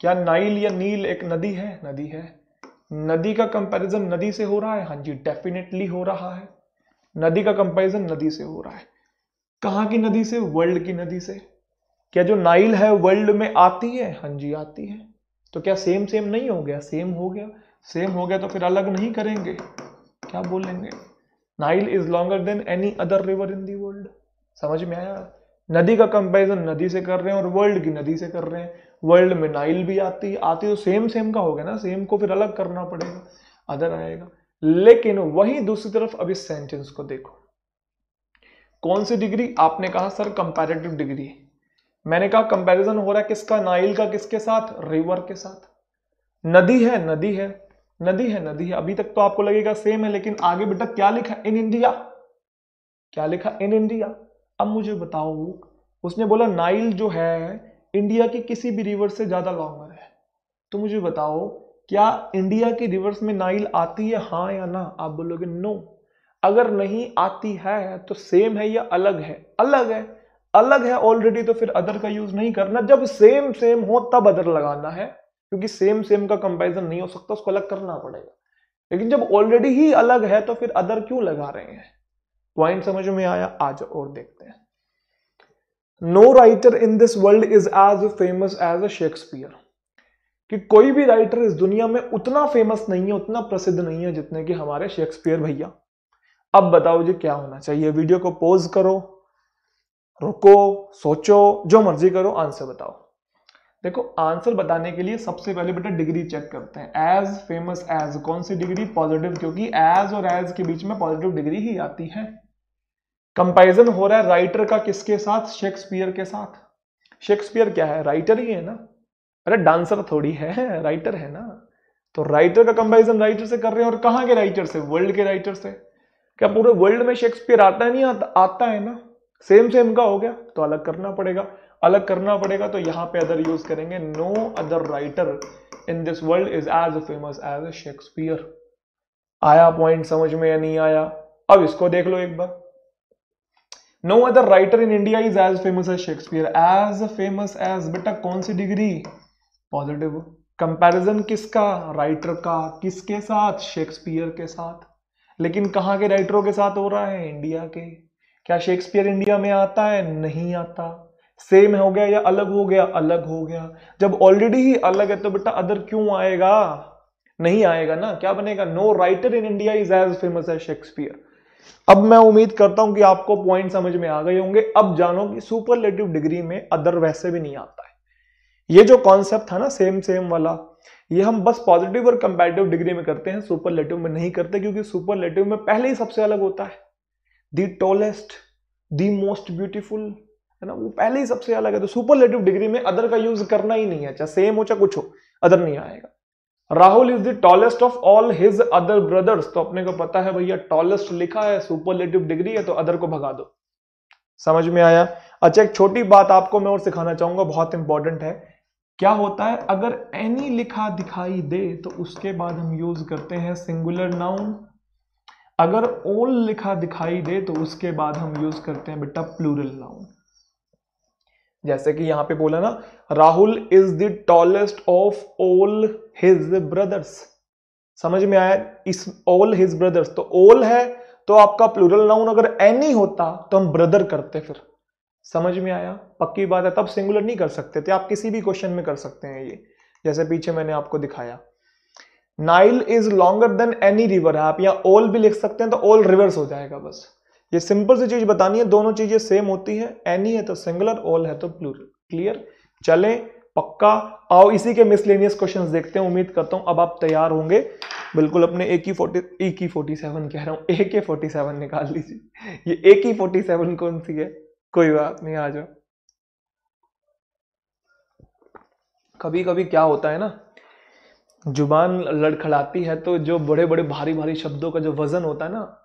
क्या नाइल या नील एक नदी है? नदी है। नदी का कंपैरिजन नदी से हो रहा है? हाँ जी डेफिनेटली हो रहा है। नदी का कंपैरिजन नदी से हो रहा है। कहाँ की नदी से? वर्ल्ड की नदी से। क्या जो नाइल है वर्ल्ड में आती है? हाँ जी, आती है। तो क्या सेम सेम नहीं हो गया? सेम हो गया। सेम हो गया तो फिर अलग नहीं करेंगे। क्या बोलेंगे? Nile is longer than any other river in the world समझ में आया? नदी का कंपैरिजन नदी से कर रहे हैं और वर्ल्ड की नदी से कर रहे हैं। वर्ल्ड में नाइल भी आती आती तो सेम सेम का हो गया ना। सेम को फिर अलग करना पड़ेगा। अदर आएगा। लेकिन वही दूसरी तरफ़ अब इस सेंटेंस को देखो। कौन सी डिग्री आपने कहा सर कंपैरेटिव डिग्री मैंने कहा कंपैरिजन हो रहा है किसका? नाइल का किसके साथ? रिवर के साथ। नदी है नदी है। नदी है नदी है। अभी तक तो आपको लगेगा सेम है, लेकिन आगे बेटा क्या लिखा इन इंडिया क्या लिखा इन इंडिया अब मुझे बताओ, उसने बोला नाइल जो है इंडिया की किसी भी रिवर से ज़्यादा लॉन्गर है। तो मुझे बताओ, क्या इंडिया की रिवर्स में नाइल आती है हाँ या ना? आप बोलोगे नो अगर नहीं आती है तो सेम है या अलग है? अलग है। अलग है ऑलरेडी तो फिर अदर का यूज़ नहीं करना। जब सेम सेम हो, तब अदर लगाना है। क्योंकि सेम सेम का कंपैरिजन नहीं हो सकता, उसको अलग करना पड़ेगा। लेकिन जब ऑलरेडी ही अलग है तो फिर अदर क्यों लगा रहे हैं? पॉइंट समझ में आया? आज और देखते हैं। No writer in this world is as famous as a Shakespeare कि कोई भी राइटर इस दुनिया में उतना फ़ेमस नहीं है, उतना प्रसिद्ध नहीं है, जितने कि हमारे शेक्सपियर भैया। अब बताओ जी, क्या होना चाहिए? वीडियो को पोज करो, रुको, सोचो, जो मर्ज़ी करो आंसर बताओ। देखो, आंसर बताने के लिए सबसे पहले बेटा डिग्री चेक करते हैं। एज फ़ेमस एज कौन सी डिग्री? पॉजिटिव क्योंकि एज और एज के बीच में पॉजिटिव डिग्री ही आती है। कंपैरिजन हो रहा है राइटर का किसके साथ? शेक्सपियर के साथ। शेक्सपियर क्या है? राइटर ही है ना? अरे डांसर थोड़ी है राइटर है ना? तो राइटर का कंपैरिजन राइटर से कर रहे हैं और कहाँ के राइटर से? वर्ल्ड के राइटर से। क्या पूरे वर्ल्ड में शेक्सपियर आता है? नहीं आता आता है ना? सेम सेम का हो गया तो अलग करना पड़ेगा। अलग करना पड़ेगा तो यहाँ पे अदर यूज़ करेंगे। No other writer in this world is as famous as Shakespeare आया पॉइंट समझ में या नहीं आया? अब इसको देख लो एक बार। No other writer in India is as famous as Shakespeare as famous as बेटा, कौन सी डिग्री पॉजिटिव कंपैरिजन किसका? राइटर का। किसके साथ? शेक्सपियर के साथ। लेकिन कहाँ के राइटरों के साथ हो रहा है? इंडिया के। क्या शेक्सपियर इंडिया में आता है? नहीं आता। सेम हो गया या अलग हो गया? अलग हो गया। जब ऑलरेडी ही अलग है तो बेटा अदर क्यों आएगा? नहीं आएगा ना? क्या बनेगा? No writer in India is as famous as Shakespeare अब मैं उम्मीद करता हूँ कि आपको पॉइंट समझ में आ गए होंगे। अब जानो कि सुपरलेटिव डिग्री में अदर वैसे भी नहीं आता है। ये जो कॉन्सेप्ट था ना सेम सेम वाला, ये हम बस पॉजिटिव और कंपेरेटिव डिग्री में करते हैं। सुपरलेटिव में नहीं करते क्योंकि सुपरलेटिव में पहले ही सबसे अलग होता है। The tallest the most beautiful है ना? वो पहले ही सबसे अलग है तो सुपरलेटिव डिग्री में अदर का यूज़ करना ही नहीं है, चाहे सेम हो, चाहे कुछ हो अदर नहीं आएगा। Rahul is the tallest of all his other brothers तो अपने को पता है भैया टॉलेस्ट लिखा है सुपरलेटिव डिग्री है तो अदर को भगा दो। समझ में आया? अच्छा एक छोटी बात आपको मैं और सिखाना चाहूँगा, बहुत इंपॉर्टेंट है। क्या होता है, अगर एनी लिखा दिखाई दे तो उसके बाद हम यूज़ करते हैं सिंगुलर नाउन अगर ओल लिखा दिखाई दे तो उसके बाद हम यूज़ करते हैं बेटा प्लूरल नाउन जैसे कि यहाँ पे बोला ना, Rahul is the tallest of all his brothers समझ में आया? इस ऑल हिज ब्रदर्स तो ऑल है तो आपका प्लूरल नाउन अगर एनी होता तो हम ब्रदर करते फिर। समझ में आया? पक्की बात है, तब सिंगुलर नहीं कर सकते थे। आप किसी भी क्वेश्चन में कर सकते हैं ये। जैसे पीछे मैंने आपको दिखाया। Nile is longer than any river है। आप यहाँ ओल भी लिख सकते हैं तो ओल रिवर्स हो जाएगा बस। ये सिंपल सी चीज़ बतानी है, दोनों चीज़ें सेम होती है एनी है तो सिंगुलर ऑल है तो प्लूरल क्लियर चले, पक्का? आओ इसी के मिसलेनियस क्वेश्चंस देखते हैं, उम्मीद करता हूँ अब आप तैयार होंगे। बिल्कुल अपने ए की फोर्टी ए की फोर्टी सेवन कह रहा हूँ ए के फोर्टी सेवन निकाल लीजिए। ये ए की फोर्टी सेवन कौन सी है? कोई बात नहीं, आ जाओ। कभी कभी क्या होता है ना, ज़ुबान लड़खड़ाती है तो जो बड़े बड़े भारी भारी शब्दों का जो वज़न होता है ना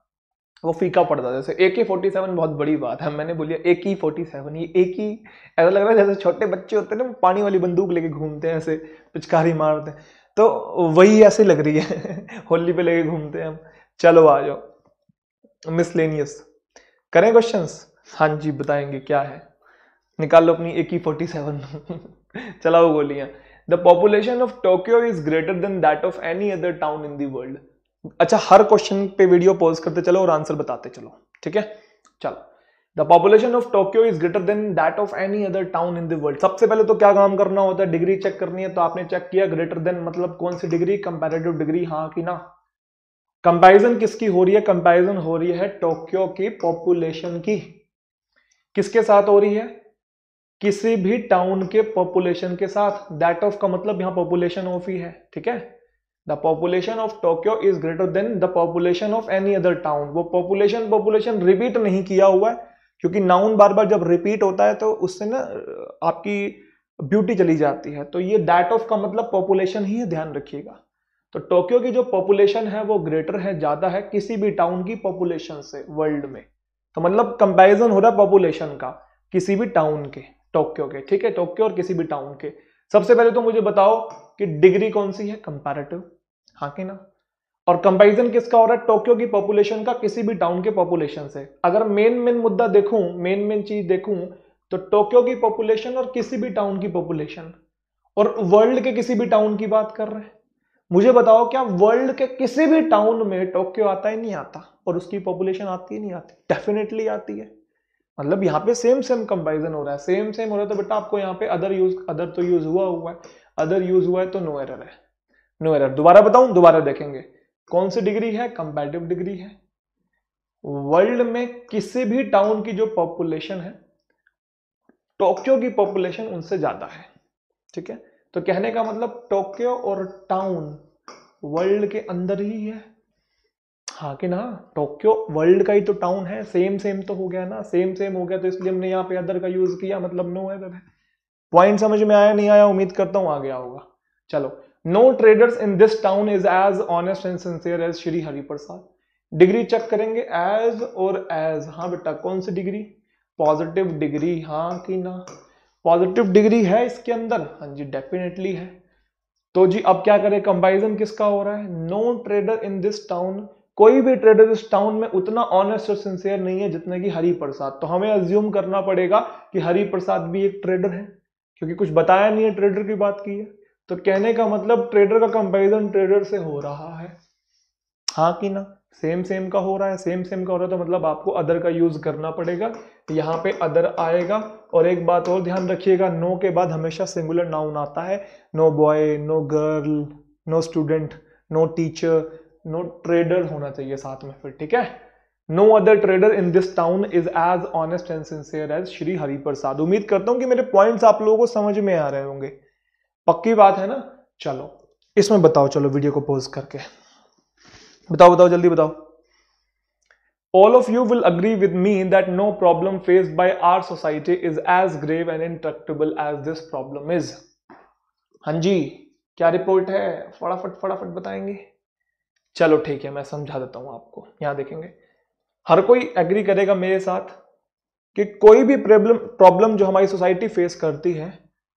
वो फीका पड़ता है जैसे ए के फोर्टी सेवन बहुत बड़ी बात है। मैंने बोलिया ए की फोर्टी सेवन ये एक ही ऐसा लग रहा है जैसे छोटे बच्चे होते हैं ना पानी वाली बंदूक लेके घूमते हैं, ऐसे पिचकारी मारते हैं। तो वही ऐसे लग रही है। होली पे लेके घूमते हैं हम। चलो आ जाओ। मिसलेनियस करें क्वेश्चंस हाँ जी, बताएँगे क्या है। निकाल लो अपनी ए की फोर्टी सेवन चलाओ गोलियाँ। The population of Tokyo is greater than that of any other town in the world अच्छा हर क्वेश्चन पे वीडियो पॉज करते चलो और आंसर बताते चलो, ठीक है? चलो। The population of Tokyo is greater than that of any other town in the world सबसे पहले तो क्या काम करना होता है? डिग्री चेक करनी है तो आपने चेक किया ग्रेटर देन मतलब कौन सी डिग्री कंपेरेटिव डिग्री हाँ कि ना? कंपैरिजन किसकी हो रही है? कंपैरिजन हो रही है टोक्यो की पॉपुलेशन की। किसके साथ हो रही है? किसी भी टाउन के पॉपुलेशन के साथ। दैट ऑफ़ का मतलब यहाँ पॉपुलेशन ऑफ़ ही है, ठीक है? The population of Tokyo is greater than the population of any other town वो पॉपुलेशन पॉपुलेशन रिपीट नहीं किया हुआ है, क्योंकि नाउन बार बार जब रिपीट होता है तो उससे ना, आपकी ब्यूटी चली जाती है। तो ये दैट ऑफ़ का मतलब पॉपुलेशन ही है, ध्यान रखिएगा। तो टोक्यो की जो पॉपुलेशन है, वो ग्रेटर है, ज़्यादा है, किसी भी टाउन की पॉपुलेशन से वर्ल्ड में। तो मतलब कंपैरिजन हो रहा है पॉपुलेशन का, किसी भी टाउन के टोक्यो के। ठीक है टोक्यो और किसी भी टाउन के। सबसे पहले तो मुझे बताओ कि डिग्री कौन सी है? कंपैरेटिव हाँ कि ना। और कंपैरिजन किसका हो रहा है? टोक्यो की पॉपुलेशन का किसी भी टाउन के पॉपुलेशन से। अगर मेन मेन मुद्दा देखूँ मेन मेन चीज़ देखूँ तो टोक्यो की पॉपुलेशन और किसी भी टाउन की पॉपुलेशन और वर्ल्ड के किसी भी टाउन की बात कर रहे हैं। मुझे बताओ क्या वर्ल्ड के किसी भी टाउन में टोक्यो आता है नहीं आता? और उसकी पॉपुलेशन आती है नहीं आती? डेफिनेटली आती है। मतलब यहाँ पे सेम सेम कंपैरिजन हो रहा है। सेम सेम हो रहा है तो बेटा आपको यहाँ पे अदर यूज़ अदर तो यूज़ हुआ हुआ है। अदर यूज़ हुआ है तो नो एरर है। नो एरर दोबारा बताऊँ, दोबारा देखेंगे। कौन सी डिग्री है? कंपेटिव डिग्री है। वर्ल्ड में किसी भी टाउन की जो पॉपुलेशन है टोक्यो की पॉपुलेशन उनसे ज़्यादा है। ठीक है? तो कहने का मतलब टोक्यो और टाउन वर्ल्ड के अंदर ही है। हाँ कि ना? टोक्यो वर्ल्ड का ही तो टाउन है। सेम सेम तो हो गया ना। सेम सेम हो गया तो इसलिए हमने यहाँ पे अदर का यूज़ किया। मतलब नो है। पॉइंट समझ में आया, नहीं आया? उम्मीद करता हूँ आ गया होगा। चलो no traders in this town is as honest and sincere as Shri Hariprasad degree check करेंगे एज और एज हाँ बेटा, कौन सी डिग्री पॉजिटिव डिग्री हाँ कि ना? पॉजिटिव डिग्री है इसके अंदर? हाँ जी डेफिनेटली है। तो जी, अब क्या करें? कंपैरिजन किसका हो रहा है? No trader in this town कोई भी ट्रेडर इस टाउन में उतना ऑनेस्ट और सिंसियर नहीं है जितना कि हरि प्रसाद तो हमें अज्यूम करना पड़ेगा कि हरि प्रसाद भी एक ट्रेडर है, क्योंकि कुछ बताया नहीं है ट्रेडर की बात की है। तो कहने का मतलब ट्रेडर का कंपैरिजन ट्रेडर से हो रहा है। हाँ कि ना? सेम सेम का हो रहा है सेम सेम का हो रहा है तो मतलब आपको अदर का यूज़ करना पड़ेगा। यहाँ पे अदर आएगा और एक बात और ध्यान रखिएगा नो के बाद हमेशा सिंगुलर नाउन आता है। No boy no girl no student no teacher no trader होना चाहिए साथ में फिर, ठीक है? No other trader in this town is as honest and sincere as Shri Hari Prasad उम्मीद करता हूँ कि मेरे पॉइंट्स आप लोगों को समझ में आ रहे होंगे। पक्की बात है ना? चलो, इसमें बताओ, चलो वीडियो को पोज करके। बताओ बताओ, जल्दी बताओ। All of you will agree with me that no problem faced by our society is as grave and intractable as this problem is हाँ जी, क्या रिपोर्ट है? फटाफट फटाफट बताएँगे। चलो, ठीक है, मैं समझा देता हूँ आपको। यहाँ देखेंगे। हर कोई एग्री करेगा मेरे साथ कि कोई भी प्रॉब्लम प्रॉब्लम जो हमारी सोसाइटी फेस करती है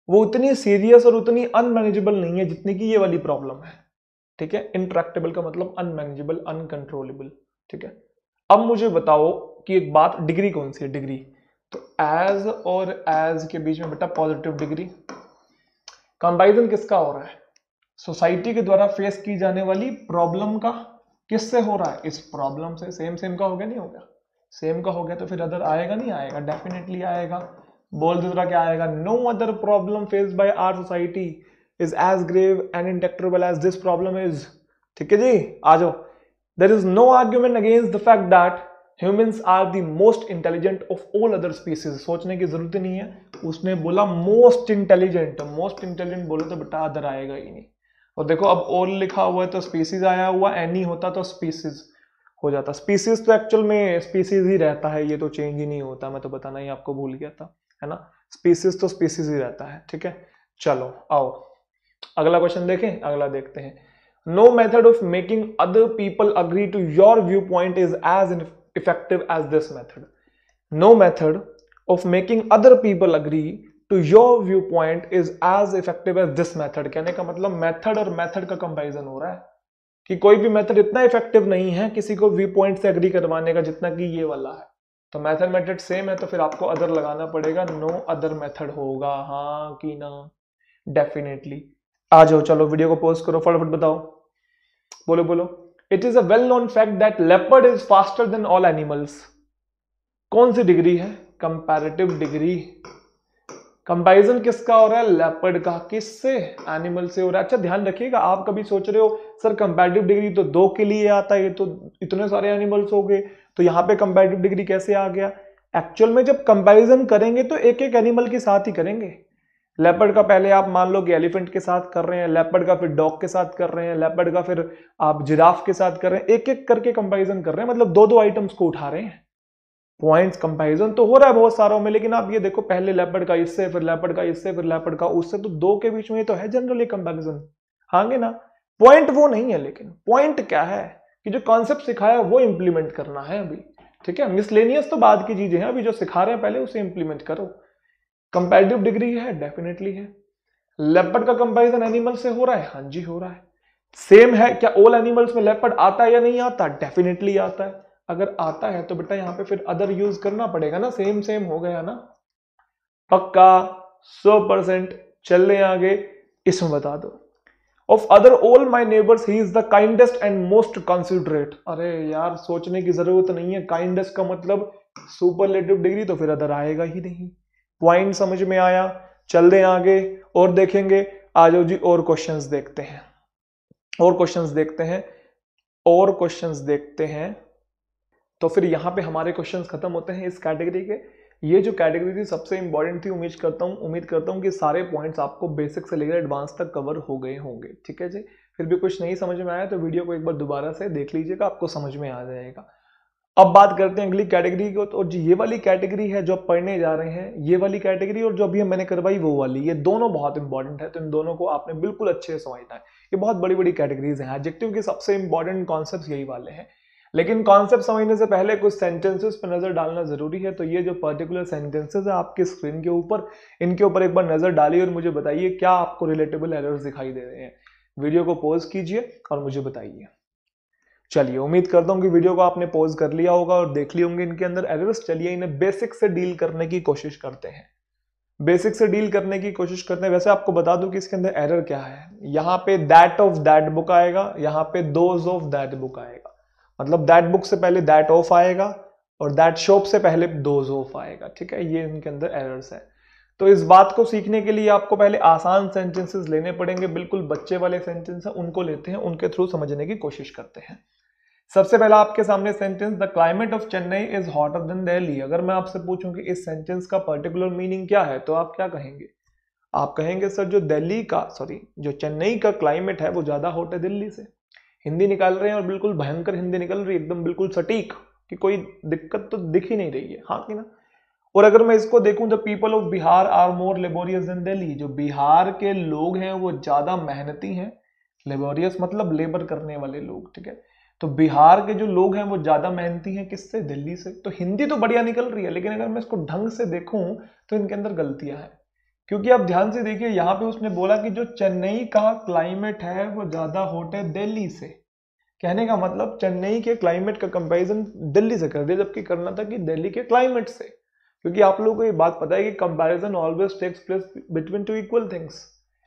वो उतनी सीरियस और उतनी अनमैनेजेबल नहीं है जितनी की ये वाली प्रॉब्लम है। ठीक है? इंट्रैक्टेबल का मतलब अनमैनेजेबल अनकंट्रोलेबल ठीक है? अब मुझे बताओ कि एक बात डिग्री कौन सी है? डिग्री तो एज और एज के बीच में बेटा पॉजिटिव डिग्री कंपेरिजन किसका हो रहा है? सोसाइटी के द्वारा फेस की जाने वाली प्रॉब्लम का किससे हो रहा है? इस प्रॉब्लम से। सेम सेम का हो गया? नहीं हो गया? सेम का हो गया तो फिर अदर आएगा? नहीं आएगा? डेफिनेटली आएगा। बोल दूसरा क्या आएगा? No other problem face by our society is as grave and intractable as this problem is ठीक है जी? आ जाओ। There is no argument against the fact that humans are the most intelligent of all other species सोचने की ज़रूरत ही नहीं है। उसने बोला मोस्ट इंटेलिजेंट मोस्ट इंटेलिजेंट बोले तो बेटा अदर आएगा ही नहीं। और देखो, अब ओल लिखा हुआ है तो स्पीसीज आया हुआ एनी होता तो स्पीसीज हो जाता। स्पीसीज तो एक्चुअल में स्पीसीज ही रहता है। ये तो चेंज ही नहीं होता। मैं तो बताना ही आपको भूल गया था। है ना? स्पीसीज तो स्पीसीज ही रहता है, ठीक है? चलो, आओ। अगला क्वेश्चन देखें, अगला देखते हैं। No method of making other people agree to your view point is as effective as this method no method of making other people agree to your view point is as effective as this method कहने का मतलब method और method का comparison हो रहा है। कि कोई भी मेथड इतना इफ़ेक्टिव नहीं है किसी को व्यू पॉइंट से अग्री करवाने का जितना कि ये वाला है। तो मेथड मेथड सेम है तो फिर आपको अदर लगाना पड़ेगा। नो अदर मेथड होगा। हाँ कि ना? डेफिनेटली आ जाओ, चलो वीडियो को पोस्ट करो, फटाफट बताओ। बोलो बोलो। It is a well known fact that leopard is faster than all animals कौन सी डिग्री है? कंपैरेटिव डिग्री कंपैरिजन किसका हो रहा है? लेपर्ड का। किससे? एनिमल से हो रहा है। अच्छा ध्यान रखिएगा, आप कभी सोच रहे हो, सर कंपैरेटिव डिग्री तो दो के लिए आता है, ये तो इतने सारे एनिमल्स हो गए। तो यहाँ पे कंपैरेटिव डिग्री कैसे आ गया? एक्चुअल में जब कंपैरिजन करेंगे तो एक एक एनिमल के साथ ही करेंगे। लेपर्ड का पहले आप मान लो कि एलिफेंट के साथ कर रहे हैं लेपर्ड का फिर डॉग के साथ कर रहे हैं लेपर्ड का फिर आप जिराफ के साथ कर रहे हैं एक एक करके कंपैरिजन कर रहे हैं मतलब दो दो आइटम्स को उठा रहे हैं। पॉइंट्स कंपैरिजन तो हो रहा है बहुत सारों में, लेकिन आप ये देखो, पहले लेपर्ड का इससे, फिर लेपर्ड का इससे, फिर लेपर्ड का उससे तो दो के बीच में तो है जनरली कंपैरिजन हांगे ना? पॉइंट वो नहीं है लेकिन पॉइंट क्या है? कि जो कॉन्सेप्ट सिखाया वो इंप्लीमेंट करना है अभी, ठीक है? मिसलेनियस तो बाद की चीज़ें हैं, अभी जो सिखा रहे हैं पहले उसे इंप्लीमेंट करो। कंपेरेटिव डिग्री है डेफिनेटली है। लेपर्ड का कंपैरिजन एनिमल से हो रहा है? हाँ जी, हो रहा है। सेम है, क्या ऑल एनिमल्स में लेपर्ड आता है या नहीं आता? डेफिनेटली आता है। अगर आता है तो बेटा यहाँ पे फिर अदर यूज़ करना पड़ेगा ना? सेम सेम हो गया ना? पक्का, सौ परसेंट चल रहे आगे। इसमें बता दो। Of other all my neighbours he is the kindest and most considerate अरे यार, सोचने की ज़रूरत नहीं है। काइंडेस्ट का मतलब सुपरलेटिव डिग्री तो फिर अदर आएगा ही नहीं। पॉइंट समझ में आया? चल दें आगे और देखेंगे। आ जाओ जी, और क्वेश्चंस देखते हैं। और क्वेश्चंस देखते हैं। और क्वेश्चंस देखते हैं। तो फिर यहाँ पे हमारे क्वेश्चन खत्म होते हैं इस कैटेगरी के। ये जो कैटेगरी थी, सबसे इंपॉर्टेंट थी, उम्मीद करता हूँ, उम्मीद करता हूँ कि सारे पॉइंट्स आपको बेसिक से लेकर एडवांस तक कवर हो गए होंगे। ठीक है जी? फिर भी कुछ नहीं समझ में आया तो वीडियो को एक बार दोबारा से देख लीजिएगा, आपको समझ में आ जाएगा। अब बात करते हैं अगली कैटेगरी की तो जो, ये वाली कैटेगरी है जो आप पढ़ने जा रहे हैं, ये वाली कैटेगरी और जो अभी मैंने करवाई वो वाली, ये दोनों बहुत इंपॉर्टेंट है तो इन दोनों को आपने बिल्कुल अच्छे से समझना है। ये बहुत बड़ी बड़ी कैटेगरीज हैं एडजेक्टिव के सबसे इंपॉर्टेंट कॉन्सेप्ट यही वाले हैं। लेकिन कॉन्सेप्ट समझने से पहले कुछ सेंटेंसेस पर नज़र डालना ज़रूरी है। तो ये जो पर्टिकुलर सेंटेंसेस है आपके स्क्रीन के ऊपर, इनके ऊपर एक बार नज़र डालिए और मुझे बताइए क्या आपको रिलेटेबल एरर्स दिखाई दे रहे हैं। वीडियो को पॉज कीजिए और मुझे बताइए। चलिए, उम्मीद करता हूँ कि वीडियो को आपने पॉज कर लिया होगा और देख लिए होंगे इनके अंदर एरर्स चलिए, इन्हें बेसिक से डील करने की कोशिश करते हैं। बेसिक से डील करने की कोशिश करते हैं। वैसे आपको बता दूँ कि इसके अंदर एरर क्या है। यहाँ पे दैट ऑफ़ दैट बुक आएगा, यहाँ पे दोज ऑफ़ दैट बुक आएगा। मतलब दैट बुक से पहले दैट ऑफ़ आएगा और दैट शॉप से पहले दोज ऑफ़ आएगा, ठीक है? ये इनके अंदर एरर्स है। तो इस बात को सीखने के लिए आपको पहले आसान सेंटेंसेस लेने पड़ेंगे, बिल्कुल बच्चे वाले सेंटेंस हैं, उनको लेते हैं, उनके थ्रू समझने की कोशिश करते हैं। सबसे पहला आपके सामने sentence the climate of Chennai is hotter than Delhi अगर मैं आपसे पूछूँ कि इस सेंटेंस का पर्टिकुलर मीनिंग क्या है तो आप क्या कहेंगे? आप कहेंगे, सर, जो दिल्ली का सॉरी जो चेन्नई का क्लाइमेट है, वो ज़्यादा हॉट है दिल्ली से। हिंदी निकाल रहे हैं और बिल्कुल भयंकर हिंदी निकल रही है, एकदम बिल्कुल सटीक कि कोई दिक्कत तो दिख ही नहीं रही है। हाँ कि ना? और अगर मैं इसको देखूँ the people of Bihar are more laborious than Delhi जो बिहार के लोग हैं, वो ज़्यादा मेहनती हैं। लेबोरियस मतलब लेबर करने वाले लोग, ठीक है? तो बिहार के जो लोग हैं, वो ज़्यादा मेहनती हैं किससे? दिल्ली से। तो हिंदी तो बढ़िया निकल रही है, लेकिन अगर मैं इसको ढंग से देखूँ तो इनके अंदर गलतियाँ हैं। क्योंकि आप ध्यान से देखिए, यहाँ पे उसने बोला कि जो चेन्नई का क्लाइमेट है, वो ज़्यादा हॉट है दिल्ली से। कहने का मतलब चेन्नई के क्लाइमेट का कंपैरिजन दिल्ली से कर दिया जबकि करना था कि दिल्ली के क्लाइमेट से। क्योंकि आप लोगों को ये बात पता है कि comparison always takes place between two equal things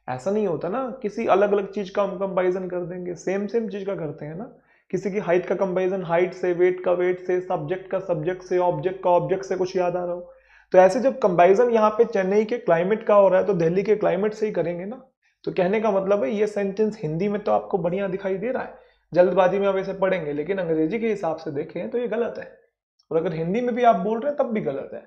ऐसा नहीं होता ना, किसी अलग अलग चीज़ का हम कंपैरिजन कर देंगे सेम सेम चीज़ का करते हैं ना। किसी की हाइट का कंपैरिजन हाइट से वेट का वेट से सब्जेक्ट का सब्जेक्ट से ऑब्जेक्ट का ऑब्जेक्ट से कुछ याद आ रहा हो। तो ऐसे जब कंपेरिजन यहाँ पे चेन्नई के क्लाइमेट का हो रहा है तो दिल्ली के क्लाइमेट से ही करेंगे ना। तो कहने का मतलब है, ये सेंटेंस हिंदी में तो आपको बढ़िया दिखाई दे रहा है। जल्दबाजी में आप इसे पढ़ेंगे, लेकिन अंग्रेज़ी के हिसाब से देखें तो ये गलत है। और अगर हिंदी में भी आप बोल रहे हैं, तब भी गलत है।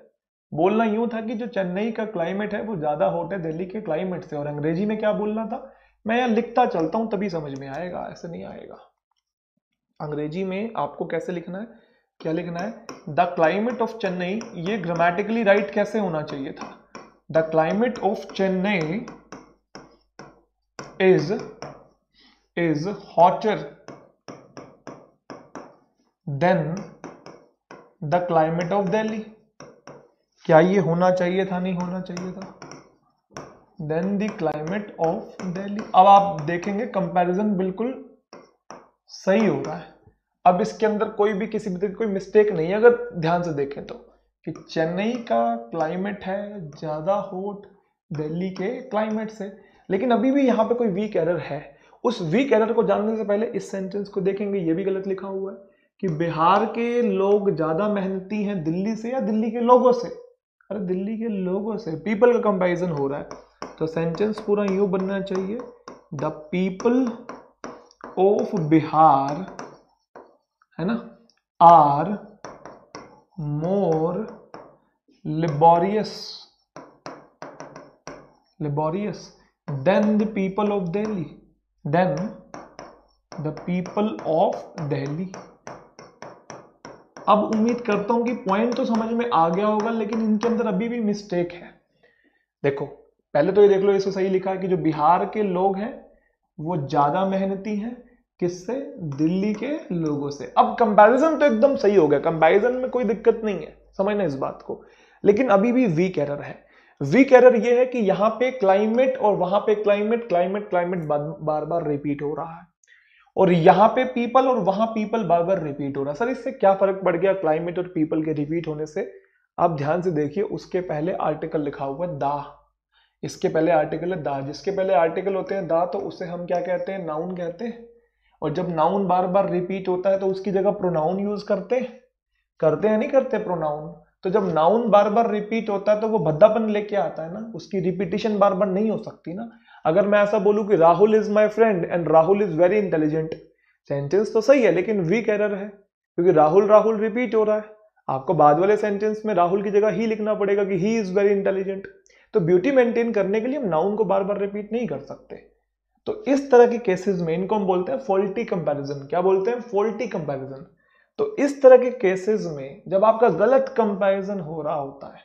बोलना यूँ था कि जो चेन्नई का क्लाइमेट है, वो ज़्यादा हॉट है दिल्ली के क्लाइमेट से। और अंग्रेज़ी में क्या बोलना था? मैं यहाँ लिखता चलता हूँ, तभी समझ में आएगा, ऐसे नहीं आएगा। अंग्रेज़ी में आपको कैसे लिखना है? क्या लिखना है? द क्लाइमेट ऑफ़ चेन्नई ये ग्रामेटिकली राइट right कैसे होना चाहिए था? The climate of Chennai is is hotter than the climate of Delhi क्या ये होना चाहिए था, नहीं होना चाहिए था? Than the climate of Delhi अब आप देखेंगे कंपैरिजन बिल्कुल सही हो रहा है। अब इसके अंदर कोई भी किसी भी तरह कोई मिस्टेक नहीं है, अगर ध्यान से देखें तो। कि चेन्नई का क्लाइमेट है, ज़्यादा हॉट दिल्ली के क्लाइमेट से। लेकिन अभी भी यहाँ पे कोई वीक एरर है। उस वीक एरर को जानने से पहले इस सेंटेंस को देखेंगे, ये भी गलत लिखा हुआ है कि बिहार के लोग ज़्यादा मेहनती हैं दिल्ली से या दिल्ली के लोगों से? अरे, दिल्ली के लोगों से। पीपल का कंपैरिजन हो रहा है। तो सेंटेंस पूरा यूँ बनना चाहिए द पीपल ऑफ़ बिहार है ना? Are more laborious laborious than the people of Delhi than the people of Delhi अब उम्मीद करता हूँ कि पॉइंट तो समझ में आ गया होगा, लेकिन इनके अंदर अभी भी मिस्टेक है। देखो, पहले तो ये देख लो इसको सही लिखा है कि जो बिहार के लोग हैं, वो ज़्यादा मेहनती हैं किससे? दिल्ली के लोगों से। अब कंपैरिजन तो एकदम सही हो गया। कंपैरिजन में कोई दिक्कत नहीं है। समझना इस बात को। लेकिन अभी भी वीक एरर है। वीक एरर ये है कि यहाँ पे क्लाइमेट और वहाँ पे क्लाइमेट क्लाइमेट क्लाइमेट बार बार रिपीट हो रहा है। और यहाँ पे पीपल और वहाँ पीपल बार बार रिपीट हो रहा है। सर, इससे क्या फ़र्क पड़ गया क्लाइमेट और पीपल के रिपीट होने से? आप ध्यान से देखिए, उसके पहले आर्टिकल लिखा हुआ है, दा। इसके पहले आर्टिकल है, दा। जिसके पहले आर्टिकल होते हैं, दा तो उसे हम क्या कहते हैं? नाउन कहते हैं। और जब नाउन बार बार रिपीट होता है तो उसकी जगह प्रोनाउन यूज़ करते करते हैं नहीं करते प्रोनाउन तो जब नाउन बार बार रिपीट होता है तो वो भद्दापन लेके आता है ना। उसकी रिपीटेशन बार बार नहीं हो सकती ना। अगर मैं ऐसा बोलूँ कि Rahul is my friend and Rahul is very intelligent sentence तो सही है, लेकिन वीक एरर है, क्योंकि राहुल राहुल रिपीट हो रहा है। आपको बाद वाले सेंटेंस में राहुल की जगह ही लिखना पड़ेगा कि ही इज़ वेरी इंटेलिजेंट तो ब्यूटी मेंटेन करने के लिए हम नाउन को बार बार रिपीट नहीं कर सकते। तो इस तरह के केसेस में इनको हम बोलते हैं फॉल्टी कंपैरिजन क्या बोलते हैं? फॉल्टी कंपैरिजन तो इस तरह के केसेस में जब आपका गलत कंपैरिजन हो रहा होता है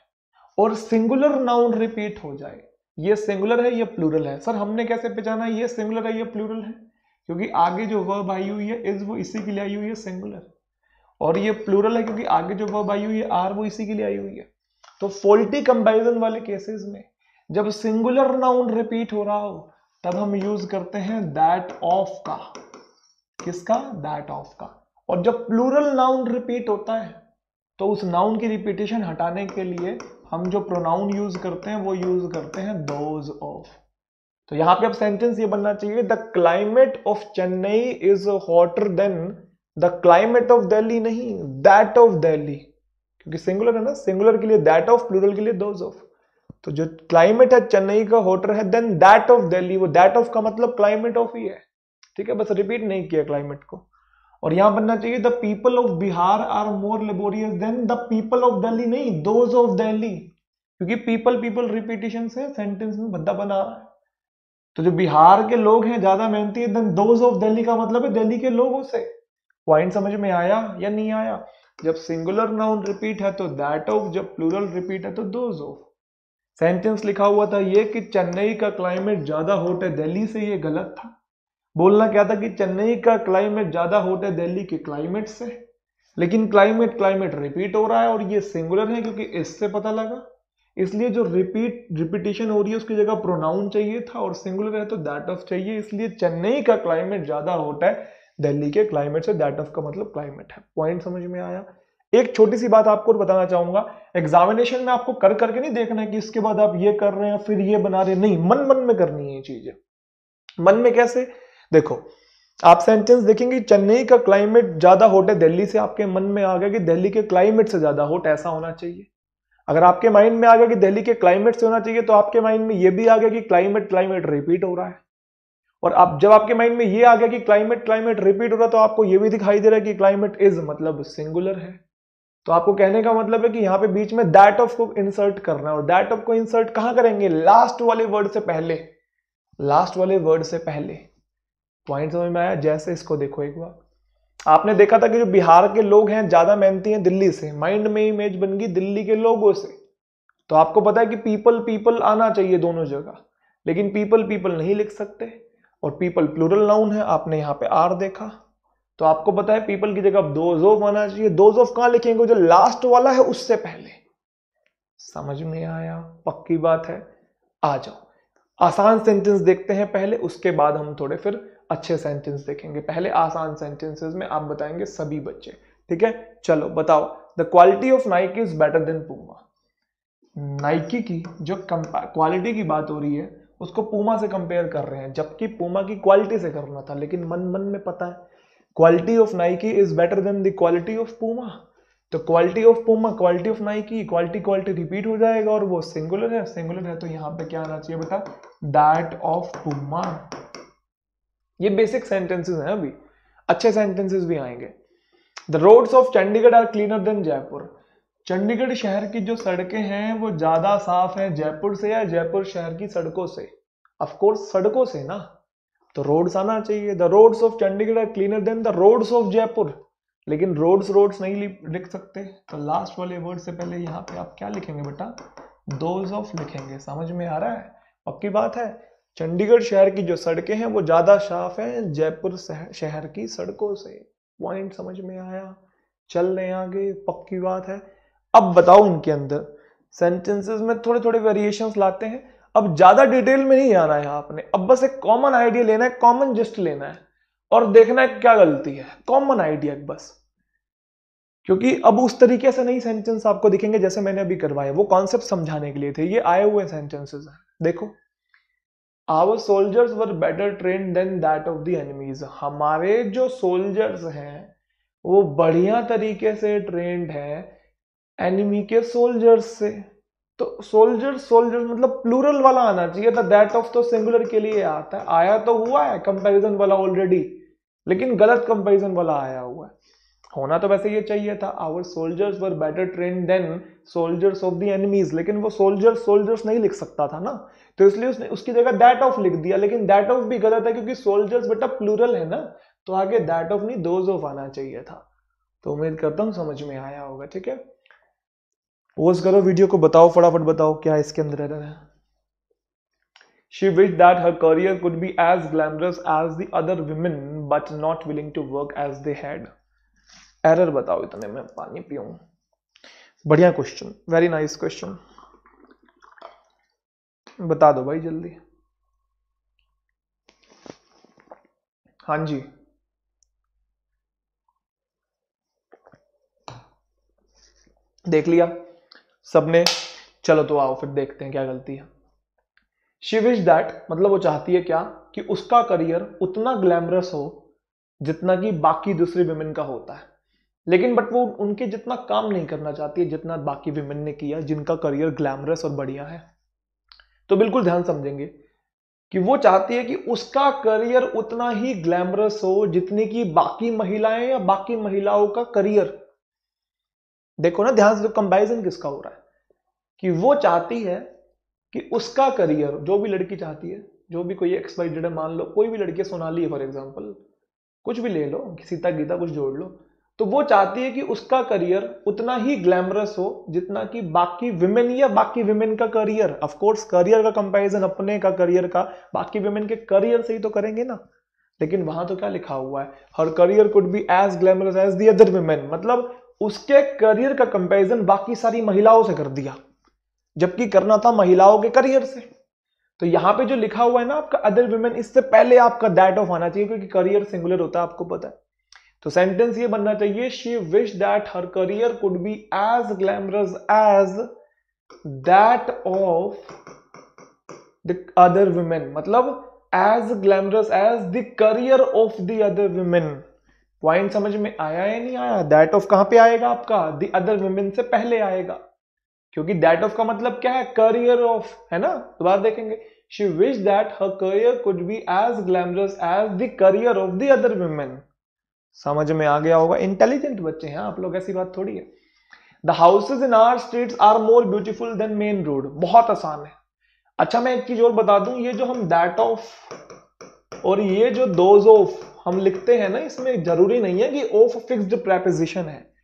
और सिंगुलर नाउन रिपीट हो जाए, ये सिंगुलर है, ये प्लूरल है। सर, हमने कैसे पहचाना ये सिंगुलर है, ये प्लूरल है? क्योंकि आगे जो वर्ब आई हुई है इज़ वो इसी के लिए आई हुई है सिंगुलर और ये प्लूरल है क्योंकि आगे जो वर्ब आई हुई है आर वो इसी के लिए आई हुई है। तो फॉल्टी कंपैरिजन वाले केसेस में जब सिंगुलर नाउन रिपीट हो रहा हो तब हम यूज़ करते हैं दैट ऑफ़ का। किसका? दैट ऑफ़ का। और जब प्लूरल नाउन रिपीट होता है तो उस नाउन की रिपीटेशन हटाने के लिए हम जो प्रोनाउन यूज़ करते हैं, वो यूज़ करते हैं दोज ऑफ़ तो यहाँ पे अब सेंटेंस ये बनना चाहिए the climate of Chennai is hotter than the climate of Delhi नहीं दैट ऑफ़ दिल्ली क्योंकि सिंगुलर है ना सिंगुलर के लिए दैट ऑफ़ प्लूरल के लिए दोज ऑफ़ तो जो क्लाइमेट है, चेन्नई का होटर है देन दैट ऑफ़ दिल्ली वो दैट ऑफ़ का मतलब क्लाइमेट ऑफ़ ही है। ठीक है, बस रिपीट नहीं किया क्लाइमेट को। और यहाँ बनना चाहिए the people of Bihar are more laborious than the people of Delhi नहीं दोज ऑफ़ दिल्ली क्योंकि पीपल पीपल रिपीटेशन से सेंटेंस में भद्दा बना रहा है। तो जो बिहार के लोग हैं, ज़्यादा मेहनती है देन दोज ऑफ़ दिल्ली का मतलब है दिल्ली के लोगों से। पॉइंट समझ में आया या नहीं आया? जब सिंगुलर नाउन रिपीट है तो दैट ऑफ़ जब प्लूरल रिपीट है तो दोज ऑफ़ सेंटेंस लिखा हुआ था ये कि चेन्नई का क्लाइमेट ज़्यादा हॉट है, दिल्ली से ये गलत था। बोलना क्या था कि चेन्नई का क्लाइमेट ज़्यादा हॉट है, दिल्ली के क्लाइमेट से? लेकिन क्लाइमेट क्लाइमेट रिपीट हो रहा है और ये सिंगुलर है क्योंकि इससे पता लगा। इसलिए जो रिपीट रिपीटेशन हो रही है, उसकी जगह प्रोनाउन चाहिए था और सिंगुलर है तो दैट ऑफ़ चाहिए। इसलिए चेन्नई का क्लाइमेट ज़्यादा हॉट है, दिल्ली के क्लाइमेट से दैट ऑफ़ का मतलब क्लाइमेट है। पॉइंट समझ में आया? एक छोटी सी बात आपको बताना चाहूँगा। एग्जामिनेशन में आपको कर करके नहीं देखना है कि इसके बाद आप ये कर रहे हैं, फिर ये बना रहे नहीं, मन मन में करनी है चीज़ें। मन में कैसे? देखो, आप सेंटेंस देखेंगे, चेन्नई का क्लाइमेट ज़्यादा हॉट है, दिल्ली से आपके मन में आ गया कि दिल्ली के क्लाइमेट से ज़्यादा हॉट ऐसा होना चाहिए। अगर आपके माइंड में आ गया कि दिल्ली के क्लाइमेट से होना चाहिए तो आपके माइंड में ये भी आ गया कि क्लाइमेट क्लाइमेट रिपीट हो रहा है। और अब जब आपके माइंड में ये आ गया कि क्लाइमेट क्लाइमेट रिपीट हो रहा है तो आपको ये भी दिखाई दे रहा है कि क्लाइमेट इज़ मतलब सिंगुलर है। तो आपको कहने का मतलब है कि यहाँ पे बीच में दैट ऑफ़ को इंसर्ट करना है और दैट ऑफ़ को इंसर्ट कहाँ करेंगे? लास्ट वाले वर्ड से पहले। लास्ट वाले वर्ड से पहले। पॉइंट समझ में आया? जैसे इसको देखो एक बार। आपने देखा था कि जो बिहार के लोग हैं, ज़्यादा मेहनती हैं दिल्ली से। माइंड में इमेज बन गई दिल्ली के लोगों से। तो आपको पता है कि पीपल पीपल आना चाहिए दोनों जगह। लेकिन पीपल पीपल नहीं लिख सकते। और पीपल प्लूरल नाउन है, आपने यहाँ पे आर देखा। तो आपको पता है पीपल की जगह दोज ऑफ़ आना चाहिए। दोज ऑफ़ कहाँ लिखेंगे? जो लास्ट वाला है, उससे पहले। समझ में आया? पक्की बात है? आ जाओ। आसान सेंटेंस देखते हैं पहले, उसके बाद हम थोड़े फिर अच्छे सेंटेंस देखेंगे। पहले आसान सेंटेंसेस में आप बताएँगे सभी बच्चे। ठीक है? चलो, बताओ। The quality of Nike is better than Puma Nike की जो क्वालिटी की बात हो रही है, उसको पूमा से कंपेयर कर रहे हैं, जबकि पूमा की क्वालिटी से करना था, लेकिन मन मन में पता है। Quality of Nike is better than the quality of Puma तो quality of Puma quality of Nike quality quality repeat हो जाएगा और वो सिंगुलर है। सिंगुलर है तो यहाँ पे क्या आना चाहिए बता दैट ऑफ़ पूमा ये बेसिक सेंटेंसेस हैं अभी। अच्छे सेंटेंसेस भी आएँगे। The roads of Chandigarh are cleaner than Jaipur Chandigarh शहर की जो सड़कें हैं, वो ज़्यादा साफ़ है जयपुर से या जयपुर शहर की सड़कों से। कोर्स सड़कों से ना। तो रोड्स आना चाहिए। The roads of Chandigarh are cleaner than the roads of Jaipur लेकिन रोड्स रोड्स नहीं लिख सकते। तो लास्ट वाले वर्ड से पहले यहाँ पे आप क्या लिखेंगे बेटा? दोज ऑफ़ लिखेंगे। समझ में आ रहा है? पक्की बात है चंडीगढ़ शहर की जो सड़कें हैं, वो ज़्यादा साफ़ है जयपुर शहर की सड़कों से। पॉइंट समझ में आया? चल रहे आगे। पक्की बात है। अब बताओ इनके अंदर। सेंटेंसेस में थोड़े थोड़े वेरिएशंस लाते हैं। अब ज़्यादा डिटेल में नहीं आना है आपने। अब बस एक कॉमन आइडिया लेना है कॉमन जस्ट लेना है और देखना है क्या गलती है। कॉमन आइडिया बस। क्योंकि अब उस तरीके से नहीं सेंटेंस आपको दिखेंगे जैसे मैंने अभी करवाया वो कॉन्सेप्ट समझाने के लिए थे। ये आए हुए सेंटेंसेस हैं। देखो। Our soldiers were better train than that of the enemies हमारे जो सोल्जर्स हैं, वो बढ़िया तरीके से ट्रेंड है एनिमी के सोल्जर्स से। तो सोल्जर सोल्जर मतलब प्लूरल वाला आना चाहिए था। दैट ऑफ़ तो सिंगुलर के लिए आता है। आया तो हुआ है कंपैरिजन वाला ऑलरेडी लेकिन गलत कंपैरिजन वाला आया हुआ है। होना तो वैसे ये चाहिए था। Our soldiers were better train than soldiers of the enemies लेकिन वो सोल्जर्स सोल्जर्स नहीं लिख सकता था ना। तो इसलिए उसने उसकी जगह दैट ऑफ़ लिख दिया। लेकिन दैट ऑफ़ भी गलत है क्योंकि सोल्जर्स बेटा प्लूरल है ना। तो आगे दैट ऑफ़ नहीं दोज ऑफ़ आना चाहिए था। तो उम्मीद करता हूँ समझ में आया होगा, ठीक है? पोज करो वीडियो को बताओ फटाफट बताओ क्या इसके अंदर एरर है She wished that her career could be as glamorous as the other women, but not willing to work as they had. Error बताओ इतने में पानी पीऊं बढ़िया क्वेश्चन वेरी नाइस क्वेश्चन बता दो भाई जल्दी हाँ जी देख लिया सबने। चलो तो आओ, फिर देखते हैं क्या गलती है। शी विश दैट मतलब वो चाहती है क्या? कि उसका करियर उतना ग्लैमरस हो, जितना कि बाकी दूसरे विमेन का होता है। लेकिन बट वो उनके जितना काम नहीं करना चाहती है, जितना बाकी विमेन ने किया, जिनका करियर ग्लैमरस और बढ़िया है। तो बिल्कुल ध्यान समझेंगे कि वो चाहती है कि उसका करियर उतना ही ग्लैमरस हो, जितनी की बाकी महिलाएँ या बाकी महिलाओं का करियर। देखो ना, ध्यान से तो कंपैरिजन किसका हो रहा है? कि वो चाहती है कि उसका करियर जो भी लड़की चाहती है, जो भी कोई एक्स वाई जेड मान लो, कोई भी लड़की सोनाली है फॉर एग्ज़ाम्पल कुछ भी ले लो, सीता गीता कुछ जोड़ लो तो वो चाहती है कि उसका करियर उतना ही ग्लैमरस हो, जितना कि बाकी विमेन या बाकी विमेन का करियर ऑफ़ कोर्स करियर का कंपैरिजन अपने का करियर का, बाकी विमेन के करियर से ही तो करेंगे ना। लेकिन वहाँ तो क्या लिखा हुआ है? Her career could be as glamorous as the other women मतलब उसके करियर का कंपैरिजन बाकी सारी महिलाओं से कर दिया। जबकि करना था महिलाओं के करियर से। तो यहाँ पे जो लिखा हुआ है ना आपका अदर वुमेन इससे पहले आपका दैट ऑफ़ आना चाहिए, क्योंकि करियर सिंगुलर होता है, आपको पता है। तो सेंटेंस ये बनना चाहिए she wish that her career could be as glamorous as that of the other women मतलब as glamorous as the career of the other women point समझ में आया या नहीं आया? दैट ऑफ़ कहाँ पे आएगा आपका? द अदर वुमेन से पहले आएगा। क्योंकि दैट ऑफ़ का मतलब क्या है? करियर ऑफ़ है ना? दोबारा देखेंगे। She wish that her career could be as glamorous as the career of the other women समझ में आ गया होगा? इंटेलिजेंट बच्चे हैं। आप लोग ऐसी बात थोड़ी है। The houses in our streets are more beautiful than main road बहुत आसान है। अच्छा मैं एक चीज़ और बता दूँ। ये जो हम दैट ऑफ़ और ये जो दोज ऑफ़ हम लिखते हैं ना, इसमें ज़रूरी नहीं है कि ऑफ़ फिक्स्ड प्रेपोजिशन है।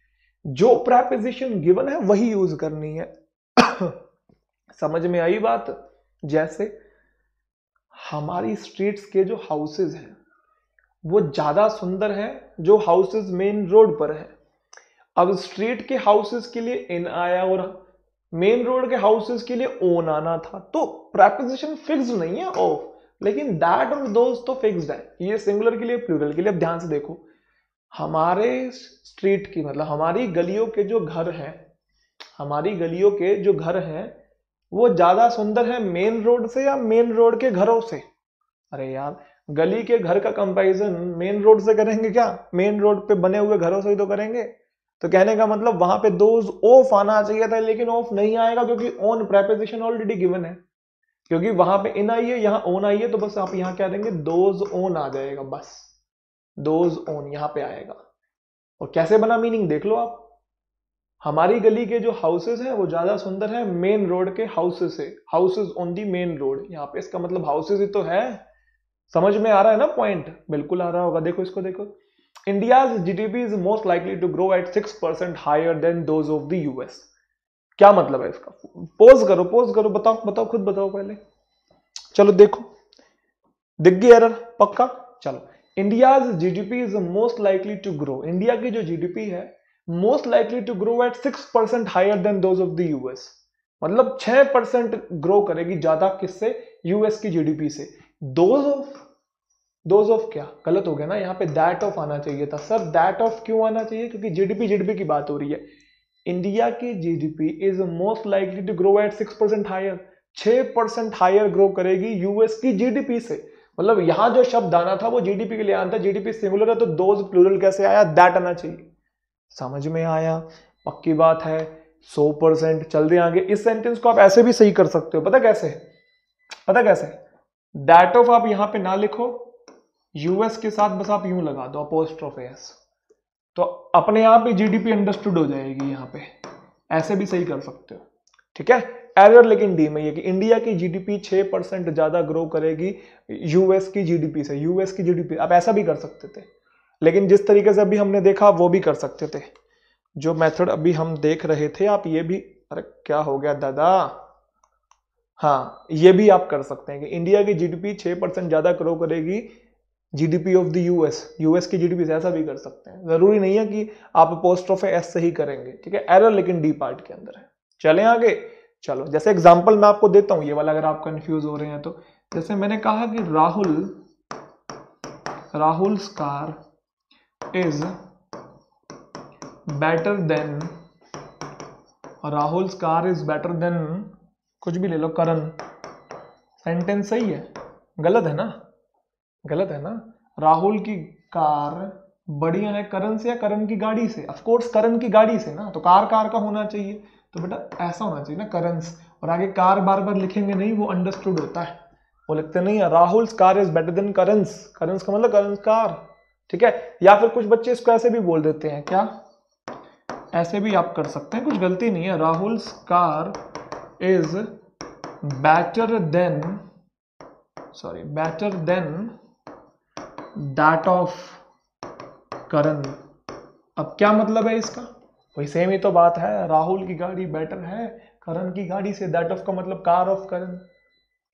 जो प्रेपोजिशन गिवन है, वही यूज़ करनी है। समझ में आई बात? जैसे, हमारी स्ट्रीट्स के जो हाउसेस हैं, वो ज़्यादा सुंदर है जो हाउसेस मेन रोड पर है। अब स्ट्रीट के हाउसेस के लिए इन आया और मेन रोड के हाउसेस के लिए ओन आना था तो प्रेपोजिशन फिक्स नहीं है ऑफ़ लेकिन दैट और दोस्त तो फिक्स्ड है। ये सिंगुलर के लिए प्लूरल के लिए, अब ध्यान से देखो। हमारे स्ट्रीट की मतलब हमारी गलियों के जो घर हैं, हमारी गलियों के जो घर हैं, वो ज़्यादा सुंदर है मेन रोड से या मेन रोड के घरों से? अरे यार, गली के घर का कंपैरिजन मेन रोड से करेंगे क्या? मेन रोड पे बने हुए घरों से ही तो करेंगे। तो कहने का मतलब वहाँ पे दोज ऑफ़ आना चाहिए था, लेकिन ऑफ़ नहीं आएगा क्योंकि ऑन प्रेपोजिशन ऑलरेडी गिवन है। क्योंकि वहाँ पे इन आई है, यहाँ ओन आई है तो बस आप यहाँ क्या देंगे? दोज ओन आ जाएगा, बस। दोज ओन यहाँ पे आएगा। और कैसे बना मीनिंग देख लो आप। हमारी गली के जो हाउसेस हैं, वो ज़्यादा सुंदर है मेन रोड के हाउसेस से houses on the main road यहाँ पे इसका मतलब हाउसेस ही तो है। समझ में आ रहा है ना पॉइंट बिल्कुल आ रहा होगा। देखो इसको, देखो। India's GDP is most likely to grow at six percent higher than those of the US क्या मतलब है इसका? पोज करो पोज करो, बताओ बताओ, खुद बताओ पहले। चलो देखो। गई एरर पक्का? चलो। India GDP is most likely to grow India की जो जीडीपी है most likely to grow at six percent higher than those of the US मतलब छह परसेंट ग्रो करेगी ज़्यादा किससे? यूएस की जीडीपी से। दोज ऑफ़ दोज ऑफ़ क्या? गलत हो गया ना? यहाँ पे दैट ऑफ़ आना चाहिए था। सर दैट ऑफ़ क्यों आना चाहिए? क्योंकि जीडीपी जीडीपी की बात हो रही है। इंडिया की GDP is most likely to grow at six percent higher छह परसेंट हायर ग्रो करेगी यूएस की जीडीपी से। मतलब यहाँ जो शब्द आना था, वो जीडीपी के लिए आना था। जीडीपी सिंगुलर है तो दोज प्लूरल कैसे आया? दैट आना चाहिए। समझ में आया? पक्की बात है, सौ परसेंट। चल रहे आगे। इस सेंटेंस को आप ऐसे भी सही कर सकते हो। पता कैसे पता कैसे दैट ऑफ़ आप यहाँ पे ना लिखो। यूएस के साथ बस आप यूँ लगा दो अपोस्ट्रोफ एस तो अपने आप ही जीडीपी अंडरस्टूड हो जाएगी यहाँ पे। ऐसे भी सही कर सकते हो। ठीक है? एरर लेकिन डी में ये कि इंडिया की जीडीपी 6 परसेंट ज़्यादा ग्रो करेगी यूएस की जीडीपी से। यूएस की जीडीपी आप ऐसा भी कर सकते थे। लेकिन जिस तरीके से अभी हमने देखा, वो भी कर सकते थे। जो मेथड अभी हम देख रहे थे, आप ये भी, अरे क्या हो गया दादा? हाँ ये भी आप कर सकते हैं कि इंडिया की जीडीपी 6 परसेंट ज़्यादा ग्रो करेगी GDP of the US US की जीडीपी ऐसा भी कर सकते हैं। ज़रूरी नहीं है कि आप पोस्ट ऑफ़ एस से ही करेंगे, ठीक है? एरर लेकिन डी पार्ट के अंदर है। चले आगे? चलो, जैसे एग्जांपल मैं आपको देता हूँ, ये वाला अगर आप कंफ्यूज हो रहे हैं तो। जैसे मैंने कहा कि Rahul Rahul car is better than Rahul car is better than कुछ भी ले लो, करण। सेंटेंस सही है? गलत है ना? गलत है ना? राहुल की कार बढ़िया है करण से या करण की गाड़ी से? ऑफकोर्स करण की गाड़ी से ना तो कार कार का होना चाहिए। तो बेटा, ऐसा होना चाहिए ना करंस और आगे कार बार बार लिखेंगे, नहीं, वो अंडरस्टूड होता है। वो लिखते नहीं है, Rahul, car is better than Karan's Karan's का मतलब करंस कार। ठीक है? या फिर कुछ बच्चे इसको ऐसे भी बोल देते हैं, क्या? ऐसे भी आप कर सकते हैं, कुछ गलती नहीं है। Rahul car is better than sorry better than that of Karan अब क्या मतलब है इसका? वही सेम ही तो बात है। राहुल की गाड़ी बेटर है, करण की गाड़ी से दैट ऑफ़ का मतलब कार ऑफ़ करण।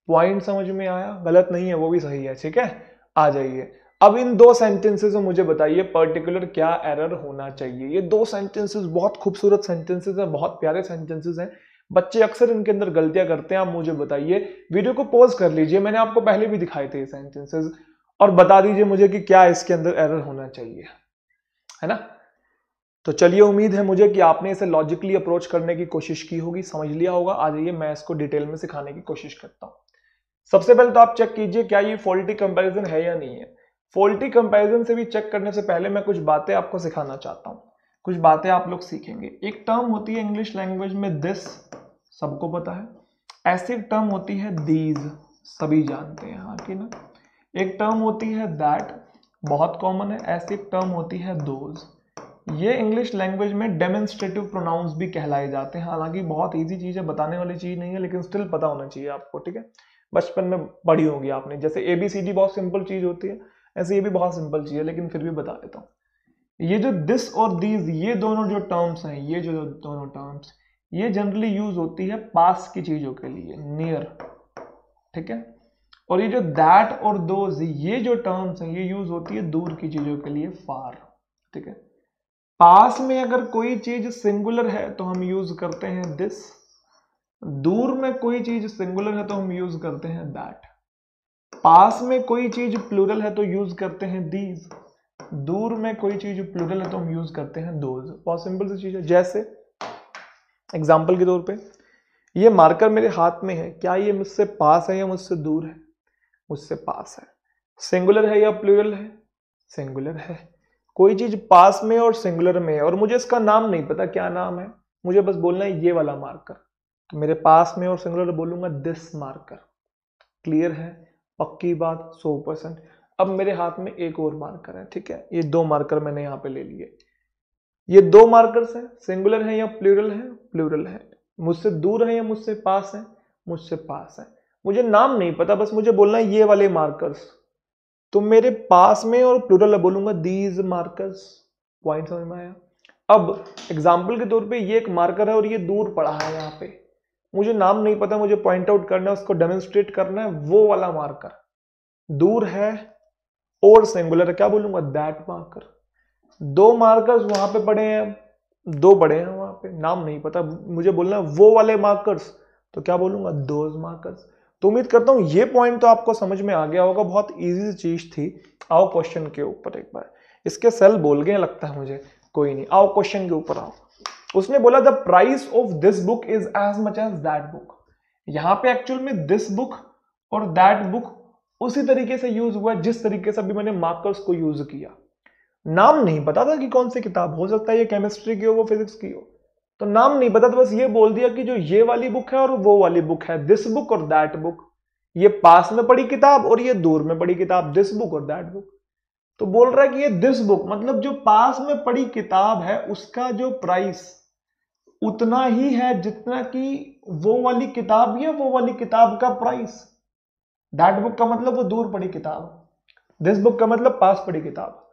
पॉइंट समझ में आया? गलत नहीं है, वो भी सही है, ठीक है? आ जाइए। अब इन दो सेंटेंसेस में मुझे बताइए पर्टिकुलर क्या एरर होना चाहिए? ये दो सेंटेंसेस बहुत खूबसूरत सेंटेंसेस हैं, बहुत प्यारे सेंटेंसेस हैं। बच्चे अक्सर इनके अंदर गलतियाँ करते हैं, आप मुझे बताइए। वीडियो को पॉज कर लीजिए, मैंने आपको पहले भी दिखाए थे ये सेंटेंसेस और बता दीजिए मुझे कि क्या इसके अंदर एरर होना चाहिए। है ना? तो चलिए, उम्मीद है मुझे कि आपने इसे लॉजिकली अप्रोच करने की कोशिश की होगी, समझ लिया होगा। आ जाइए मैं इसको डिटेल में सिखाने की कोशिश करता हूँ। सबसे पहले तो आप चेक कीजिए, क्या ये फॉल्टी कंपैरिजन है या नहीं है? फॉल्टी कंपैरिजन से भी चेक करने से पहले मैं कुछ बातें आपको सिखाना चाहता हूँ। कुछ बातें आप लोग सीखेंगे। एक टर्म होती है इंग्लिश लैंग्वेज में दिस सबको पता है। ऐसी टर्म होती है दीज सभी जानते हैं हाँ कि ना? एक टर्म होती है दैट बहुत कॉमन है, ऐसी एक टर्म होती है दोज ये इंग्लिश लैंग्वेज में डेमोन्स्ट्रेटिव प्रोनाउंस भी कहलाए जाते हैं, हालाँकि बहुत इजी चीज़ है बताने वाली चीज़ नहीं है, लेकिन स्टिल पता होना चाहिए आपको, ठीक है? बचपन में पढ़ी होगी आपने, जैसे ए बी सी डी बहुत सिंपल चीज़ होती है, ऐसे ये भी बहुत सिंपल चीज़ है, लेकिन फिर भी बता देता हूँ। ये जो दिस और दीज ये दोनों जो टर्म्स हैं, ये जो दोनों टर्म्स ये जनरली यूज़ होती है पास की चीज़ों के लिए नियर ठीक है? और ये जो दैट और दोज ये जो टर्म्स हैं, ये यूज़ होती है दूर की चीज़ों के लिए फार ठीक है? पास में अगर कोई चीज़ सिंगुलर है तो हम यूज़ करते हैं दिस दूर में कोई चीज़ सिंगुलर है तो हम यूज़ करते हैं दैट पास में कोई चीज़ प्लूरल है तो यूज़ करते हैं दीज दूर में कोई चीज़ प्लूरल है तो हम यूज़ करते हैं दोज बहुत सिंपल सी चीज़ है। जैसे एग्ज़ाम्पल के तौर पे, ये मार्कर मेरे हाथ में है। क्या ये मुझसे पास है या मुझसे दूर है? मुझसे पास है। सिंगुलर है या प्लूरल है? सिंगुलर है। कोई चीज़ पास में और सिंगुलर में है और मुझे इसका नाम नहीं पता, क्या नाम है? मुझे बस बोलना है ये वाला मार्कर तो मेरे पास में और सिंगुलर बोलूँगा दिस मार्कर क्लियर है? पक्की बात, सौ परसेंट। अब मेरे हाथ में एक और मार्कर है, ठीक है? ये दो मार्कर मैंने यहाँ पे ले लिए। ये दो मार्कर्स हैं सिंगुलर है या प्लूरल है? प्लूरल है। मुझसे दूर है या मुझसे पास है? मुझसे पास है। मुझे नाम नहीं पता, बस मुझे बोलना है ये वाले मार्कर्स तो मेरे पास में और प्लूरल बोलूँगा दीज मार्कर्स पॉइंट समझ में आया? अब एग्ज़ाम्पल के तौर पे ये एक मार्कर है और ये दूर पड़ा है यहाँ पे। मुझे नाम नहीं पता, मुझे पॉइंट आउट करना है, उसको डेमोन्स्ट्रेट करना है, वो वाला मार्कर दूर है, और सिंगुलर क्या बोलूँगा? दैट मार्कर दो मार्कर्स वहाँ पे पड़े हैं, दो बड़े हैं वहाँ पे। नाम नहीं पता, मुझे बोलना है वो वाले मार्कर्स तो क्या बोलूँगा? दोज मार्कर्स तो उम्मीद करता हूँ ये पॉइंट तो आपको समझ में आ गया होगा, बहुत इजी चीज़ थी। आओ क्वेश्चन के ऊपर एक बार। इसके सेल बोल गए लगता है मुझे, कोई नहीं। आओ क्वेश्चन के ऊपर आओ। उसने बोला the price of this book is as much as that book यहाँ पे एक्चुअल में दिस बुक और दैट बुक उसी तरीके से यूज़ हुआ जिस तरीके से अभी मैंने मार्कर्स को यूज़ किया। नाम नहीं पता था कि कौन सी किताब, हो सकता है ये केमिस्ट्री की हो, वो फिजिक्स की हो। तो नाम नहीं पता तो बस ये बोल दिया कि जो ये वाली बुक है और वो वाली बुक है दिस बुक और दैट बुक ये पास में पड़ी किताब और ये दूर में पड़ी किताब दिस बुक और दैट बुक तो बोल रहा है कि ये दिस बुक मतलब जो पास में पड़ी किताब है, उसका जो प्राइस उतना ही है जितना कि वो वाली किताब या वो वाली किताब का प्राइस दैट बुक का मतलब वो दूर पड़ी किताब। दिस बुक का मतलब पास पड़ी किताब।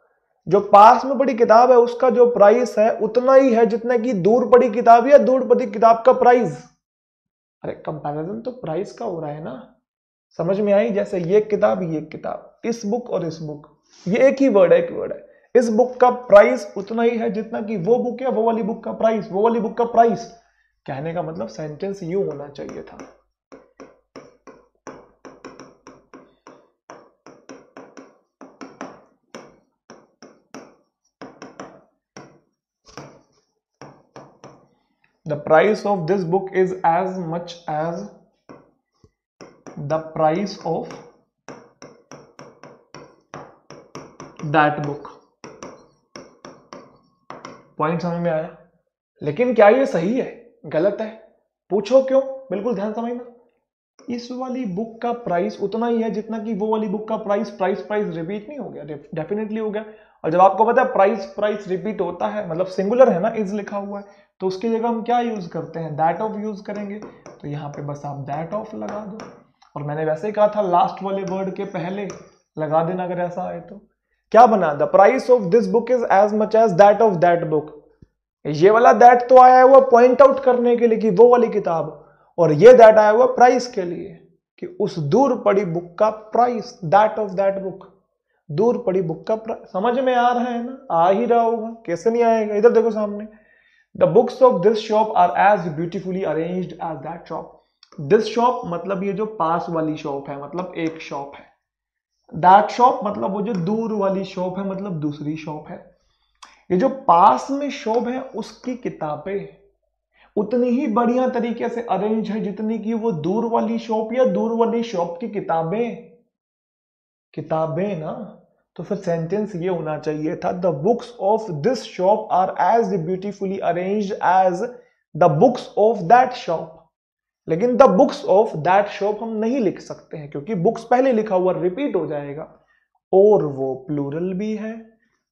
जो पास में पड़ी किताब है, उसका जो प्राइस है, उतना ही है जितना कि दूर पड़ी किताब या दूर पड़ी किताब का प्राइस अरे कंपैरिजन तो प्राइस का हो रहा है ना। समझ में आई? जैसे ये किताब ये किताब। इस बुक और इस बुक ये एक ही वर्ड है, एक वर्ड है। इस बुक का प्राइस उतना ही है जितना कि वो बुक है वो वाली बुक का प्राइस वो वाली बुक का प्राइस कहने का मतलब सेंटेंस यू होना चाहिए था। The price of this book is as much as the price of that book point समझ में आया लेकिन क्या ये सही है गलत है पूछो क्यों बिल्कुल ध्यान समझना इस वाली बुक का प्राइस उतना ही है जितना कि वो वाली बुक का प्राइस प्राइस प्राइस रिपीट नहीं हो गया डेफिनेटली हो गया। और जब आपको पता है प्राइस प्राइस रिपीट होता है मतलब सिंगुलर है ना इज़ लिखा हुआ है तो उसकी जगह हम क्या यूज़ करते हैं? दैट ऑफ़ यूज़ करेंगे। तो यहाँ पे बस आप दैट ऑफ़ लगा दो। और मैंने वैसे ही कहा था लास्ट वाले वर्ड के पहले लगा देना अगर ऐसा आए तो। क्या बना? The price of this book is as much as that of that book ये वाला दैट तो आया हुआ पॉइंट आउट करने के लिए कि वो वाली किताब और ये दैट आया हुआ प्राइस के लिए कि उस दूर पड़ी बुक का price that of that book दूर पड़ी बुक का प्राइस समझ में आ रहा है ना? आ ही रहा होगा। कैसे नहीं आएगा? इधर देखो सामने। The books of this shop are as beautifully arrange as that shop this shop मतलब ये जो पास वाली शॉप है मतलब एक शॉप है। दैट शॉप मतलब वो जो दूर वाली शॉप है मतलब दूसरी शॉप है। ये जो पास में शॉप है, उसकी किताबें उतनी ही बढ़िया तरीके से अरेंज है जितनी की वो दूर वाली शॉप या दूर वाली शॉप की किताबें। किताबें ना? तो फिर सेंटेंस ये होना चाहिए था the books of this shop are as beautifully arrange as the books of that shop लेकिन the books of that shop हम नहीं लिख सकते हैं, क्योंकि बुक्स पहले लिखा हुआ रिपीट हो जाएगा। और वो प्लूरल भी है।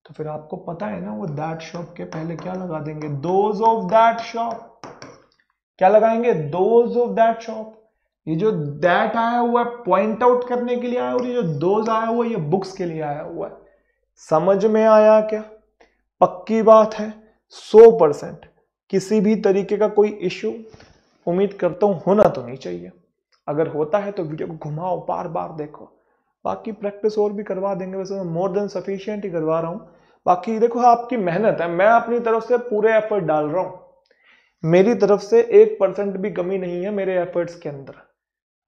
तो फिर आपको पता है ना वो दैट शॉप के पहले क्या लगा देंगे? दोज ऑफ़ दैट शॉप क्या लगाएँगे? दोज ऑफ़ दैट शॉप ये जो दैट आया हुआ है पॉइंट आउट करने के लिए आया और ये जो दोज आया हुआ है, ये बुक्स के लिए आया हुआ है। समझ में आया क्या? पक्की बात है, सौ परसेंट। किसी भी तरीके का कोई इश्यू उम्मीद करता हूँ होना तो नहीं चाहिए। अगर होता है तो वीडियो को घुमाओ बार बार देखो। बाकी प्रैक्टिस और भी करवा देंगे, वैसे मैं मोर देन सफिशियंट ही करवा रहा हूँ। बाकी देखो, आपकी मेहनत है, मैं अपनी तरफ़ से पूरे एफर्ट डाल रहा हूँ। मेरी तरफ़ से एक परसेंट भी कमी नहीं है मेरे एफर्ट्स के अंदर।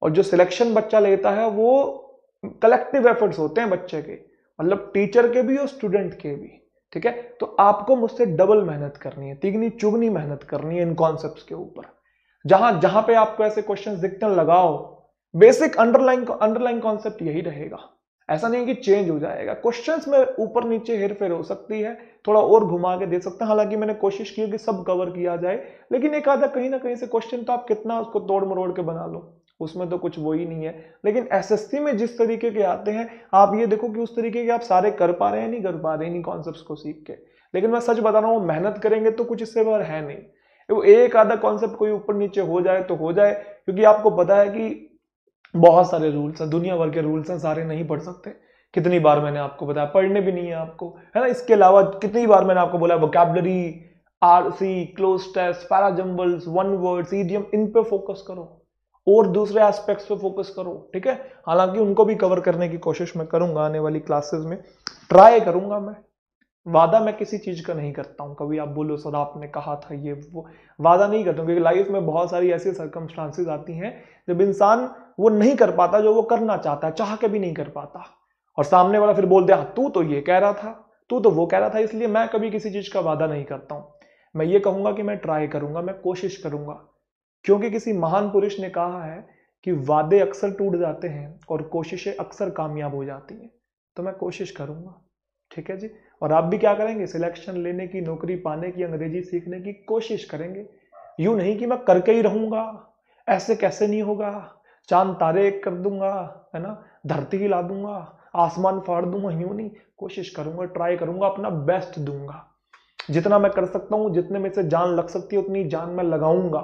और जो सिलेक्शन बच्चा लेता है, वो कलेक्टिव एफर्ट्स होते हैं बच्चे के। मतलब टीचर के भी और स्टूडेंट के भी, ठीक है? तो आपको मुझसे डबल मेहनत करनी है, तिगनी चुगनी मेहनत करनी है इन कॉन्सेप्ट के ऊपर। जहाँ जहाँ पे आपको ऐसे क्वेश्चन दिखते लगाओ बेसिक अंडरलाइन अंडरलाइन कॉन्सेप्ट यही रहेगा। ऐसा नहीं कि चेंज हो जाएगा। क्वेश्चंस में ऊपर नीचे हेर फेर हो सकती है, थोड़ा और घुमा के दे सकते हैं। हालाँकि मैंने कोशिश की है कि सब कवर किया जाए, लेकिन एक आधा कहीं ना कहीं से क्वेश्चन तो आप कितना उसको तोड़ मरोड़ के बना लो, उसमें तो कुछ वो ही नहीं है। लेकिन एसएससी में जिस तरीके के आते हैं, आप ये देखो कि उस तरीके के आप सारे कर पा रहे हैं नहीं कर पा रहे हैं कॉन्सेप्ट को सीख के। लेकिन मैं सच बता रहा हूँ, मेहनत करेंगे तो कुछ इससे बार है नहीं। वो एक आधा कॉन्सेप्ट कोई ऊपर नीचे हो जाए तो हो जाए, क्योंकि आपको पता है कि बहुत सारे रूल्स हैं। दुनिया भर के रूल्स हैं, सारे नहीं पढ़ सकते। कितनी बार मैंने आपको बताया, पढ़ने भी नहीं है आपको, है ना? इसके अलावा कितनी बार मैंने आपको बोला vocabulary R C cloze test parajumbles one words idiom इन पे फोकस करो। और दूसरे एस्पेक्ट्स पे फोकस करो, ठीक है? हालाँकि उनको भी कवर करने की कोशिश मैं करूँगा आने वाली क्लासेस में। ट्राई करूँगा मैं। वादा मैं किसी चीज़ का नहीं करता हूँ। कभी आप बोलो, सर, आपने कहा था ये, वो। वादा नहीं करता हूँ, क्योंकि लाइफ में बहुत सारी ऐसी सरकमस्टांसेस आती हैं, जब इंसान वो नहीं कर पाता जो वो करना चाहता है, चाह के भी नहीं कर पाता। और सामने वाला फिर बोल दे हाँ तू तो ये कह रहा था, तू तो वो कह रहा था, इसलिए मैं कभी किसी चीज़ का वादा नहीं करता हूँ। मैं ये कहूँगा कि मैं ट्राई करूँगा, मैं कोशिश करूँगा। क्योंकि किसी महान पुरुष ने कहा है कि वादे अक्सर टूट जाते हैं और कोशिशें अक्सर कामयाब हो जाती हैं। तो मैं कोशिश करूँगा। ठीक है जी? और आप भी क्या करेंगे? सिलेक्शन लेने की, नौकरी पाने की, अंग्रेज़ी सीखने की कोशिश करेंगे? यूँ नहीं कि मैं करके ही रहूँगा, ऐसे कैसे नहीं होगा? चाँद तारे कर दूँगा, है ना? धरती ला दूँगा, आसमान फाड़ दूँगा, यूँ नहीं। कोशिश करूँगा ट्राई करूँगा, अपना बेस्ट दूँगा। जितना मैं कर सकता हूँ, जितने में से जान लग सकती है, उतनी जान मैं लगाऊँगा।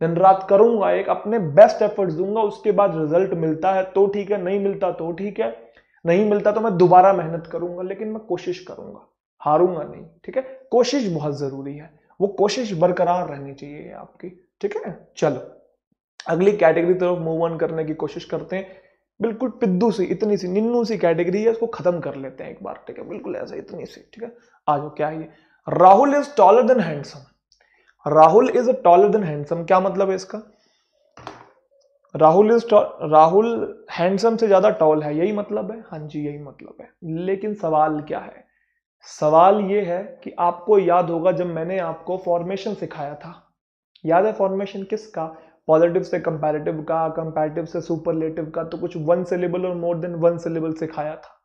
दिन रात करूँगा, एक अपने बेस्ट एफर्ट दूँगा, उसके बाद रिज़ल्ट मिलता है तो ठीक है, नहीं मिलता तो ठीक है। नहीं मिलता तो मैं दोबारा मेहनत करूँगा, लेकिन मैं कोशिश करूँगा। हारूँगा नहीं, ठीक है? कोशिश बहुत ज़रूरी है। वो कोशिश बरकरार रहनी चाहिए आपकी, ठीक है? चलो। अगली कैटेगरी तरफ़ मूव ऑन करने की कोशिश करते हैं। बिल्कुल पिद्दू सी, इतनी सी, निन्नू सी कैटेगरी है, उसको खत्म कर लेते हैं एक बार, ठीक है? बिल्कुल ऐसा, इतनी सी, ठीक है? आ जाओ, क्या है Rahul is taller than handsome Rahul is taller than handsome क्या मतलब है इसका? राहुल इज़ राहुल हैंडसम से ज़्यादा टॉल है, यही मतलब है? हाँ जी, यही मतलब है। लेकिन सवाल क्या है? सवाल ये है कि आपको याद होगा जब मैंने आपको फॉर्मेशन सिखाया था। याद है फॉर्मेशन किसका? पॉजिटिव से कंपैरेटिव का कंपैरेटिव से सुपरलेटिव का तो कुछ वन सिलेबल और मोर देन वन सिलेबल सिखाया था।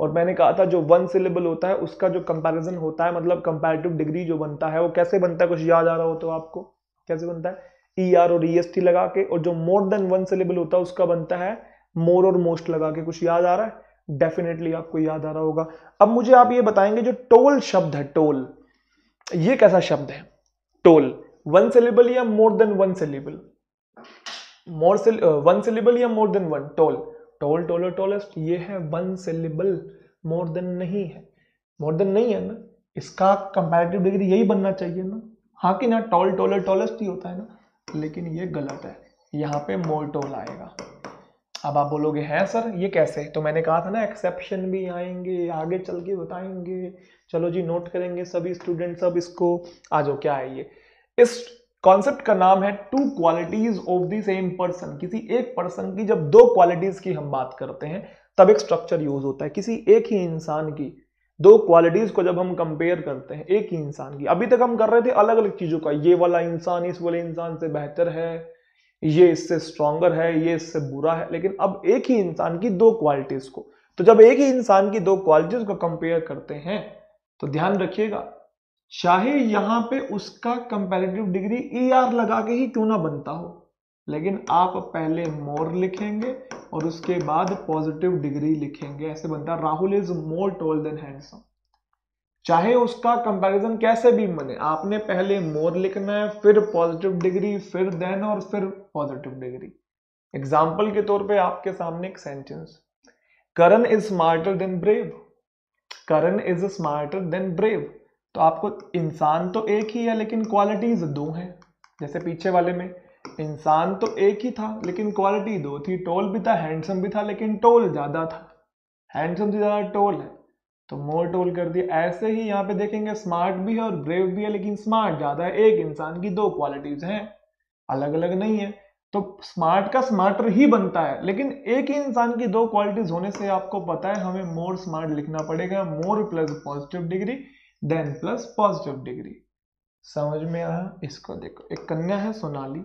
और मैंने कहा था, जो वन सिलेबल होता है, उसका जो कंपैरिजन होता है मतलब कंपैरेटिव डिग्री जो बनता है, वो कैसे बनता है? कुछ याद आ रहा हो तो आपको? कैसे बनता है? ई e आर और ई एस टी लगा के, और जो मोर देन वन सिलेबल होता है, उसका बनता है मोर और मोस्ट लगा के। कुछ याद आ रहा है? डेफिनेटली आपको याद आ रहा होगा। अब मुझे आप ये बताएँगे, जो टोल शब्द है, टोल, ये कैसा शब्द है? टोल वन सिलेबल या more than one syllable more one syllable या more than one tall tall tall tallest ये है वन सिलेबल मोर देन नहीं है. मोर देन नहीं है ना? इसका कंपैरेटिव डिग्री यही बनना चाहिए ना? हाँ कि ना टॉल टोलर टोलेस्ट ही होता है ना? लेकिन ये गलत है. यहाँ पे मोर टोल आएगा. अब आप बोलोगे, हैं सर, ये कैसे? तो मैंने कहा था ना एक्सेप्शन भी आएँगे, आगे चल के बताएँगे. चलो जी नोट करेंगे सभी स्टूडेंट सब इसको, आ जाओ, क्या है ये? इस कॉन्सेप्ट का नाम है two qualities of the same person किसी एक पर्सन की जब दो क्वालिटीज की हम बात करते हैं, तब एक स्ट्रक्चर यूज़ होता है। किसी एक ही इंसान की दो क्वालिटीज को जब हम कंपेयर करते हैं, एक ही इंसान की। अभी तक हम कर रहे थे अलग अलग चीज़ों का। ये वाला इंसान इस वाले इंसान से बेहतर है, ये इससे स्ट्रांगर है, ये इससे बुरा है। लेकिन अब एक ही इंसान की दो क्वालिटीज को। तो जब एक ही इंसान की दो क्वालिटीज को कंपेयर करते हैं तो ध्यान रखिएगा चाहे यहाँ पे उसका कंपैरेटिव डिग्री ई आर लगा के ही क्यों ना बनता हो। लेकिन आप पहले मोर लिखेंगे और उसके बाद पॉजिटिव डिग्री लिखेंगे। ऐसे बनता है। Rahul is more tall than handsome चाहे उसका कंपैरिजन कैसे भी बने, आपने पहले मोर लिखना है, फिर पॉजिटिव डिग्री फिर देन और फिर पॉजिटिव डिग्री एग्ज़ाम्पल के तौर पे आपके सामने एक sentence Karan is smarter than brave Karan is smarter than brave तो आपको इंसान तो एक ही है, लेकिन क्वालिटीज दो हैं। जैसे पीछे वाले में, इंसान तो एक ही था, लेकिन क्वालिटी दो थी। टोल भी था हैंडसम भी था, लेकिन टोल ज़्यादा था। हैंडसम से ज़्यादा टोल है। तो मोर टोल कर दिया। ऐसे ही यहाँ पे देखेंगे स्मार्ट भी है और ब्रेव भी है, लेकिन स्मार्ट ज़्यादा है। एक इंसान की दो क्वालिटीज हैं। अलग अलग नहीं है। तो स्मार्ट का स्मार्टर ही बनता है। लेकिन एक ही इंसान की दो क्वालिटीज होने से आपको पता है, हमें मोर स्मार्ट लिखना पड़ेगा। More plus positive degree than plus positive degree. समझ में आया? इसको देखो। एक कन्या है सोनाली।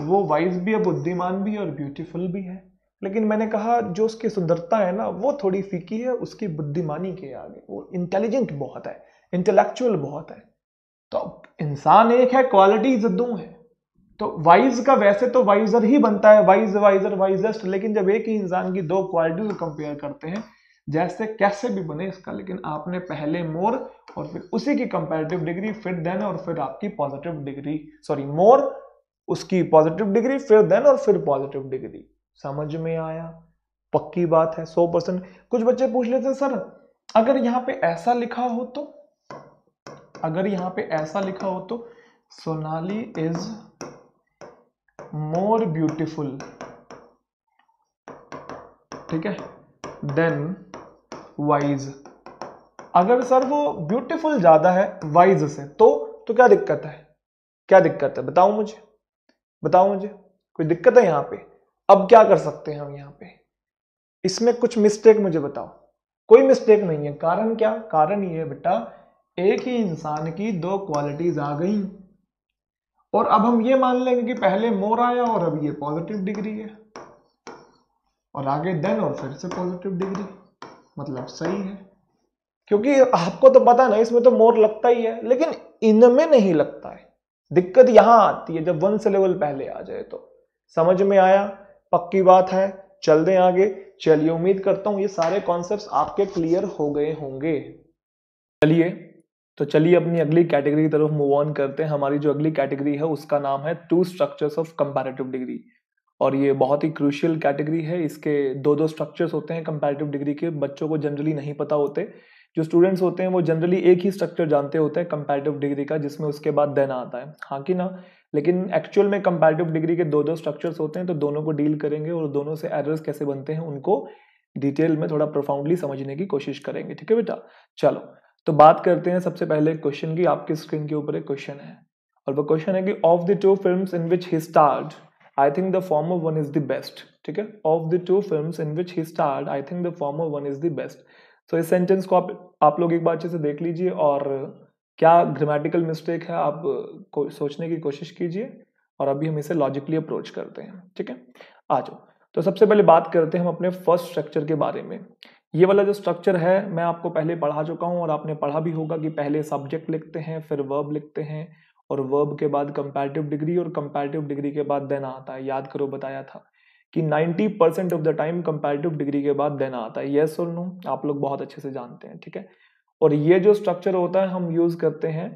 वो वाइज भी है, बुद्धिमान भी है और ब्यूटीफुल भी है। लेकिन मैंने कहा, जो उसकी सुंदरता है ना, वो थोड़ी फीकी है, उसकी बुद्धिमानी के आगे। वो इंटेलिजेंट बहुत है इंटेलेक्चुअल बहुत है। तो इंसान एक है क्वालिटीज दो है। तो वाइज का वैसे तो वाइजर ही बनता है वाइज वाइजर वाइजेस्ट लेकिन जब एक ही इंसान की दो क्वालिटीज कंपेयर करते हैं, जैसे कैसे भी बने इसका। लेकिन आपने पहले मोर और फिर उसी की कंपेरेटिव डिग्री फिर देन और फिर आपकी पॉजिटिव डिग्री सॉरी मोर उसकी पॉजिटिव डिग्री फिर देन और फिर पॉजिटिव डिग्री समझ में आया? पक्की बात है, सौ परसेंट। कुछ बच्चे पूछ लेते सर, अगर यहाँ पे ऐसा लिखा हो तो? अगर यहाँ पे ऐसा लिखा हो तो सोनाली इज़ मोर ब्यूटिफुल ठीक है? देन वाइज अगर सर वो ब्यूटीफुल ज़्यादा है वाइज से तो तो क्या दिक्कत है? क्या दिक्कत है? बताओ मुझे। बताओ मुझे। कोई दिक्कत है यहाँ पे? अब क्या कर सकते हैं हम यहाँ पे? इसमें कुछ मिस्टेक मुझे बताओ। कोई मिस्टेक नहीं है। कारण क्या? कारण ये है बेटा, एक ही इंसान की दो क्वालिटीज आ गई। और अब हम ये मान लेंगे कि पहले मोर आया और अब ये पॉजिटिव डिग्री है। और आगे देन और फिर से पॉजिटिव डिग्री मतलब सही है। क्योंकि आपको तो पता ना, इसमें तो मोर लगता ही है, लेकिन इनमें नहीं लगता है। दिक्कत यहाँ आती है, जब वन से लेवल पहले आ जाए तो। समझ में आया? पक्की बात है। चल दें आगे। चलिए, उम्मीद करता हूँ ये सारे कॉन्सेप्ट आपके क्लियर हो गए होंगे। चलिए तो चलिए अपनी अगली कैटेगरी की तरफ़ मूव ऑन करते हैं। हमारी जो अगली कैटेगरी है, उसका नाम है two structures of comparative degree और ये बहुत ही क्रूशियल कैटेगरी है। इसके दो दो स्ट्रक्चर्स होते हैं कंपैरेटिव डिग्री के। बच्चों को जनरली नहीं पता होते। जो स्टूडेंट्स होते हैं, वो जनरली एक ही स्ट्रक्चर जानते होते हैं कंपैरेटिव डिग्री का, जिसमें उसके बाद देना आता है। हाँ कि ना? लेकिन एक्चुअल में कंपैरेटिव डिग्री के दो दो स्ट्रक्चर्स होते हैं तो दोनों को डील करेंगे और दोनों से एरर्स कैसे बनते हैं, उनको डिटेल में थोड़ा प्रोफाउंडली समझने की कोशिश करेंगे। ठीक है बेटा? चलो तो बात करते हैं सबसे पहले क्वेश्चन की। आपकी स्क्रीन के ऊपर एक क्वेश्चन है और वो क्वेश्चन है कि of the two film in which he starred I think the former one is the best ठीक है? Of the two film in which he starred I think the form of one is the best तो इस sentence को आप आप लोग एक बार अच्छे से देख लीजिए और क्या ग्रामेटिकल मिस्टेक है आप को, सोचने की कोशिश कीजिए और अभी हम इसे लॉजिकली अप्रोच करते हैं, ठीक है? आ जाओ। तो सबसे पहले बात करते हैं हम अपने फ़र्स्ट स्ट्रक्चर के बारे में। ये वाला जो स्ट्रक्चर है, मैं आपको पहले पढ़ा चुका हूँ और आपने पढ़ा भी होगा कि पहले सब्जेक्ट लिखते हैं, फिर वर्ब लिखते हैं और वर्ब के बाद कंपैरेटिव डिग्री और कंपैरेटिव डिग्री के बाद देना आता है। याद करो, बताया था। कि 90 percent of the time comparative degree के बाद देना आता है। येस और नो आप लोग बहुत अच्छे से जानते हैं, ठीक है? और ये जो स्ट्रक्चर होता है, हम यूज़ करते हैं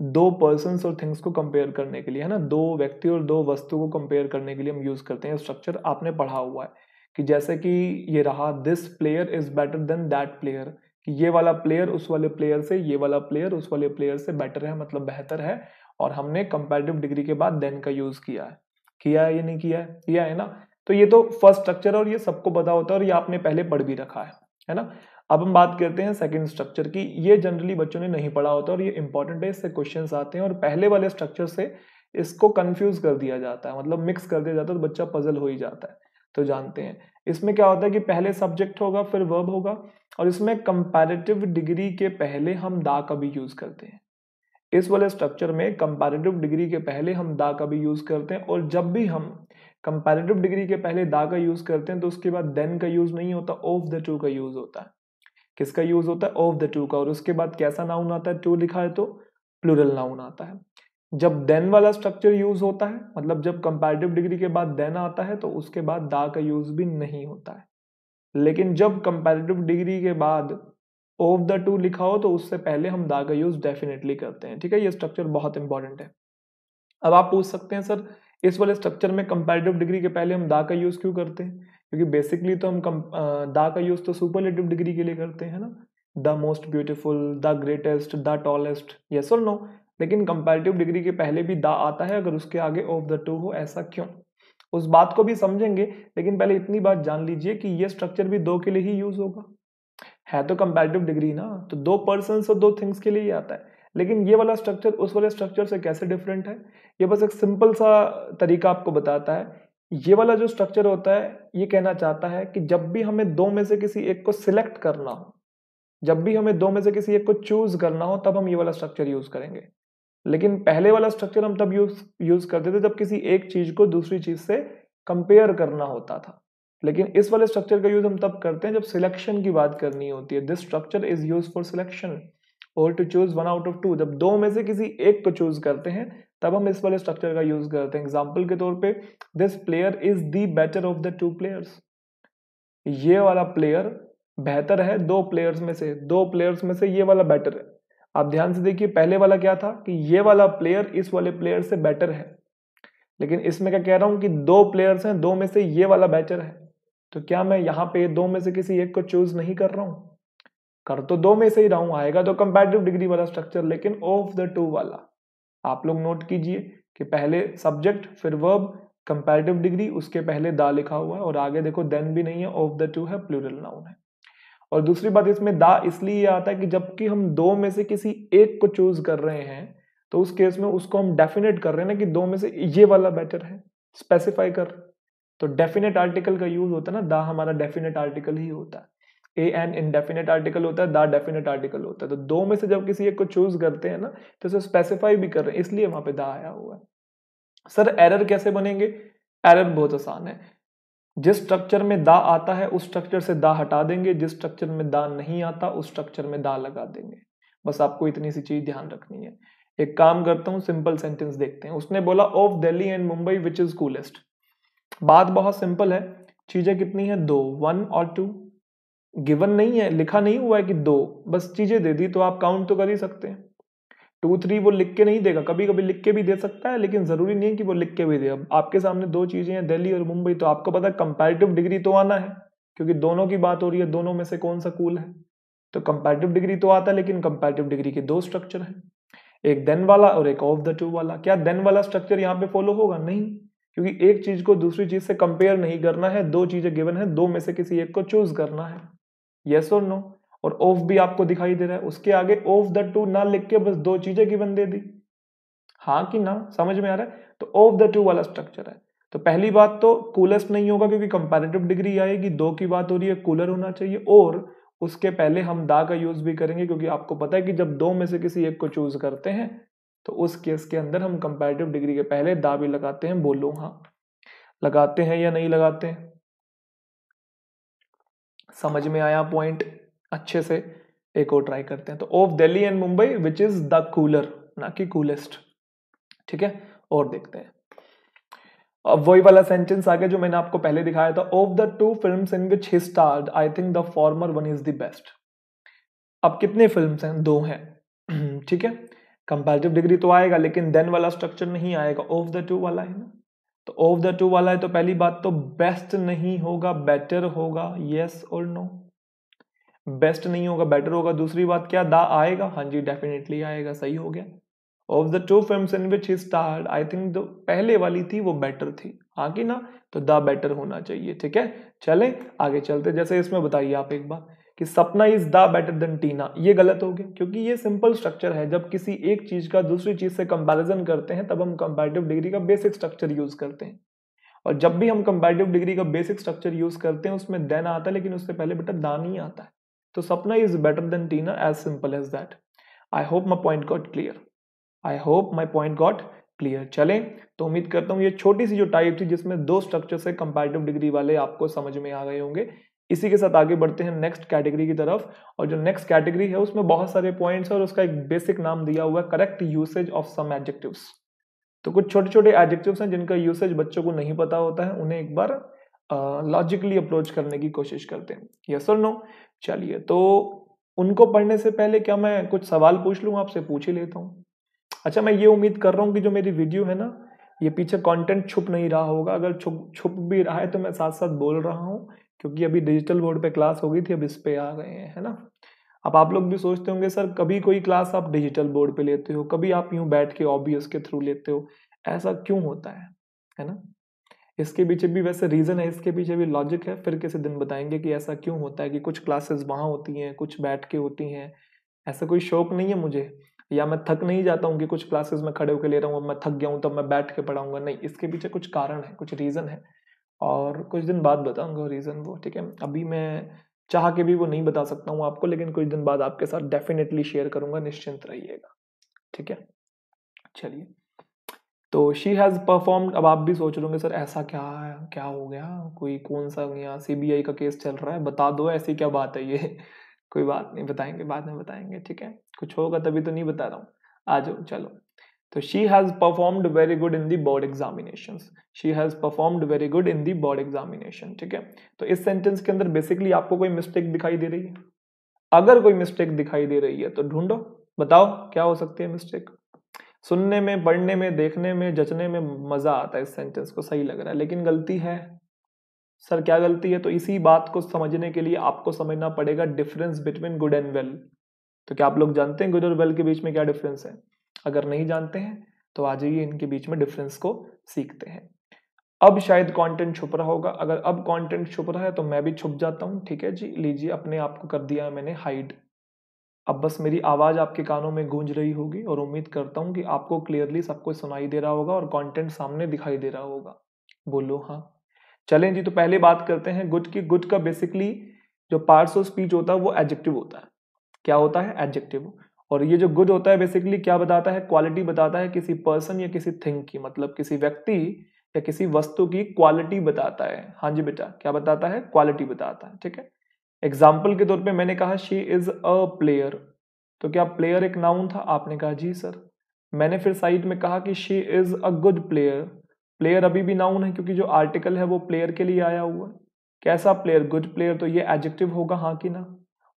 दो पर्सन और थिंग्स को कंपेयर करने के लिए, है ना? दो व्यक्ति और दो वस्तु को कंपेयर करने के लिए हम यूज़ करते हैं। स्ट्रक्चर आपने पढ़ा हुआ है कि जैसे कि ये रहा this player is better than that player कि ये वाला प्लेयर उस वाले प्लेयर से, ये वाला प्लेयर उस वाले प्लेयर से बेटर है मतलब बेहतर है, और हमने कंपेरेटिव डिग्री के बाद देन का यूज़ किया है। किया है या नहीं किया है? किया है ना? तो ये तो फ़र्स्ट स्ट्रक्चर है और ये सबको पता होता है और ये आपने पहले पढ़ भी रखा है है ना? अब हम बात करते हैं सेकंड स्ट्रक्चर की। ये जनरली बच्चों ने नहीं पढ़ा होता और ये इंपॉर्टेंट है, इससे क्वेश्चंस आते हैं और पहले वाले स्ट्रक्चर से इसको कंफ्यूज कर दिया जाता है मतलब मिक्स कर दिया जाता है तो बच्चा पजल हो ही जाता है। तो जानते हैं। इसमें क्या होता है कि पहले सब्जेक्ट होगा, फिर वर्ब होगा और इसमें कंपैरेटिव डिग्री के पहले हम दा का भी यूज़ करते हैं। इस वाले स्ट्रक्चर में कंपैरेटिव डिग्री के पहले हम दा का भी यूज़ करते हैं और जब भी हम कंपैरेटिव डिग्री के पहले दा का यूज़ करते हैं तो उसके बाद देन का यूज़ नहीं होता ऑफ़ द टू का यूज़ होता है। किसका यूज़ होता है? ऑफ़ द टू का। और उसके बाद कैसा नाउन आता है? टू लिखा है तो प्लूरल नाउन आता है। जब देन वाला स्ट्रक्चर यूज़ होता है मतलब जब कंपैरेटिव डिग्री के बाद देन आता है तो उसके बाद दा का यूज़ भी नहीं होता है। लेकिन जब कंपैरेटिव डिग्री के बाद ऑफ़ द टू लिखा हो तो उससे पहले हम दा का यूज़ डेफिनेटली करते हैं। ठीक है? ये स्ट्रक्चर बहुत इंपॉर्टेंट है। अब आप पूछ सकते हैं, सर इस वाले स्ट्रक्चर में कंपेरेटिव डिग्री के पहले हम दा का यूज़ क्यों करते हैं? क्योंकि बेसिकली तो हम दा का यूज़ तो सुपरलेटिव डिग्री के लिए करते हैं ना? The most beautiful the greatest the tallest yes और नो लेकिन कंपेरेटिव डिग्री के पहले भी दा आता है, अगर उसके आगे ऑफ़ द टू हो, ऐसा क्यों? उस बात को भी समझेंगे, लेकिन पहले इतनी बात जान लीजिए कि ये स्ट्रक्चर भी दो के लिए ही यूज़ होगा। है तो कंपेरेटिव डिग्री ना? तो दो पर्सन और दो थिंग्स के लिए ही आता है। लेकिन ये वाला स्ट्रक्चर उस वाले स्ट्रक्चर से कैसे डिफरेंट है? ये बस एक सिंपल सा तरीका आपको बताता है। ये वाला जो स्ट्रक्चर होता है, ये कहना चाहता है कि जब भी हमें दो में से किसी एक को सिलेक्ट करना हो, जब भी हमें दो में से किसी एक को चूज़ करना हो, तब हम ये वाला स्ट्रक्चर यूज़ करेंगे। लेकिन पहले वाला स्ट्रक्चर हम तब यूज़ यूज़ करते थे जब किसी एक चीज़ को दूसरी चीज़ से कंपेयर करना होता था। लेकिन इस वाले स्ट्रक्चर का यूज़ हम तब करते हैं जब सिलेक्शन की बात करनी होती है। This structure is use for selection और to choose one out of two जब दो में से किसी एक को चूज़ करते हैं, तब हम इस वाले स्ट्रक्चर का यूज़ करते हैं। एग्ज़ाम्पल के तौर पे this player is the better of the two players ये वाला प्लेयर बेहतर है दो प्लेयर्स में से, दो प्लेयर्स में से ये वाला बेटर है। आप ध्यान से देखिए, पहले वाला क्या था कि ये वाला प्लेयर इस वाले प्लेयर से बेटर है। लेकिन इसमें क्या कह रहा हूँ कि दो प्लेयर्स हैं, दो में से ये वाला बेटर है। तो क्या मैं यहाँ पे दो में से किसी एक को चूज़ नहीं कर रहा हूँ? कर तो दो में से ही रहा, आएगा तो कंपेरेटिव डिग्री वाला स्ट्रक्चर लेकिन ऑफ़ द टू वाला। आप लोग नोट कीजिए कि पहले सब्जेक्ट फिर वर्ब कंपेरेटिव डिग्री उसके पहले दा लिखा हुआ है, और आगे देखो देन भी नहीं है ऑफ़ द टू है प्लूरल नाउन है। और दूसरी बात, इसमें दा इसलिए आता है कि जबकि हम दो में से किसी एक को चूज़ कर रहे हैं तो उस केस में उसको हम डेफिनेट कर रहे हैं ना कि दो में से ये वाला बेटर है स्पेसिफाई कर। तो डेफिनेट आर्टिकल का यूज़ होता है ना, दा हमारा डेफिनेट आर्टिकल ही होता है। ए एन इनडेफिनेट आर्टिकल होता है दा डेफिनेट आर्टिकल होता है। तो दो में से जब किसी एक को चूज़ करते हैं ना तो उसे स्पेसिफाई भी कर रहे हैं, इसलिए वहाँ पे दा आया हुआ है। सर एरर कैसे बनेंगे? एरर बहुत आसान है। जिस स्ट्रक्चर में दा आता है, उस स्ट्रक्चर से दा हटा देंगे, जिस स्ट्रक्चर में दा नहीं आता, उस स्ट्रक्चर में दा लगा देंगे। बस आपको इतनी सी चीज़ ध्यान रखनी है। एक काम करता हूँ सिंपल सेंटेंस देखते हैं। उसने बोला of Delhi and Mumbai which is coolest बात बहुत सिंपल है। चीज़ें कितनी है? दो वन और टू गिवन नहीं है, लिखा नहीं हुआ है कि दो, बस चीज़ें दे दी तो आप काउंट तो कर ही सकते हैं। टू थ्री वो लिख के नहीं देगा कभी कभी लिख के भी दे सकता है, लेकिन ज़रूरी नहीं है कि वो लिख के भी दे। अब आपके सामने दो चीज़ें हैं, दिल्ली और मुंबई तो आपको पता है कंपेरेटिव डिग्री तो आना है, क्योंकि दोनों की बात हो रही है, दोनों में से कौन सा कूल है? तो कंपेरेटिव डिग्री तो आता है, लेकिन कंपेरेटिव डिग्री के दो स्ट्रक्चर है। एक देन वाला और एक ऑफ़ द टू वाला। क्या देन वाला स्ट्रक्चर यहाँ पे फॉलो होगा? नहीं, क्योंकि एक चीज़ को दूसरी चीज़ से कंपेयर नहीं करना है, दो चीज़ें गिवन है, दो में से किसी एक को चूज़ करना है। यस और नो और ऑफ़ भी आपको दिखाई दे रहा है। उसके आगे ऑफ़ द टू ना लिख के बस दो चीज़ें गिवन दे दी। हाँ कि ना? समझ में आ रहा है? तो ऑफ़ द टू वाला स्ट्रक्चर है। तो पहली बात तो कूलेस्ट नहीं होगा क्योंकि कंपेरेटिव डिग्री आएगी, दो की बात हो रही है कूलर होना चाहिए। और उसके पहले हम दा का यूज़ भी करेंगे क्योंकि आपको पता है कि जब दो में से किसी एक को चूज़ करते हैं तो उस केस के अंदर हम कंपेरेटिव डिग्री के पहले दा भी लगाते हैं, बोलो हाँ। लगाते हैं या नहीं लगाते हैं? समझ में आया पॉइंट अच्छे से, एक और ट्राई करते हैं। तो of Delhi and Mumbai which is the cooler ना कि कूलेस्ट ठीक है? और देखते हैं। अब वही वाला सेंटेंस आगे जो मैंने आपको पहले दिखाया था of the two film in which he I think the former one is the best अब कितने फ़िल्म हैं? दो हैं। ठीक है? कंपैरेटिव डिग्री तो आएगा, लेकिन देन वाला स्ट्रक्चर नहीं आएगा। ऑफ़ द टू वाला है ना? तो ऑफ़ द टू वाला है तो पहली बात तो बेस्ट नहीं होगा बेटर होगा यस और नो बेस्ट नहीं होगा बेटर होगा। दूसरी बात क्या, दा आएगा? हाँ जी डेफिनेटली आएगा, सही हो गया। Of the two films in which he starred I think जो पहले वाली थी, वो बेटर थी। कि ना तो द बेटर होना चाहिए, ठीक है? चले, आगे चलते जैसे इसमें बताइए आप एक बार। कि Sapna is the better than Tina. ये गलत हो गया, क्योंकि ये सिंपल स्ट्रक्चर है। जब किसी एक चीज़ का दूसरी चीज़ से कंपैरिजन करते हैं, तब हम कंपैरेटिव डिग्री का बेसिक स्ट्रक्चर यूज़ करते हैं। और जब भी हम कंपैरेटिव डिग्री का बेसिक स्ट्रक्चर यूज़ करते हैं, उसमें देन आता है, लेकिन उससे पहले बेटा दा नहीं आता है। तो Sapna is better than Tina as simple as that I hope my point got clear I hope my point got clear चलें तो उम्मीद करता हूँ ये छोटी सी जो टाइप थी, जिसमें दो स्ट्रक्चर से कंपैरेटिव डिग्री वाले आपको समझ में आ गए होंगे इसी के साथ आगे बढ़ते हैं नेक्स्ट कैटेगरी की तरफ़। और जो नेक्स्ट कैटेगरी है, उसमें बहुत सारे पॉइंट्स और उसका एक बेसिक नाम दिया हुआ है correct usage of some adjectives तो कुछ छोटे छोटे एडजेक्टिव्स हैं जिनका यूसेज बच्चों को नहीं पता होता है, उन्हें एक बार लॉजिकली अप्रोच करने की कोशिश करते हैं। यस और नो चलिए तो उनको पढ़ने से पहले क्या मैं कुछ सवाल पूछ लूँ? आपसे पूछ ही लेता हूँ। अच्छा मैं ये उम्मीद कर रहा हूँ कि जो मेरी वीडियो है ना, ये पीछे कंटेंट छुप नहीं रहा होगा। अगर छुप छुप भी रहा है तो मैं साथ साथ बोल रहा हूँ। क्योंकि अभी डिजिटल बोर्ड पे क्लास हो गई थी, अब इस पे आ गए हैं, है ना? अब आप लोग भी सोचते होंगे, सर, कभी कोई क्लास आप डिजिटल बोर्ड पे लेते हो? कभी आप यूँ बैठ के ऑबियस के थ्रू लेते हो? ऐसा क्यों होता है? है ना? इसके पीछे भी वैसे रीज़न है, इसके पीछे भी लॉजिक है। फिर किसी दिन बताएँगे कि ऐसा क्यों होता है कि कुछ क्लासेस वहाँ होती हैं, कुछ बैठ के होती हैं। ऐसा कोई शौक नहीं है मुझे? या मैं थक नहीं जाता हूँ कि कुछ क्लासेस में खड़े होकर ले रहा हूँ मैं थक गया हूँ, तब मैं बैठ के पढ़ाऊँगा? नहीं, इसके पीछे कुछ कारण है, कुछ रीज़न है। और कुछ दिन बाद बताऊँगा रीज़न वो, ठीक है? अभी मैं चाह के भी वो नहीं बता सकता हूँ आपको, लेकिन कुछ दिन बाद आपके साथ डेफिनेटली शेयर करूँगा, निश्चिंत रहिएगा, ठीक है? चलिए। तो शी हैज़ परफॉर्म्ड अब आप भी सोच रहे सर, ऐसा क्या क्या हो गया? कोई कौन सा यहाँ सी का केस चल रहा है? बता दो, ऐसी क्या बात है ये? कोई बात नहीं, बताएँगे, बाद में बताएँगे, ठीक है? कुछ होगा तभी तो नहीं बता रहा हूँ। आ जाओ, चलो। तो she has performed very good in the board examination she has performed very good in the board examination ठीक है? तो इस सेंटेंस के अंदर बेसिकली आपको कोई मिस्टेक दिखाई दे रही है? अगर कोई मिस्टेक दिखाई दे रही है तो ढूंढो। बताओ, क्या हो सकती है मिस्टेक सुनने में, पढ़ने में, देखने में, जचने में मज़ा आता है इस सेंटेंस को, सही लग रहा है। लेकिन गलती है। सर, क्या गलती है? तो इसी बात को समझने के लिए आपको समझना पड़ेगा difference between good and well तो क्या आप लोग जानते हैं गुड और वेल के बीच में क्या डिफरेंस है? अगर नहीं जानते हैं तो आ जाइए इनके बीच में डिफरेंस को सीखते हैं। अब शायद कंटेंट छुप रहा होगा। अगर अब कंटेंट छुप रहा है तो मैं भी छुप जाता हूँ, ठीक है जी? लीजिए, अपने आप को कर दिया मैंने हाइड अब बस मेरी आवाज़ आपके कानों में गूंज रही होगी और उम्मीद करता हूँ कि आपको क्लियरली सब कुछ सुनाई दे रहा होगा और कंटेंट सामने दिखाई दे रहा होगा। बोलो हाँ। चलें जी तो पहले बात करते हैं। गुड की, गुड का बेसिकली जो पार्ट्स ऑफ़ स्पीच होता है, वो एडजेक्टिव होता है। क्या होता है? एडजेक्टिव और ये जो गुड होता है बेसिकली क्या बताता है? क्वालिटी बताता है किसी पर्सन या किसी थिंग की मतलब किसी व्यक्ति या किसी वस्तु की क्वालिटी बताता है। हाँ जी बेटा, क्या बताता है? क्वालिटी बताता है, ठीक है? एग्ज़ाम्पल के तौर पे मैंने कहा शी इज़ अ प्लेयर तो क्या प्लेयर एक नाउन था? आपने कहा, जी सर मैंने फिर साइड में कहा कि she is a good player player अभी भी नाउन है, क्योंकि जो आर्टिकल है वो प्लेयर के लिए आया हुआ है। कैसा प्लेयर गुड प्लेयर तो ये एडजेक्टिव होगा हाँ कि ना?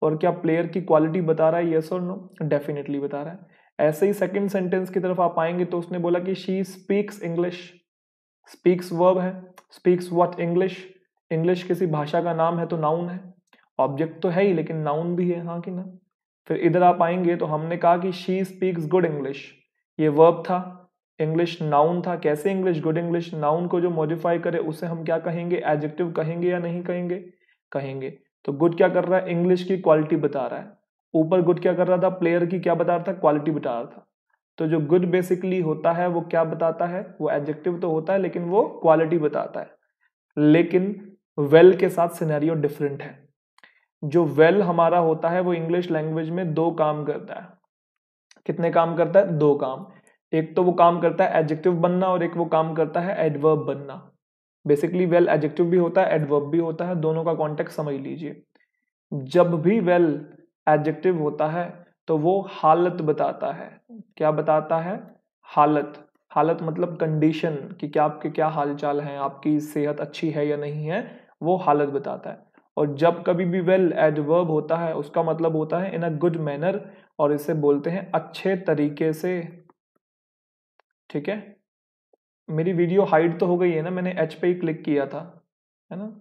और क्या प्लेयर की क्वालिटी बता रहा है यस और नो डेफिनेटली बता रहा है। ऐसे ही सेकंड सेंटेंस की तरफ़ आप आएँगे तो उसने बोला कि she speaks English speaks verb है। स्पीक्स व्हाट इंग्लिश इंग्लिश किसी भाषा का नाम है तो नाउन है। ऑब्जेक्ट तो है ही, लेकिन नाउन भी है हाँ कि ना? फिर इधर आप आएँगे तो हमने कहा कि शी स्पीक्स गुड इंग्लिश ये वर्ब था। इंग्लिश नाउन था। कैसे इंग्लिश गुड इंग्लिश नाउन को जो मॉडिफाई करे, उसे हम क्या कहेंगे? एडजेक्टिव कहेंगे या नहीं कहेंगे? कहेंगे। तो गुड क्या कर रहा है? इंग्लिश की क्वालिटी बता रहा है। ऊपर गुड क्या कर रहा था? प्लेयर की क्या बता रहा था? क्वालिटी बता रहा था। तो जो गुड बेसिकली होता है, वो क्या बताता है? वो एडजेक्टिव तो होता है, लेकिन वो क्वालिटी बताता है। लेकिन वेल well के साथ सिनेरियो डिफरेंट है। जो वेल well हमारा होता है, वो इंग्लिश लैंग्वेज में दो काम करता है। कितने काम करता है? दो काम। एक तो वो काम करता है एडजेक्टिव बनना और एक वो काम करता है एडवर्ब बनना। बेसिकली वेल एडजेक्टिव भी होता है एडवर्ब भी होता है, दोनों का कॉन्टेक्ट समझ लीजिए। जब भी वेल well एडजेक्टिव होता है तो वो हालत बताता है। क्या बताता है? हालत। हालत मतलब कंडीशन कि क्या आपके क्या हालचाल हैं, आपकी सेहत अच्छी है या नहीं है, वो हालत बताता है। और जब कभी भी वेल एडवर्ब होता है, उसका मतलब होता है इन अ गुड मैनर और इसे बोलते हैं अच्छे तरीके से। ठीक है? मेरी वीडियो हाइड तो हो गई है ना मैंने एच पे ही क्लिक किया था है ना?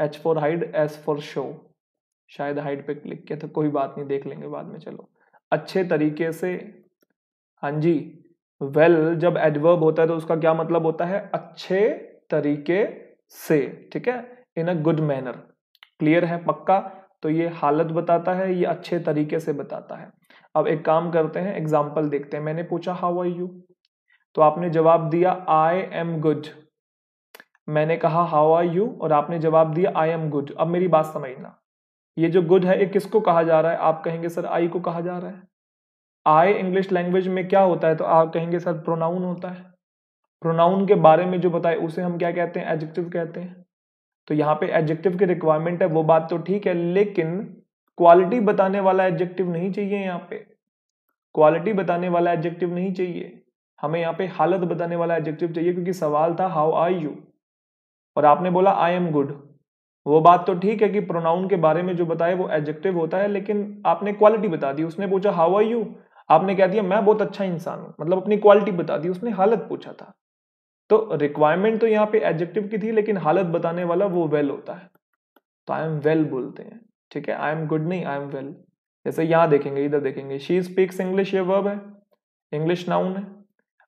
H for hide S for show शायद हाइड पे क्लिक किया था कोई बात नहीं देख लेंगे बाद में चलो। अच्छे तरीके से हाँ जी वेल well, जब एडवर्ब होता है तो उसका क्या मतलब होता है? अच्छे तरीके से ठीक है? In a good manner clear है? पक्का? तो ये हालत बताता है ये अच्छे तरीके से बताता है। अब एक काम करते हैं एग्ज़ाम्पल देखते हैं। मैंने पूछा हाउ आर यू तो आपने जवाब दिया आई एम गुड मैंने कहा हाउ आर यू और आपने जवाब दिया आई एम गुड अब मेरी बात समझना। ये जो गुड है, ये किसको कहा जा रहा है? आप कहेंगे, सर आई को कहा जा रहा है। आई इंग्लिश लैंग्वेज में क्या होता है? तो आप कहेंगे, सर प्रोनाउन होता है। प्रोनाउन के बारे में जो बताए, उसे हम क्या कहते हैं? एडजेक्टिव कहते हैं। तो यहाँ पे एडजेक्टिव की रिक्वायरमेंट है, वो बात तो ठीक है, लेकिन क्वालिटी बताने वाला एडजेक्टिव नहीं चाहिए यहाँ पे। क्वालिटी बताने वाला एडजेक्टिव नहीं चाहिए। हमें यहाँ पे हालत बताने वाला एडजेक्टिव चाहिए क्योंकि सवाल था हाउ आर यू और आपने बोला आई एम गुड वो बात तो ठीक है कि प्रोनाउन के बारे में जो बताए वो एडजेक्टिव होता है, लेकिन आपने क्वालिटी बता दी। उसने पूछा हाउ आर यू आपने कह दिया, मैं बहुत अच्छा इंसान हूँ। मतलब अपनी क्वालिटी बता दी। उसने हालत पूछा था। तो रिक्वायरमेंट तो यहाँ पे एडजेक्टिव की थी, लेकिन हालत बताने वाला वो वेल होता है। तो आई एम वेल बोलते हैं। ठीक है? आई एम गुड नहीं आई एम वेल जैसे यहाँ देखेंगे, इधर देखेंगे। शी स्पीक्स इंग्लिश ये वर्ब है। इंग्लिश नाउन है।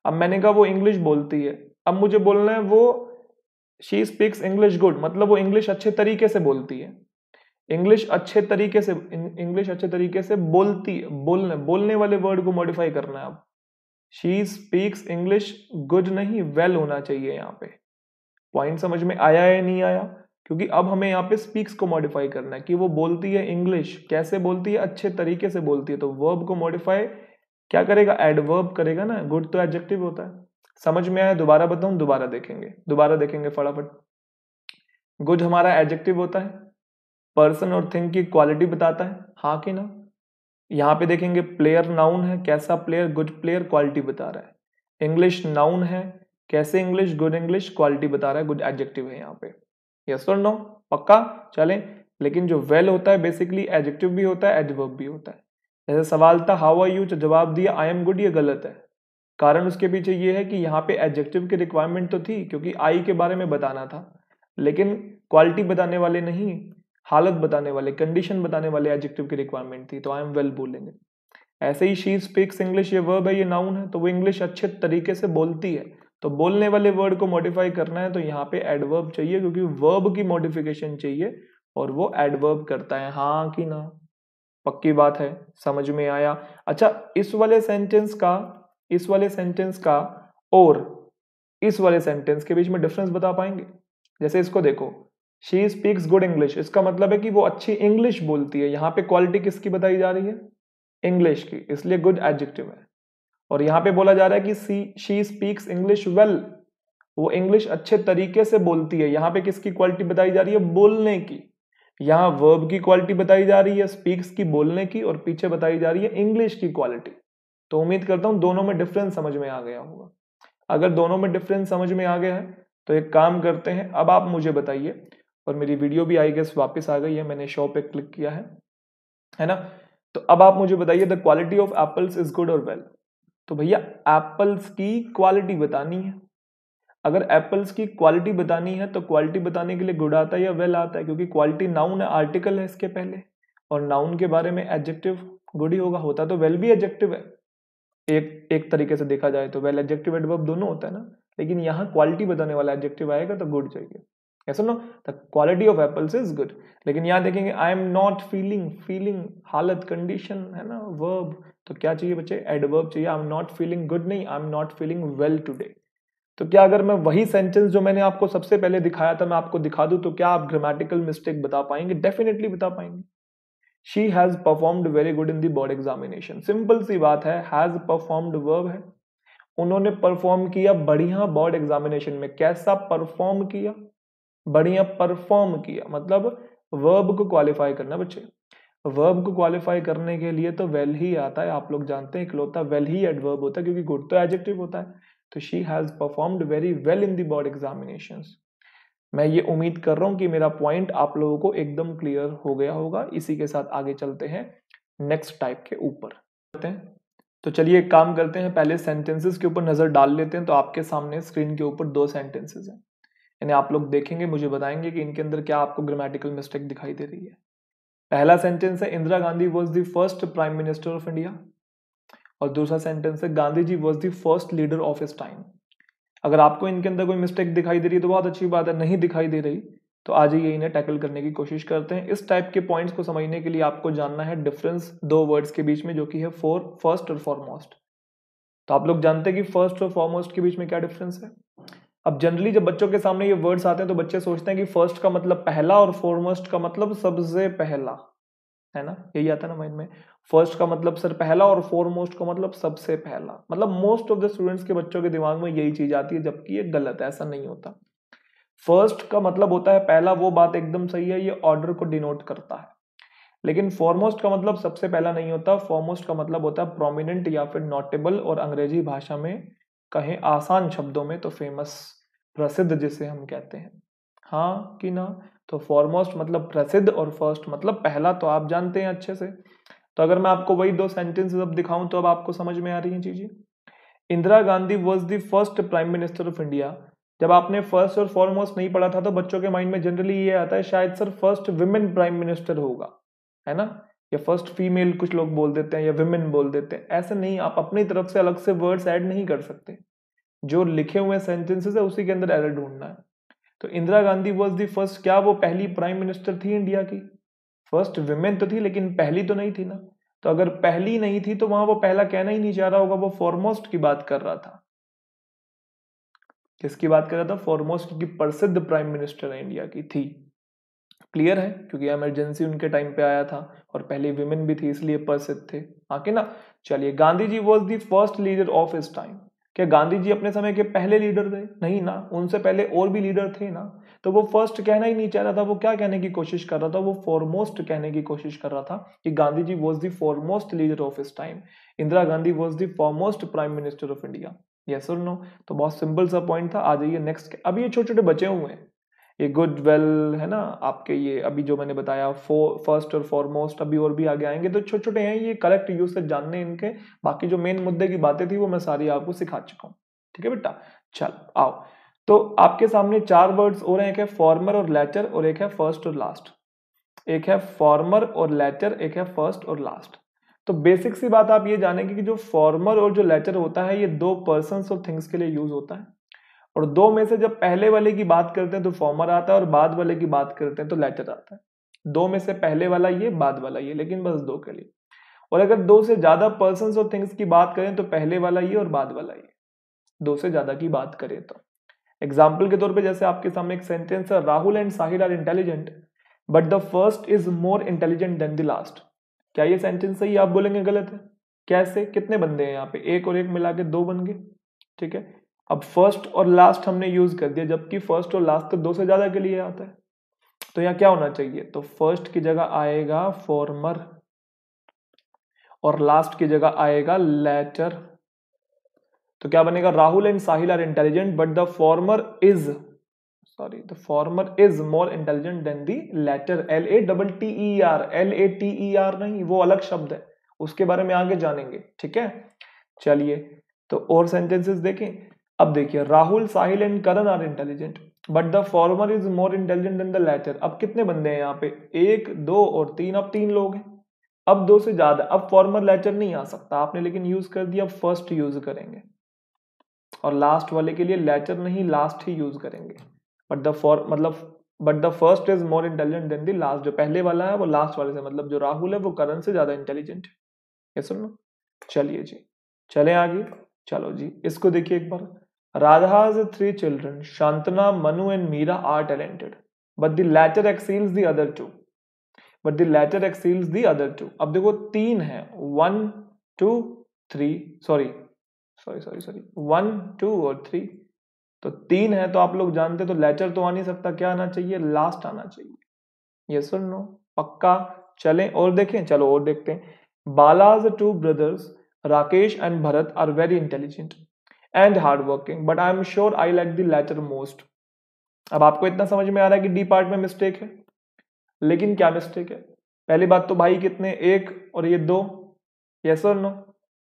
अब मैंने कहा वो इंग्लिश बोलती है। अब मुझे बोलना है वो शी स्पीक्स इंग्लिश गुड मतलब वो इंग्लिश अच्छे तरीके से बोलती है। इंग्लिश अच्छे तरीके से इंग्लिश अच्छे तरीके से बोलती, बोलने बोलने वाले वर्ड को मॉडिफाई करना है अब। शी स्पीक्स इंग्लिश गुड नहीं वेल well होना चाहिए यहाँ पे। पॉइंट समझ में आया या नहीं आया? क्योंकि अब हमें यहाँ पे स्पीक्स को मॉडिफाई करना है कि वो बोलती है इंग्लिश कैसे बोलती है, अच्छे तरीके से बोलती है तो वर्ब को मॉडिफाई क्या करेगा? एडवर्ब करेगा ना? गुड तो एडजेक्टिव होता है। समझ में आया? दोबारा बताऊँ? दोबारा देखेंगे। दोबारा देखेंगे फटाफट। गुड हमारा एडजेक्टिव होता है। पर्सन और थिंग की क्वालिटी बताता है। हाँ कि ना? यहाँ पे देखेंगे प्लेयर नाउन है। कैसा प्लेयर गुड प्लेयर क्वालिटी बता रहा है। इंग्लिश नाउन है। कैसे इंग्लिश गुड इंग्लिश क्वालिटी बता रहा है। गुड एडजेक्टिव है यहाँ पे। यस और नो पक्का? चलें। लेकिन जो वेल well होता है बेसिकली एडजेक्टिव भी होता है एडवर्ब भी होता है। जैसे सवाल था हाउ आर यू जो जवाब दिया आई एम गुड ये गलत है। कारण उसके पीछे ये है कि यहाँ पे एडजेक्टिव की रिक्वायरमेंट तो थी, क्योंकि आई के बारे में बताना था, लेकिन क्वालिटी बताने वाले नहीं, हालत बताने वाले कंडीशन बताने वाले एडजेक्टिव की रिक्वायरमेंट थी तो आई एम वेल बोलेंगे। ऐसे ही शी स्पीक्स इंग्लिश ये वर्ब है, ये नाउन है तो वो इंग्लिश अच्छे तरीके से बोलती है। तो बोलने वाले वर्ड को मॉडिफाई करना है तो यहाँ पे एडवर्ब चाहिए, क्योंकि वर्ब की मॉडिफिकेशन चाहिए, और वो एडवर्ब करता है हाँ कि ना। पक्की बात है, समझ में आया। अच्छा इस वाले सेंटेंस का, इस वाले सेंटेंस का और इस वाले सेंटेंस के बीच में डिफरेंस बता पाएँगे? जैसे इसको देखो शी स्पीक्स गुड इंग्लिश इसका मतलब है कि वो अच्छी इंग्लिश बोलती है। यहाँ पे क्वालिटी किसकी बताई जा रही है? इंग्लिश की, इसलिए गुड एडजेक्टिव है। और यहाँ पे बोला जा रहा है कि see she speaks English well वो इंग्लिश अच्छे तरीके से बोलती है। यहाँ पे किसकी क्वालिटी बताई जा रही है? बोलने की। यहाँ वर्ब की क्वालिटी बताई जा रही है स्पीक्स की बोलने की और पीछे बताई जा रही है इंग्लिश की क्वालिटी तो उम्मीद करता हूँ दोनों में डिफरेंस समझ में आ गया होगा। अगर दोनों में डिफरेंस समझ में आ गया है तो एक काम करते हैं, अब आप मुझे बताइए, और मेरी वीडियो भी आई गेस वापस आ गई है, मैंने शो पे क्लिक किया है है ना? तो अब आप मुझे बताइए the quality of apples is good और वेल तो भैया एप्पल्स की क्वालिटी बतानी है। अगर एप्पल्स की क्वालिटी बतानी है तो क्वालिटी बताने के लिए गुड आता है या वेल आता है, क्योंकि क्वालिटी नाउन है आर्टिकल है इसके पहले। और नाउन के बारे में एडजेक्टिव गुड ही होगा, होता तो वेल भी एडजेक्टिव है। एक एक तरीके से देखा जाए तो वेल एडजेक्टिव एडवर्ब दोनों होता है ना, लेकिन यहाँ क्वालिटी बताने वाला एडजेक्टिव आएगा तो गुड चाहिए। ऐसा no the quality of apples is good लेकिन यहाँ देखेंगे I am not feeling feeling हालत कंडीशन है ना वर्ब तो क्या चाहिए बच्चे? एडवर्ब चाहिए I am not feeling good नहीं I am not feeling well today तो क्या अगर मैं वही सेंटेंस जो मैंने आपको सबसे पहले दिखाया था, मैं आपको दिखा दूँ तो क्या आप ग्रामेटिकल मिस्टेक बता पाएँगे? डेफिनेटली बता पाएँगे। She has performed very good in the board examination simple सी बात है हैज़ परफॉर्म्ड वर्ब है। उन्होंने परफॉर्म किया बढ़िया बोर्ड एग्जामिनेशन में। कैसा परफॉर्म किया? बढ़िया परफॉर्म किया। मतलब वर्ब को क्वालिफाई करना बच्चे। वर्ब को क्वालिफाई करने के लिए तो वेल ही आता है, आप लोग जानते हैं, इकलौता वेल ही एडवर्ब होता है, क्योंकि गुड तो एडजेक्टिव होता है। तो she has performed very well in the board examination मैं ये उम्मीद कर रहा हूँ कि मेरा पॉइंट आप लोगों को एकदम क्लियर हो गया होगा। इसी के साथ आगे चलते हैं नेक्स्ट टाइप के ऊपर। तो चलिए एक काम करते हैं, पहले सेंटेंसेस के ऊपर नज़र डाल लेते हैं तो आपके सामने स्क्रीन के ऊपर दो सेंटेंसेस हैं। यानी आप लोग देखेंगे, मुझे बताएँगे कि इनके अंदर क्या आपको ग्रामेटिकल मिस्टेक दिखाई दे रही है। पहला सेंटेंस है, Indira Gandhi was the first prime minister of India और दूसरा सेंटेंस है, Gandhi ji was the first leader of his time अगर आपको इनके अंदर कोई मिस्टेक दिखाई दे रही है तो बहुत अच्छी बात है, नहीं दिखाई दे रही तो आज ही इन्हें टैकल करने की कोशिश करते हैं। इस टाइप के पॉइंट्स को समझने के लिए आपको जानना है डिफरेंस दो वर्ड्स के बीच में, जो कि है फोर फ़र्स्ट और फॉरमोस्ट तो आप लोग जानते हैं कि फ़र्स्ट और फॉरमोस्ट के बीच में क्या डिफरेंस है? अब जनरली जब बच्चों के सामने ये वर्ड्स आते हैं तो बच्चे सोचते हैं कि फ़र्स्ट का मतलब पहला और फोरमोस्ट का मतलब सबसे पहला, है ना? यही आता है ना माइंड में। फ़र्स्ट का मतलब सर पहला और फोरमोस्ट का मतलब सबसे पहला। मतलब मोस्ट ऑफ़ द स्टूडेंट्स के बच्चों के दिमाग में यही चीज़ आती है, जबकि ये गलत है, ऐसा नहीं होता। फ़र्स्ट का मतलब होता है पहला, वो बात एकदम सही है, ये ऑर्डर को डिनोट करता है। लेकिन फॉरमोस्ट का मतलब सबसे पहला नहीं होता। फॉरमोस्ट का मतलब होता है प्रोमिनेंट या फिर नोटेबल और अंग्रेज़ी भाषा में कहें आसान शब्दों में तो फ़ेमस प्रसिद्ध जिसे हम कहते हैं। हाँ कि ना? तो फॉरमोस्ट मतलब प्रसिद्ध और फ़र्स्ट मतलब पहला तो आप जानते हैं अच्छे से। तो अगर मैं आपको वही दो सेंटेंसेस अब दिखाऊँ तो अब आपको समझ में आ रही है चीज़ें। Indira Gandhi was the first prime minister of India जब आपने फ़र्स्ट और फॉरमोस्ट नहीं पढ़ा था तो बच्चों के माइंड में जनरली ये आता है, शायद sir first women prime minister होगा। है ना? या फ़र्स्ट फीमेल कुछ लोग बोल देते हैं या विमेन बोल देते हैं, ऐसे नहीं, आप अपनी तरफ़ से अलग से वर्ड्स ऐड नहीं कर सकते। जो लिखे हुए सेंटेंसेस है, उसी के अंदर एरर ढूंढना है। तो Indira Gandhi was the first क्या वो पहली प्राइम मिनिस्टर थी इंडिया की? फ़र्स्ट विमेन तो थी, लेकिन पहली तो नहीं थी ना। तो अगर पहली नहीं थी तो वहाँ वो पहला कहना ही नहीं चाह रहा होगा, वो फॉरमोस्ट की बात कर रहा था। किसकी बात कर रहा था? फॉरमोस्ट की प्रसिद्ध प्राइम मिनिस्टर इंडिया की थी। क्लियर है? क्योंकि इमरजेंसी उनके टाइम पे आया था और पहले विमेन भी थी, इसलिए प्रसिद्ध थे। आके ना? चलिए Gandhi ji was the first leader of his time क्या गांधी जी अपने समय के पहले लीडर थे? नहीं ना। उनसे पहले और भी लीडर थे ना। तो वो फ़र्स्ट कहना ही नहीं चाह रहा था। वो क्या कहने की कोशिश कर रहा था? वो फॉरमोस्ट कहने की कोशिश कर रहा था कि Gandhi ji was the foremost leader of his time Indira Gandhi was the foremost prime minister of India yes और नो तो बहुत सिंपल सा पॉइंट था। आ जाइए नेक्स्ट अभी ये छोटे छोटे बचे हुए हैं। ये गुड वेल है ना? आपके ये अभी जो मैंने बताया फ़र्स्ट और फॉरमोस्ट अभी और भी आगे आएँगे तो छोटे छोटे हैं, ये करेक्ट यूज़ से जानने इनके। बाकी जो मेन मुद्दे की बातें थी, वो मैं सारी आपको सिखा चुका हूँ। ठीक है बेटा? चल, आओ। तो आपके सामने चार वर्ड्स और एक है फॉर्मर और लेटर और एक है फ़र्स्ट और लास्ट एक है फॉर्मर और लेटर एक है फ़र्स्ट और लास्ट तो बेसिक सी बात आप ये जानेंगे कि जो फॉर्मर और जो लेटर होता है, ये दो पर्सन और थिंग्स के लिए यूज़ होता है। और दो में से जब पहले वाले की बात करते हैं तो फॉर्मर आता है और बाद वाले की बात करते हैं तो लेटर आता है। दो में से पहले वाला ये, बाद वाला ये, लेकिन बस दो के लिए। और अगर दो से ज़्यादा पर्सन और थिंग्स की बात करें तो पहले वाला ये और बाद वाला ये। दो से ज़्यादा की बात करें तो। एग्ज़ाम्पल के तौर पे जैसे आपके सामने एक सेंटेंस है Rahul and Sahil are intelligent but the first is more intelligent than the last क्या ये सेंटेंस सही आप बोलेंगे गलत है। कैसे? कितने बंदे हैं यहाँ पे? एक और एक मिला के दो बन गए। ठीक है? अब फ़र्स्ट और लास्ट हमने यूज़ कर दिया, जबकि फ़र्स्ट और लास्ट तो दो से ज़्यादा के लिए आता है। तो यहाँ क्या होना चाहिए? तो फ़र्स्ट की जगह आएगा फॉर्मर और लास्ट की जगह आएगा लेटर तो क्या बनेगा? Rahul and Sahil are intelligent but the former is sorry the former is more intelligent than the latter L A double T E R L A T E R नहीं, वो अलग शब्द है। उसके बारे में आगे जानेंगे, ठीक है? चलिए तो और सेंटेंसेस देखें। अब देखिए, Rahul, Sahil and Karan are intelligent but the former is more intelligent than the latter अब कितने बंदे हैं यहाँ पे? एक, दो और तीन, अब तीन लोग हैं। अब दो से ज़्यादा, अब फॉर्मर लेटर नहीं आ सकता। आपने लेकिन यूज़ कर दिया, अब फ़र्स्ट यूज़ करेंगे। और लास्ट वाले के लिए लेटर नहीं लास्ट ही यूज़ करेंगे। बट द फॉर मतलब but the first is more intelligent than the last जो पहले वाला है, वो लास्ट वाले से मतलब जो राहुल है, वो करण से ज़्यादा इंटेलिजेंट है ये सुन लो चलिए जी। चले आगे। चलो जी। इसको देखिए एक बार। Radha has three children. Shantana, Manu, and Meera are talented, but the latter excels the other two. But the latter excels the other two. अब देखो तीन है। One two three sorry sorry sorry sorry one two और three तो तीन है तो आप लोग जानते तो लेटर तो आ नहीं सकता। क्या आना चाहिए? लास्ट आना चाहिए। ये सुन लो पक्का? चलें और देखें। चलो और देखते हैं। बालाज two brothers Rakesh and Bharat are very intelligent and hard working but I am sure I like the latter most अब आपको इतना समझ में आ रहा है कि डी पार्ट में मिस्टेक है? लेकिन क्या मिस्टेक है? पहली बात तो भाई कितने? एक और ये दो? यस और नो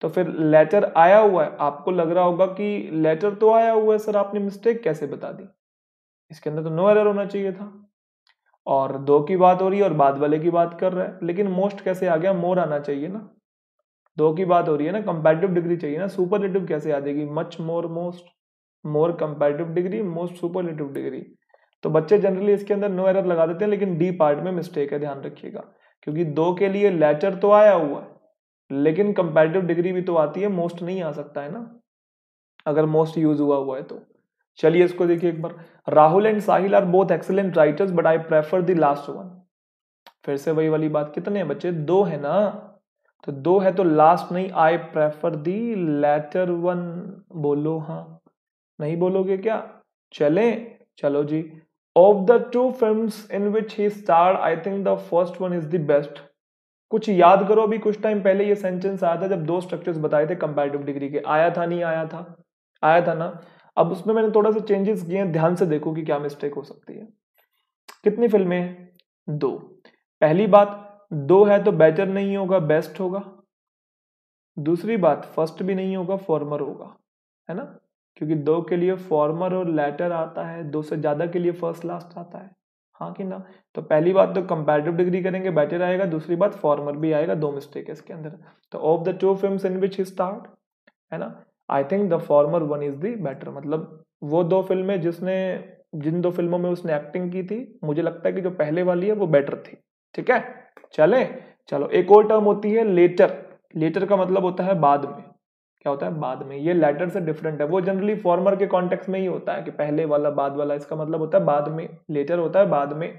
तो फिर लेटर आया हुआ है। आपको लग रहा होगा कि लेटर तो आया हुआ है, सर आपने मिस्टेक कैसे बता दी? इसके अंदर तो नो एरर होना चाहिए था। और दो की बात हो रही है और बाद वाले की बात कर रहा है। लेकिन मोस्ट कैसे आ गया? मोर आना चाहिए ना। दो की बात हो रही है ना कंपेटिव डिग्री चाहिए ना सुपरलेटिव कैसे आ जाएगी much more most more comparative degree most superlative degree तो बच्चे जनरली इसके अंदर नो एरर लगा देते हैं, लेकिन डी पार्ट में मिस्टेक है, ध्यान रखिएगा। क्योंकि दो के लिए लेटर तो आया हुआ है, लेकिन कंपेटिव डिग्री भी तो आती है मोस्ट नहीं आ सकता है ना, अगर मोस्ट यूज़ हुआ हुआ है तो। चलिए इसको देखिए एक बार। Rahul and Sahil are both excellent writers but I prefer the last one फिर से वही वाली बात, कितने हैं बच्चे? दो है ना? तो दो है तो लास्ट नहीं I prefer the latter one बोलो हाँ। नहीं बोलोगे क्या? चले। चलो जी। Of the two film in which he star I think the first one is the best कुछ याद करो, अभी कुछ टाइम पहले ये सेंटेंस आया था जब दो स्ट्रक्चर्स बताए थे कंपेरेटिव डिग्री के। आया था, नहीं आया था। आया था ना? अब उसमें मैंने थोड़ा सा चेंजेस किए हैं, ध्यान से देखो कि क्या मिस्टेक हो सकती है। कितनी फ़िल्में हैं? दो। पहली बात दो है तो बेटर नहीं होगा बेस्ट होगा। दूसरी बात फ़र्स्ट भी नहीं होगा फॉर्मर होगा, है ना? क्योंकि दो के लिए फॉर्मर और लेटर आता है, दो से ज़्यादा के लिए फ़र्स्ट लास्ट आता है। हाँ कि ना? तो पहली बात तो कंपेरेटिव डिग्री करेंगे बेटर आएगा, दूसरी बात फॉर्मर भी आएगा, दो मिस्टेक है इसके अंदर। तो of the two film in which he start है ना? I think the former one is the better मतलब वो दो फ़िल्में जिसने, जिन दो फ़िल्मों में उसने एक्टिंग की थी, मुझे लगता है कि जो पहले वाली है, वो बेटर थी, ठीक है? चले, चलो, एक और टर्म होती है लेटर लेटर का मतलब होता है बाद में. क्या होता है? बाद में. ये लेटर से डिफरेंट है. वो जनरली फॉर्मर के कॉन्टेक्स्ट में ही होता है कि पहले वाला, बाद वाला, इसका मतलब होता है बाद में. लेटर होता है बाद में.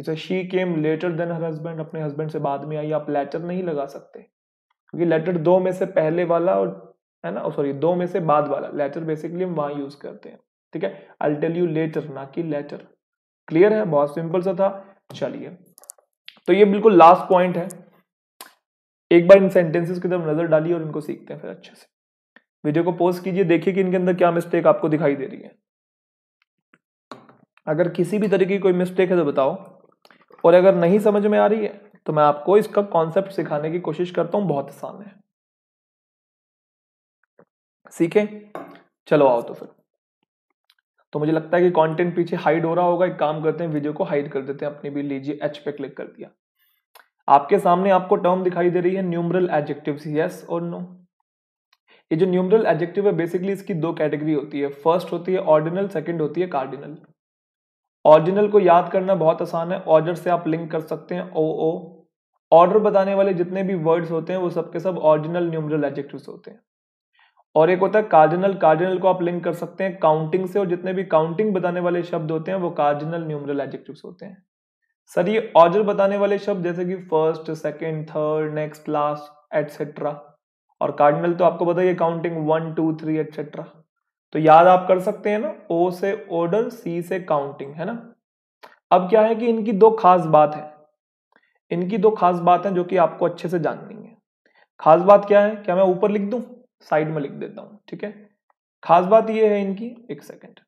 जैसे she came later than her husband अपने हस्बैंड से बाद में आई. आप लेटर नहीं लगा सकते. क्योंकि लेटर दो में से पहले वाला और, है ना? सॉरी दो में से बाद वाला. लेटर बेसिकली हम वहाँ यूज़ करते हैं. ठीक है? आई टेल यू लेटर ना कि लेटर क्लियर है? बहुत सिंपल सा था. चलिए. तो ये बिल्कुल लास्ट पॉइंट है। एक बार इन सेंटेंसेस की तरफ़ नज़र डालिए और इनको सीखते हैं फिर अच्छे से। वीडियो को पोस्ट कीजिए, देखिए कि इनके अंदर क्या मिस्टेक आपको दिखाई दे रही है। अगर किसी भी तरीके की कोई मिस्टेक है तो बताओ। और अगर नहीं समझ में आ रही है तो मैं आपको इसका कॉन्सेप्ट सिखाने की कोशिश करता हूँ, बहुत आसान है। सीखें? चलो आओ तो फिर। तो मुझे लगता है कि कंटेंट पीछे हाइड हो रहा होगा, एक काम करते हैं वीडियो को हाइड कर देते हैं, अपनी भी लीजिए एच पे क्लिक कर दिया। आपके सामने आपको टर्म दिखाई दे रही है न्यूमरल एडजेक्टिव यस और नो ये जो न्यूमरल एडजेक्टिव है बेसिकली इसकी दो कैटेगरी होती है। फ़र्स्ट होती है ऑर्डिनल सेकंड होती है कार्डिनल ऑर्डिनल को याद करना बहुत आसान है। ऑर्डर से आप लिंक कर सकते हैं ओ ओ ऑर्डर बताने वाले जितने भी वर्ड्स होते हैं, वो सबके सब ऑर्डिनल न्यूमरल एडजेक्टिव्स होते हैं। और एक होता है कार्डिनल कार्डिनल को आप लिंक कर सकते हैं। काउंटिंग से और जितने भी काउंटिंग बताने वाले शब्द होते हैं, वो कार्डिनल न्यूमरल एडजेक्टिव्स होते हैं। सर, ये ऑर्डर बताने वाले शब्द जैसे कि first second third next last etcetera और कार्डिनल तो आपको बताइए counting one two three etcetera तो याद आप कर सकते हैं ना ओ से ऑर्डर सी से काउंटिंग है ना? अब क्या है कि इनकी दो खास बात है। इनकी दो खास बात है जो कि आपको अच्छे से जाननी है। खास बात क्या है? क्या मैं ऊपर लिख दूँ? साइड में लिख देता हूँ, ठीक है? खास बात यह है इनकी, एक सेकेंड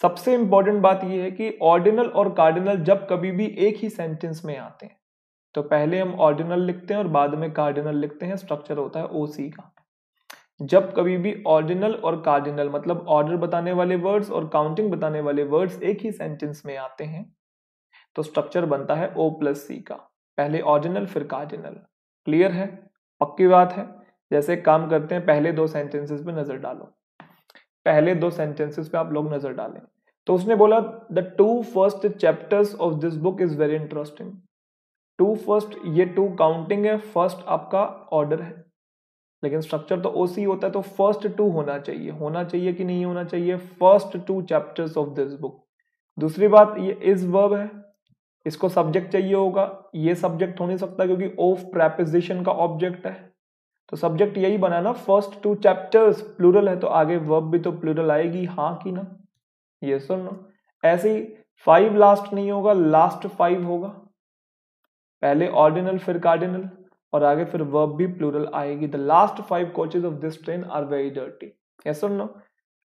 सबसे इंपॉर्टेंट बात यह है कि ऑर्डिनल और कार्डिनल जब कभी भी एक ही सेंटेंस में आते हैं तो पहले हम ऑर्डिनल लिखते हैं और बाद में कार्डिनल लिखते हैं स्ट्रक्चर होता है ओसी का। जब कभी भी ऑर्डिनल और कार्डिनल मतलब ऑर्डर बताने वाले वर्ड्स और काउंटिंग बताने वाले वर्ड्स एक ही सेंटेंस में आते हैं तो स्ट्रक्चर बनता है ओ प्लस सी का। पहले ऑर्डिनल फिर कार्डिनल क्लियर है? पक्की बात है? जैसे काम करते हैं, पहले दो सेंटेंसेस पे नज़र डालो। पहले दो सेंटेंसेस पे आप लोग नज़र डालें। तो उसने बोला the two first chapters of this book is very interesting two first ये टू काउंटिंग है फ़र्स्ट आपका ऑर्डर है. लेकिन स्ट्रक्चर तो ओसी होता है तो फ़र्स्ट टू होना चाहिए। होना चाहिए कि नहीं होना चाहिए? First two chapters of this book दूसरी बात, ये इज़ वर्ब है। इसको सब्जेक्ट चाहिए होगा। ये सब्जेक्ट हो नहीं सकता क्योंकि ऑफ़ प्रेपोजिशन का ऑब्जेक्ट है। तो सब्जेक्ट यही बना ना फ़र्स्ट टू चैप्टर्स प्लूरल है तो आगे वर्ब भी तो प्लूरल आएगी हाँ की ना? ये सुन। लो ऐसे ही फाइव लास्ट नहीं होगा लास्ट फाइव होगा। पहले ऑर्डिनल फिर कार्डिनल और आगे फिर वर्ब भी प्लूरल आएगी। The last five coaches of this train are very dirty yes no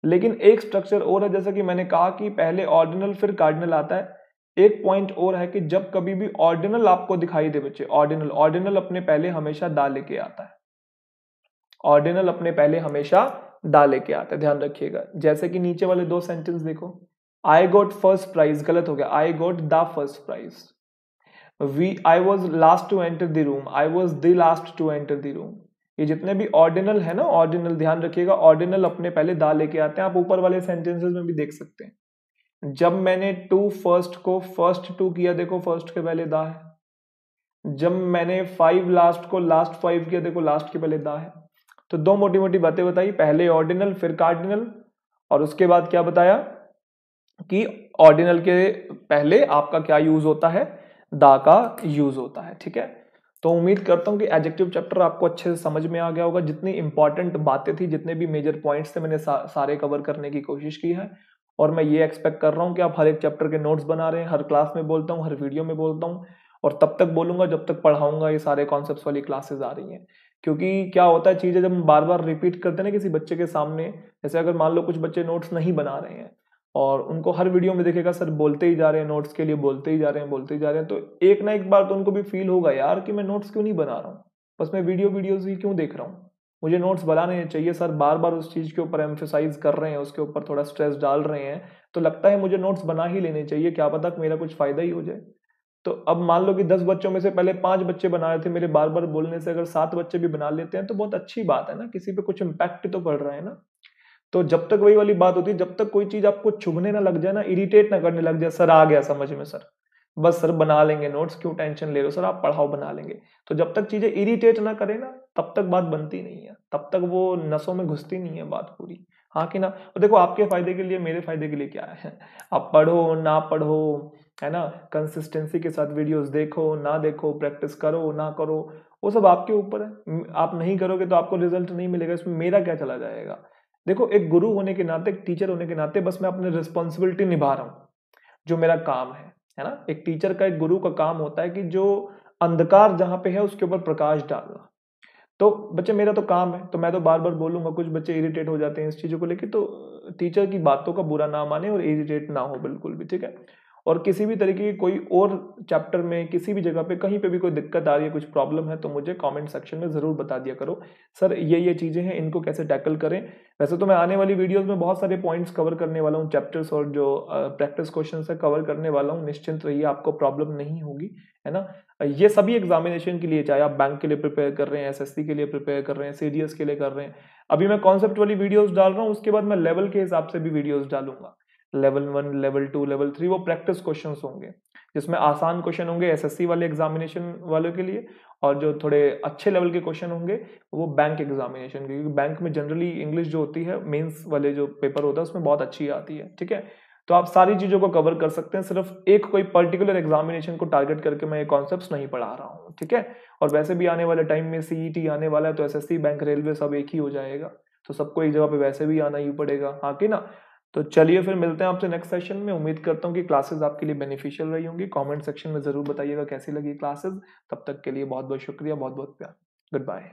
लेकिन एक स्ट्रक्चर और है, जैसा कि मैंने कहा कि पहले ऑर्डिनल फिर कार्डिनल आता है। एक पॉइंट और है कि जब कभी भी ऑर्डिनल आपको दिखाई दे बच्चे ऑर्डिनल ऑर्डिनल अपने पहले हमेशा दा लेके आता है। ऑर्डिनल अपने पहले हमेशा दा लेके आता ध्यान रखिएगा। जैसे कि नीचे वाले दो सेंटेंस देखो। आई गोट फ़र्स्ट प्राइज गलत हो गया। I got the first prize we I was last to enter the room I was the last to enter the room ये जितने भी ऑर्डिनल है ना, ऑर्डिनल, ध्यान रखिएगा, ऑर्डिनल अपने पहले दा लेके आते हैं। आप ऊपर वाले सेंटेंसेस में भी देख सकते हैं। जब मैंने टू फ़र्स्ट को फ़र्स्ट टू किया, देखो फ़र्स्ट के पहले दा है। जब मैंने फाइव लास्ट को लास्ट फाइव किया, देखो लास्ट के पहले दा है। तो दो मोटी मोटी बातें बताई। पहले ऑर्डिनल फिर कार्डिनल और उसके बाद क्या बताया कि ऑर्डिनल के पहले आपका क्या यूज़ होता है? दा का यूज़ होता है ठीक है? तो उम्मीद करता हूँ कि एडजेक्टिव चैप्टर आपको अच्छे से समझ में आ गया होगा। जितनी इंपॉर्टेंट बातें थी जितने भी मेजर पॉइंट्स थे मैंने सा, सारे कवर करने की कोशिश की है। और मैं ये एक्सपेक्ट कर रहा हूँ कि आप हर एक चैप्टर के नोट्स बना रहे हैं हर क्लास में बोलता हूँ हर वीडियो में बोलता हूँ और तब तक बोलूँगा जब तक पढ़ाऊँगा ये सारे कॉन्सेप्ट वाली क्लासेस आ रही हैं। क्योंकि क्या होता है, चीज़ें जब हम बार बार रिपीट करते हैं ना किसी बच्चे के सामने, जैसे अगर मान लो कुछ बच्चे नोट्स नहीं बना रहे हैं, और उनको हर वीडियो में देखेगा, सर, बोलते ही जा रहे हैं नोट्स के लिए, बोलते ही जा रहे हैं, बोलते ही जा रहे हैं तो एक ना एक बार तो उनको भी फील होगा, यार, कि मैं नोट्स क्यों नहीं बना रहा हूँ? बस मैं वीडियो वीडियोज़ ही क्यों देख रहा हूँ? मुझे नोट्स बनाने चाहिए, सर बार बार उस चीज़ के ऊपर एम्फोसाइज कर रहे हैं, उसके ऊपर थोड़ा स्ट्रेस डाल रहे हैं तो लगता है मुझे नोट्स बना ही लेने चाहिए, क्या पता मेरा कुछ फ़ायदा ही हो जाए। तो अब मान लो कि दस बच्चों में से पहले पाँच बच्चे बना रहे थे, मेरे बार बार बोलने से अगर सात बच्चे भी बना लेते हैं तो बहुत अच्छी बात है ना, किसी पे कुछ इम्पैक्ट तो पड़ रहा है ना। तो जब तक वही वाली बात होती है जब तक कोई चीज़ आपको चुभने ना लग जाए ना इरिटेट ना करने लग जाए, सर आ गया समझ में, सर। बस सर बना लेंगे नोट्स क्यों टेंशन ले रहे हो, सर आप पढ़ाओ, बना लेंगे। तो जब तक चीज़ें इरिटेट ना करे ना, तब तक बात बनती नहीं है। तब तक वो नसों में घुसती नहीं है बात पूरी। हाँ कि ना? और देखो, आपके फ़ायदे के लिए, मेरे फ़ायदे के लिए क्या है? आप पढ़ो ना पढ़ो है ना? कंसिस्टेंसी के साथ वीडियोस देखो, ना देखो प्रैक्टिस करो, ना करो, वो सब आपके ऊपर है। आप नहीं करोगे तो आपको रिज़ल्ट नहीं मिलेगा, इसमें मेरा क्या चला जाएगा? देखो, एक गुरु होने के नाते, एक टीचर होने के नाते बस मैं अपनी रिस्पॉन्सिबिलिटी निभा रहा हूँ, जो मेरा काम है है ना? एक टीचर का, एक गुरु का काम होता है कि जो अंधकार जहाँ पे है, उसके ऊपर प्रकाश डालना। तो बच्चे, मेरा तो काम है तो मैं तो बार बार बोलूँगा, कुछ बच्चे इरिटेट हो जाते हैं इस चीज़ों को लेकर तो टीचर की बातों का बुरा ना माने और इरिटेट ना हो बिल्कुल भी, ठीक है? और किसी भी तरीके की कोई और चैप्टर में, किसी भी जगह पे कहीं पे भी कोई दिक्कत आ रही है, कुछ प्रॉब्लम है तो मुझे कमेंट सेक्शन में ज़रूर बता दिया करो। सर, ये ये चीज़ें हैं, इनको कैसे टैकल करें? वैसे तो मैं आने वाली वीडियोस में बहुत सारे पॉइंट्स कवर करने वाला हूँ चैप्टर्स और जो प्रैक्टिस क्वेश्चन है कवर करने वाला हूँ। निश्चिंत रहिए, आपको प्रॉब्लम नहीं होगी, है ना? ये सभी एग्जामिनेशन के लिए, चाहे आप बैंक के लिए प्रिपेयर कर रहे हैं एसएससी के लिए प्रिपेयर कर रहे हैं सीडीएस के लिए कर रहे हैं, अभी मैं कॉन्सेप्ट वाली वीडियोस डाल रहा हूँ, उसके बाद मैं लेवल के हिसाब से भी वीडियोस डालूँगा। Level one, level two, level three, वो प्रैक्टिस क्वेश्चन होंगे, जिसमें आसान क्वेश्चन होंगे एसएससी वाले एग्जामिनेशन वालों के लिए और जो थोड़े अच्छे लेवल के क्वेश्चन होंगे, वो बैंक एग्जामिनेशन के क्योंकि बैंक में जनरली इंग्लिश जो होती है, मेंस वाले जो पेपर होता है, उसमें बहुत अच्छी आती है, ठीक है? तो आप सारी चीज़ों को कवर कर सकते हैं, सिर्फ़ एक कोई पर्टिकुलर एग्जामिनेशन को टारगेट करके मैं ये कॉन्सेप्ट नहीं पढ़ा रहा हूँ, ठीक है? और वैसे भी आने वाले टाइम में सीईटी आने वाला है तो एसएससी, बैंक, रेलवे सब एक ही हो जाएगा तो सबको एक जगह पे वैसे भी आना ही पड़ेगा हाँ कि ना? तो चलिए फिर मिलते हैं आपसे नेक्स्ट सेशन में। उम्मीद करता हूँ कि क्लासेस आपके लिए बेनिफिशियल रही होंगी। कमेंट सेक्शन में ज़रूर बताइएगा कैसी लगी क्लासेस तब तक के लिए बहुत बहुत शुक्रिया बहुत बहुत प्यार। Good bye